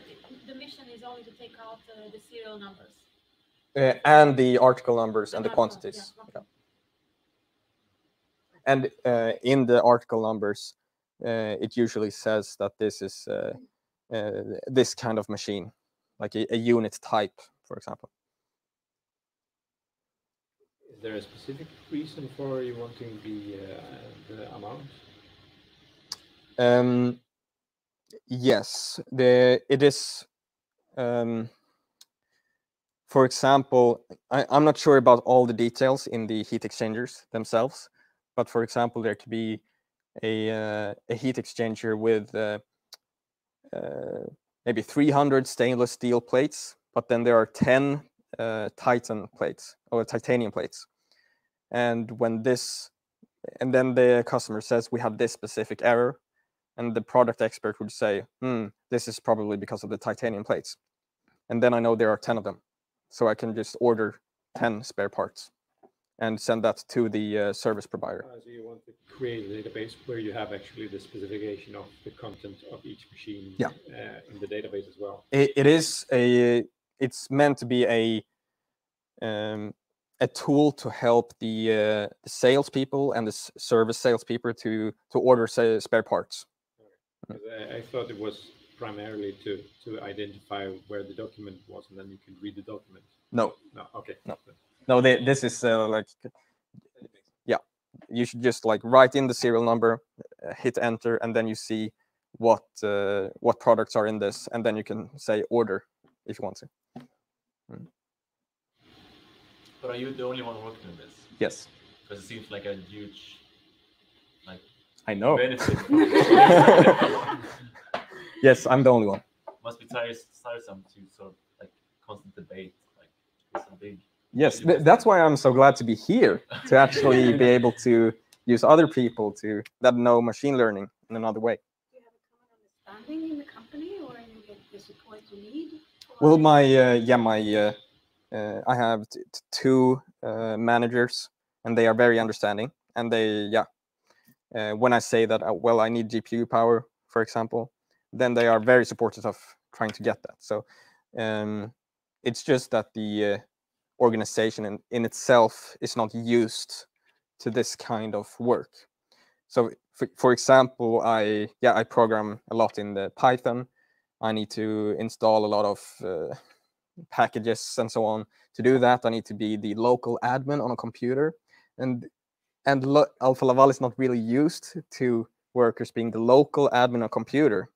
The mission is only to take out uh, the serial numbers. Uh, and the article numbers The and the article, yeah, quantities. okay. yeah. And uh, in the article numbers, uh, it usually says that this is uh, uh, this kind of machine, like a, a unit type, for example. There a specific reason for you wanting the uh, the amount? Um, yes, the it is. Um, for example, I, I'm not sure about all the details in the heat exchangers themselves, but for example, there could be a uh, a heat exchanger with uh, uh, maybe 300 stainless steel plates, but then there are 10 uh, Titan plates or titanium plates, and when this and then the customer says we have this specific error and the product expert would say hmm this is probably because of the titanium plates and then i know there are 10 of them so i can just order 10 spare parts and send that to the uh, service provider Uh, so you want to create a database where you have actually the specification of the content of each machine Yeah. uh, in the database as well. it, it is a it's meant to be a um, a tool to help the uh, the salespeople and the service salespeople to to order say, spare parts. I, I thought it was primarily to to identify where the document was, and then you can read the document. No. No. Okay. No. No, they, this is uh, like, yeah, you should just like write in the serial number, uh, hit enter, and then you see what uh, what products are in this, and then you can say order if you want to. But are you the only one working on this? Yes. Because it seems like a huge, like. I know. Benefit. yes, I'm the only one. Must be tires- tiresome to sort of like constant debate. Like it's a big. Yes, th- that's why I'm so glad to be here to actually be able to use other people to that know machine learning in another way. You have a Standing in the company or you get the support you need? Well, my uh, yeah, my uh, I have two uh, managers, and they are very understanding. And they yeah, uh, when I say that uh, well, I need GPU power, for example, then they are very supportive of trying to get that. So um, it's just that the uh, organization in, in itself is not used to this kind of work. So for, for example, I yeah I program a lot in the Python. I need to install a lot of uh, packages and so on. To do that, I need to be the local admin on a computer, and and Alfa Laval is not really used to workers being the local admin on a computer.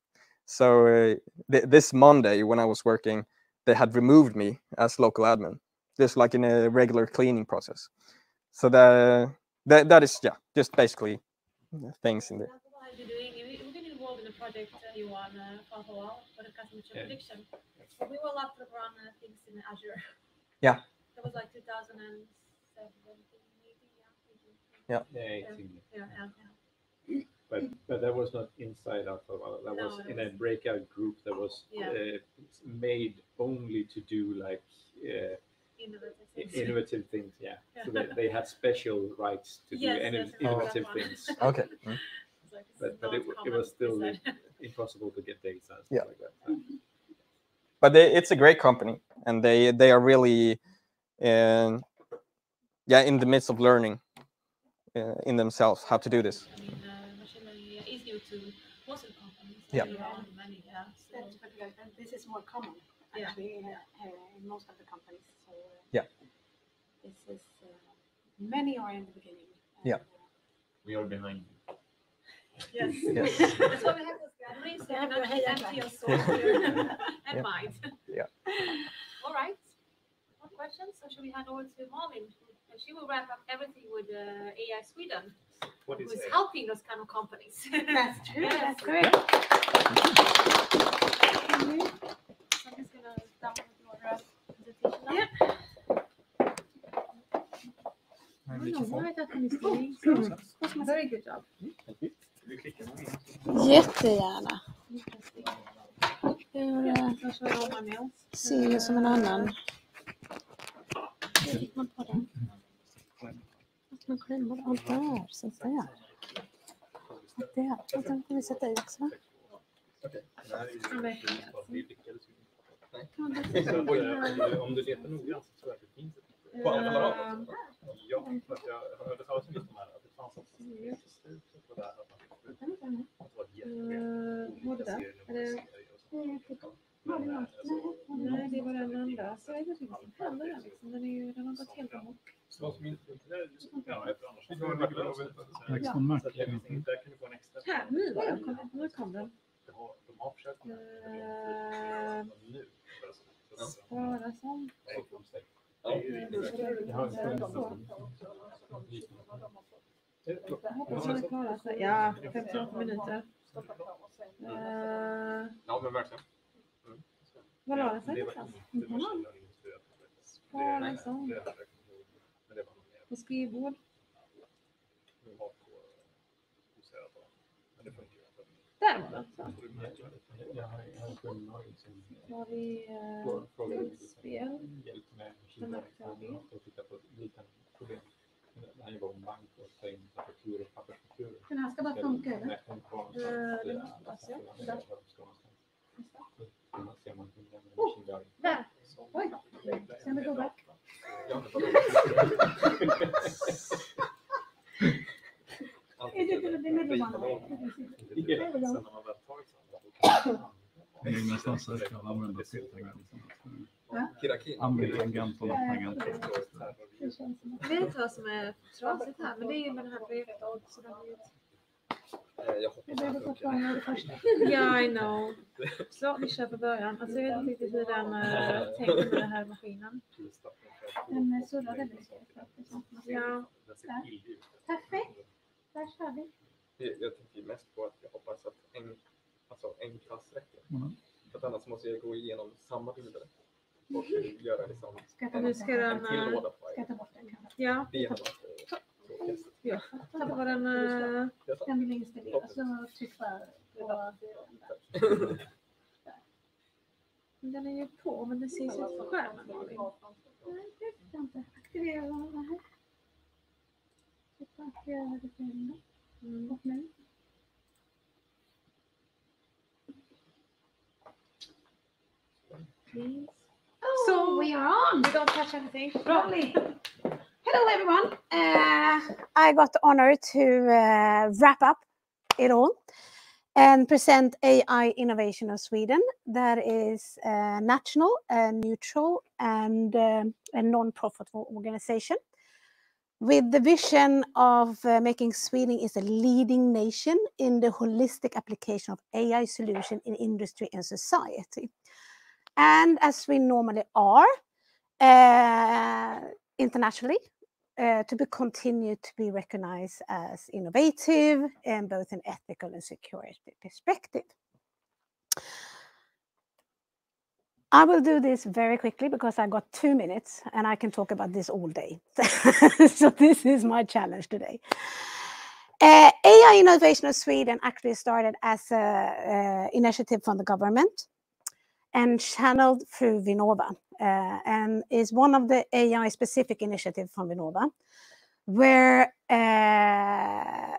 So uh, th- this Monday, when I was working, they had removed me as local admin, just like in a regular cleaning process. So the that that is yeah, just basically things in there. What are you doing? We- We've been involved in a project, uh, Johan, uh, for a while for the customer Yeah. prediction. But we were allowed to run uh, things in Azure. Yeah. That was like 2017, maybe. Yeah. Yeah, Yeah, 18. yeah, yeah, yeah. But but that was not inside Alfa Laval. That No, was that in a breakout group that was Yeah. uh, made only to do like uh, Innovative things. innovative things. Yeah. So they, they had special rights to Yes, do any yes, innovative that things. Okay. Mm. It's like, But but it, it was still impossible to get data Yeah. like that. but they, it's a great company and they they are really um, yeah, in the midst of learning uh, in themselves how to do this. I mean, uh, machine learning is new to most of the companies. Yeah. Many, yeah. So, That's but like, and this is more common Yeah. in, uh, in most of the companies. So uh, Yeah. this is uh, many are in the beginning. Yeah. We are behind you. Yes. Yes. That's why we have this gathering, so Yeah, you but can hey, empty your soul here and Yeah. mind. Yeah. All right. More questions? So should we hand over to Malin? And she will wrap up everything with uh, AI Sweden, What who is is AI? helping those kind of companies. That's true. Yes. That's great. So I'm just gonna download your uh, presentation now. Yeah. Very good job. Jättegärna. Hur ser Jag som en annan. Hur fick man på den? Att man klämmer Allt där, så där. Det är. Och den får vi sätta i också. Om du letar noggrant så tror jag att det finns ett På Alfa Ja, för jag hörde talas om just de här, att det fanns också i slutet på det här att man fick ut att det var ett jätteproblem. Både där. Är det... Nej, det var den andra. Så jag vet inte vad som händer där liksom. Den, är ju, den har gått helt amok. Så som inte funkar, ja, jag tror annars skulle det varit löst. Next on Mac. Så att jag vet inte, där kan du få en extra. Här, nu var den. Kom, nu kom den. De har- De har försökt med Eh, nu. Bara som. Hoppas han är klar. Alltså. Ja, 15 minuter. Ja, men verkligen. Vad Var la den sig någonstans? Spar liksom. På skrivbord? Där var det har vi eh, spel. Hjälp med att. Det här var en bank och ta in fakturor, pappersfakturor. Den här ska bara funka, eller? Nej, den var Eh, någonstans, den eh, hoppas jag. var de Där. ska någonstans. Så man ser man hur den Oh, machine learning. Där! Oj! Can we go back? Is it the middle one? There we go. Det är nästan så att jag använder tangenter. Hierarkin. Använder tangenter och som Jag vet inte vad som är trasigt här, men det är ju med den här ju- Eh, Jag hoppas att det funkar. Ja, I know. Så vi kör på början. Alltså jag vet inte riktigt hur den äh, tänker med den här maskinen. Den surrar väldigt mycket. Ja. Perfekt. Där kör vi. Jag tänker mest på att jag hoppas att en, alltså en klass räcker. Mm. För att annars måste jag gå igenom samma bilder och göra liksom Ska ta bort ska den? den... en till låda på Ska varje. jag ta bort den kanske? Ja, Det eh, tråkigast. fattar inte vad den... äh, Den vill jag installera så tryck bara på Den är ju på, men den syns inte på skärmen. Malin. Nej, det vet jag inte. Aktivera den här. Tryck på aktivera det själv. Och nu. Please. So we are on. We don't touch anything. Rolly. Hello, everyone. Uh, I got the honor to uh, wrap up it all and present AI Innovation of Sweden. That is a national, uh, neutral, and um a non-profit organization with the vision of uh, making Sweden is a leading nation in the holistic application of AI solution in industry and society. And as we normally are, uh, internationally uh, to be continued to be recognized as innovative and both an ethical and security perspective. I will do this very quickly because I got two minutes and I can talk about this all day. so this is my challenge today. Uh, AI Innovation of Sweden actually started as an initiative from the government and channeled through Vinnova, uh, and is one of the AI specific initiatives from Vinnova, where uh,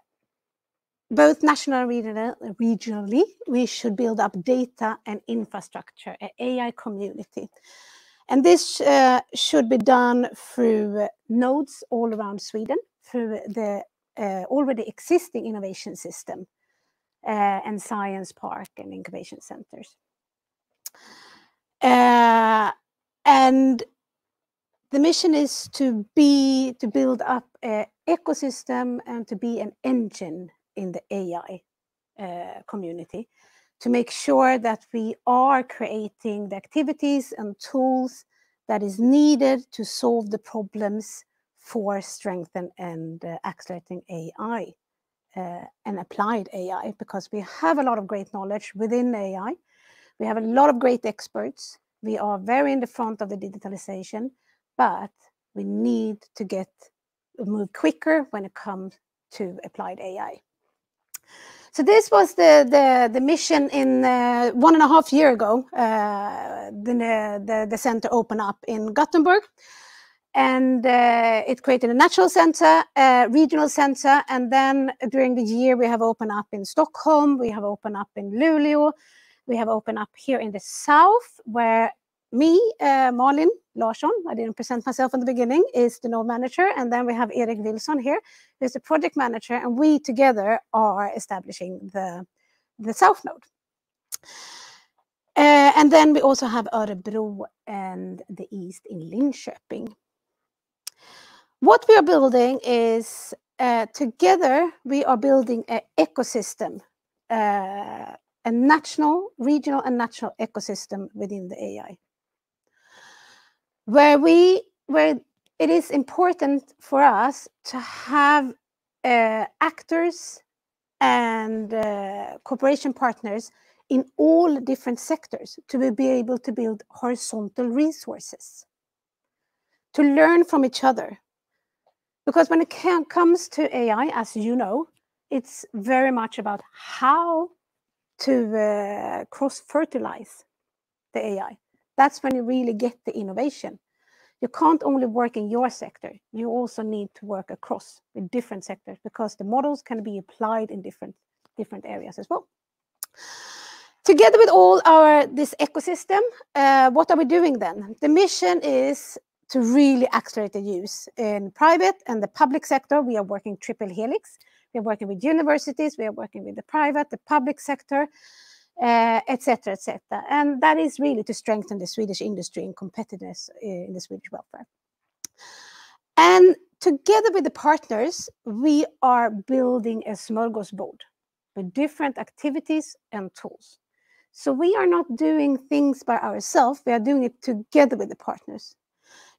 both national and regional, regionally, we should build up data and infrastructure, an AI community. And this uh, should be done through nodes all around Sweden, through the already existing innovation system and science park and incubation centers. Uh, and the mission is to be to build up an ecosystem and to be an engine in the AI uh, community to make sure that we are creating the activities and tools that is needed to solve the problems for strengthen and uh, accelerating AI uh, and applied AI because we have a lot of great knowledge within AI. We have a lot of great experts. We are very in the front of the digitalization, but we need to get move quicker when it comes to applied AI. So this was the the, the mission in uh, one and a half year ago. Uh, the, the the center opened up in Gothenburg, and uh, it created a national center, a regional center, and then during the year we have opened up in Stockholm, we have opened up in Luleå, we have opened up here in the south where me, uh, Malin Larsson, I didn't present myself in the beginning, is the node manager. And then we have Erik Wilson here, who's the project manager. And we together are establishing the, the South node. Uh, and then we also have Örebro and the East in Linköping. What we are building is uh, together we are building an ecosystem, uh, a national, regional, and national ecosystem within the AI where we where it is important for us to have uh, actors and uh, cooperation partners in all different sectors to be able to build horizontal resources to learn from each other. Because when it comes to ai as you know it's very much about how to uh, cross fertilize the ai that's when you really get the innovation. You can't only work in your sector, you also need to work across with different sectors because the models can be applied in different, different areas as well. Together with all our this ecosystem, uh, what are we doing then? The mission is to really accelerate the use in private and the public sector. We are working triple helix. We are working with universities, we are working with the private, the public sector, etc., uh, etc. Et and that is really to strengthen the Swedish industry and competitiveness uh, in the Swedish welfare. And together with the partners, we are building a smorgasbord with different activities and tools. So we are not doing things by ourselves, we are doing it together with the partners.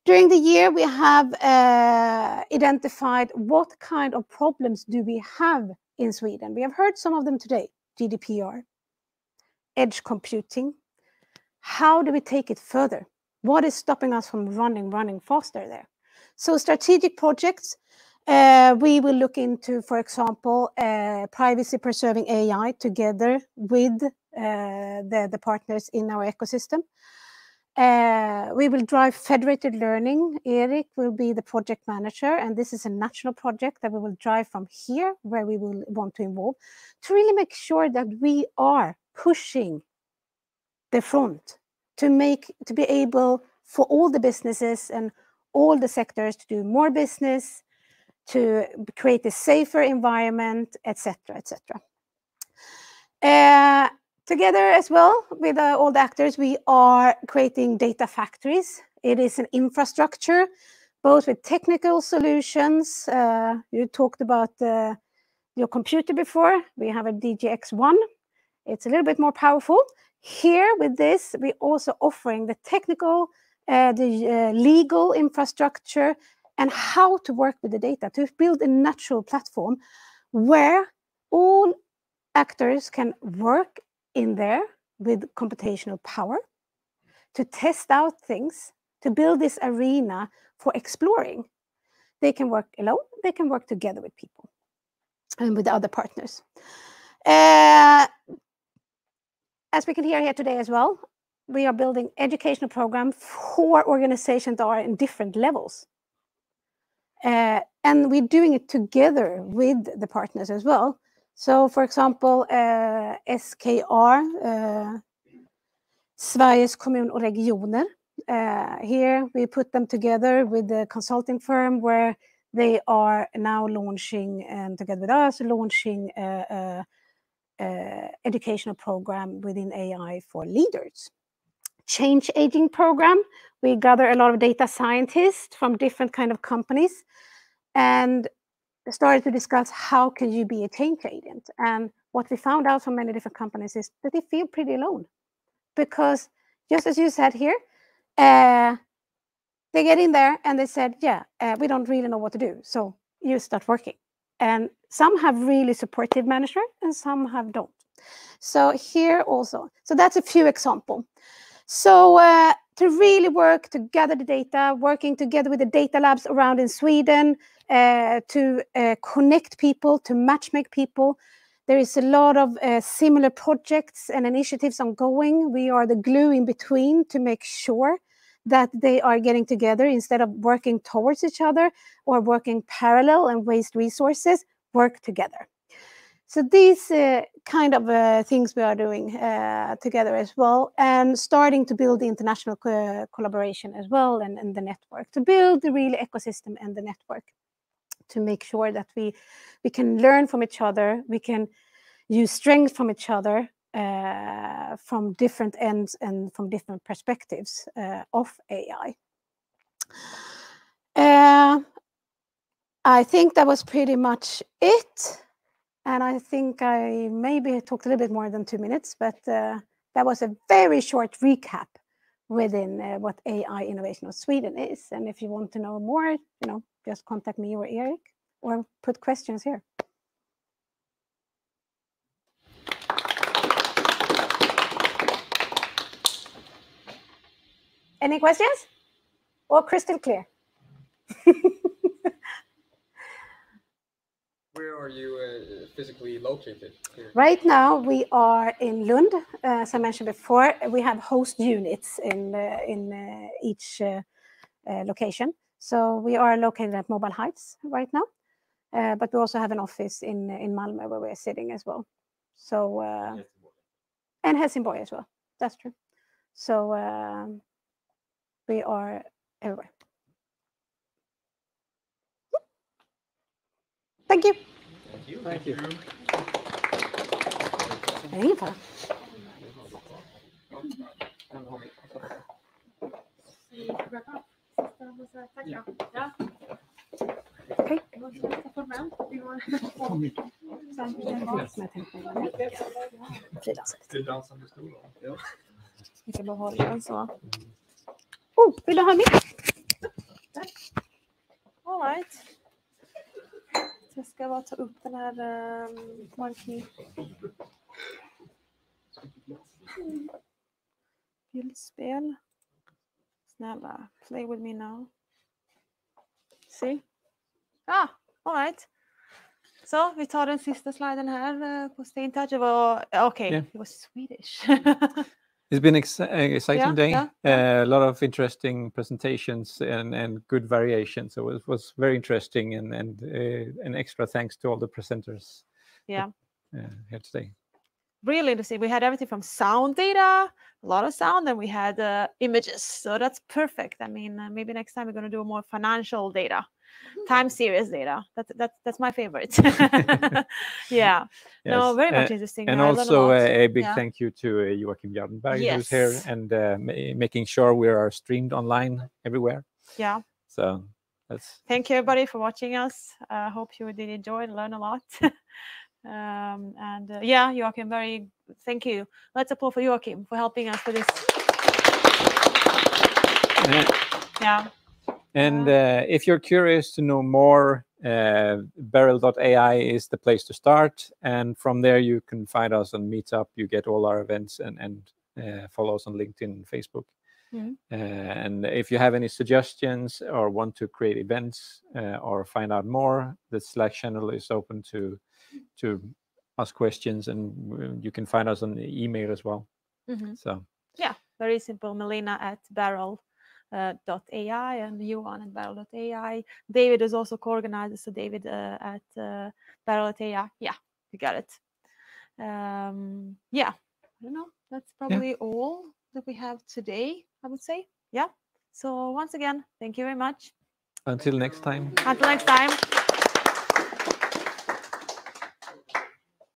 During the year, we have uh, identified what kind of problems do we have in Sweden. We have heard some of them today, GDPR, edge computing. How do we take it further? What is stopping us from running, running faster there? So strategic projects, uh, we will look into, for example, uh, privacy preserving AI together with uh, the, the partners in our ecosystem. Uh, we will drive federated learning. Eric will be the project manager, and this is a national project that we will drive from here, where we will want to involve, to really make sure that we are pushing the front to make to be able for all the businesses and all the sectors to do more business to create a safer environment etc etc together as well with uh, all the actors we are creating data factories. It is an infrastructure both with technical solutions uh, you talked about uh, your computer before. We have a dgx1 it's a little bit more powerful. Here with this, we're also offering the technical, uh, the uh, legal infrastructure, and how to work with the data to build a natural platform where all actors can work in there with computational power to test out things, to build this arena for exploring. They can work alone, they can work together with people and with other partners. Uh, as we can hear here today as well, we are building educational program for organizations that are in different levels. Uh, and we're doing it together with the partners as well. So for example, uh, SKR, uh, Sveriges kommun och regioner, uh, here we put them together with the consulting firm where they are now launching and together with us launching a, a, a educational program within AI for leaders. Change agent program. We gather a lot of data scientists from different kind of companies and started to discuss how can you be a change agent. And what we found out from many different companies is that they feel pretty alone because just as you said here, uh, they get in there and they said, yeah, uh, we don't really know what to do. So you start working. And some have really supportive management and some have don't. So here also, so that's a few example. So uh, to really work to gather the data, working together with the data labs around in Sweden, uh, to uh, connect people, to matchmake people. There is a lot of uh, similar projects and initiatives ongoing. We are the glue in between to make sure that they are getting together instead of working towards each other or working parallel and waste resources, work together. So these uh, kind of uh, things we are doing uh, together as well, and starting to build the international co collaboration as well, and, and the network to build the real ecosystem and the network to make sure that we we can learn from each other, we can use strength from each other uh, from different ends and from different perspectives uh, of AI. Uh, I think that was pretty much it. And I think I maybe talked a little bit more than two minutes, but uh, that was a very short recap within uh, what AI Innovation of Sweden is. And if you want to know more, you know, just contact me or Eric or put questions here. Any questions? Or crystal clear? Where are you uh, physically located? Here? Right now, we are in Lund. Uh, as I mentioned before, we have host units in uh, in uh, each uh, uh, location. So we are located at Mobile Heights right now, but we also have an office in in Malmö where we're sitting as well. So and Helsingborg as well. That's true. So um, we are everywhere. Thank you. Thank you. Thank you. Det är ingen fara. Okej. Det dansande Vi behålla den så. Oh, vill du ha mer? All right. Jag ska bara ta upp den här um, markning. Mm. Bildspel. Snälla, play with me now. See? Ah, all right. Så vi tar den sista sliden här eh, på Stay in touch. Det var, okej, Yeah. det var Swedish. It's been ex- an exciting Yeah, day. yeah, Uh, a lot of interesting presentations and, and good variation. So it was very interesting, and and uh, an extra thanks to all the presenters yeah. uh, here today. Really interesting. We had everything from sound data, a lot of sound, and we had uh, images. So that's perfect. I mean, uh, maybe next time we're going to do more financial data, time series data. That's that's that's my favorite. yeah. No, very much uh, interesting. And I also a, a big Yeah. thank you to uh, Joachim Jardenberg, who's here and uh, ma- making sure we are streamed online everywhere. Yeah. So that's Thank you everybody for watching us. I hope you did enjoy and learn a lot. um, and uh, yeah, Joachim, very thank you. Let's applaud for Joachim for helping us for this. Uh, Yeah. And uh, if you're curious to know more, uh, barrel.ai is the place to start. And from there, you can find us on Meetup. You get all our events and, and uh, follow us on LinkedIn and Facebook. Mhm. Uh, and if you have any suggestions or want to create events uh, or find out more, the Slack channel is open to to ask questions, and uh, you can find us on the email as well. Mhm. So Yeah, very simple. Melina at barrel. Uh, AI and Johan at barrel.ai. David is also co-organizer, so David uh, at uh, barrel.ai. Yeah, you got it. Um, yeah, I don't know. That's probably all that we have today, I would say. yeah. So once again, thank you very much. Until next time. Until next time.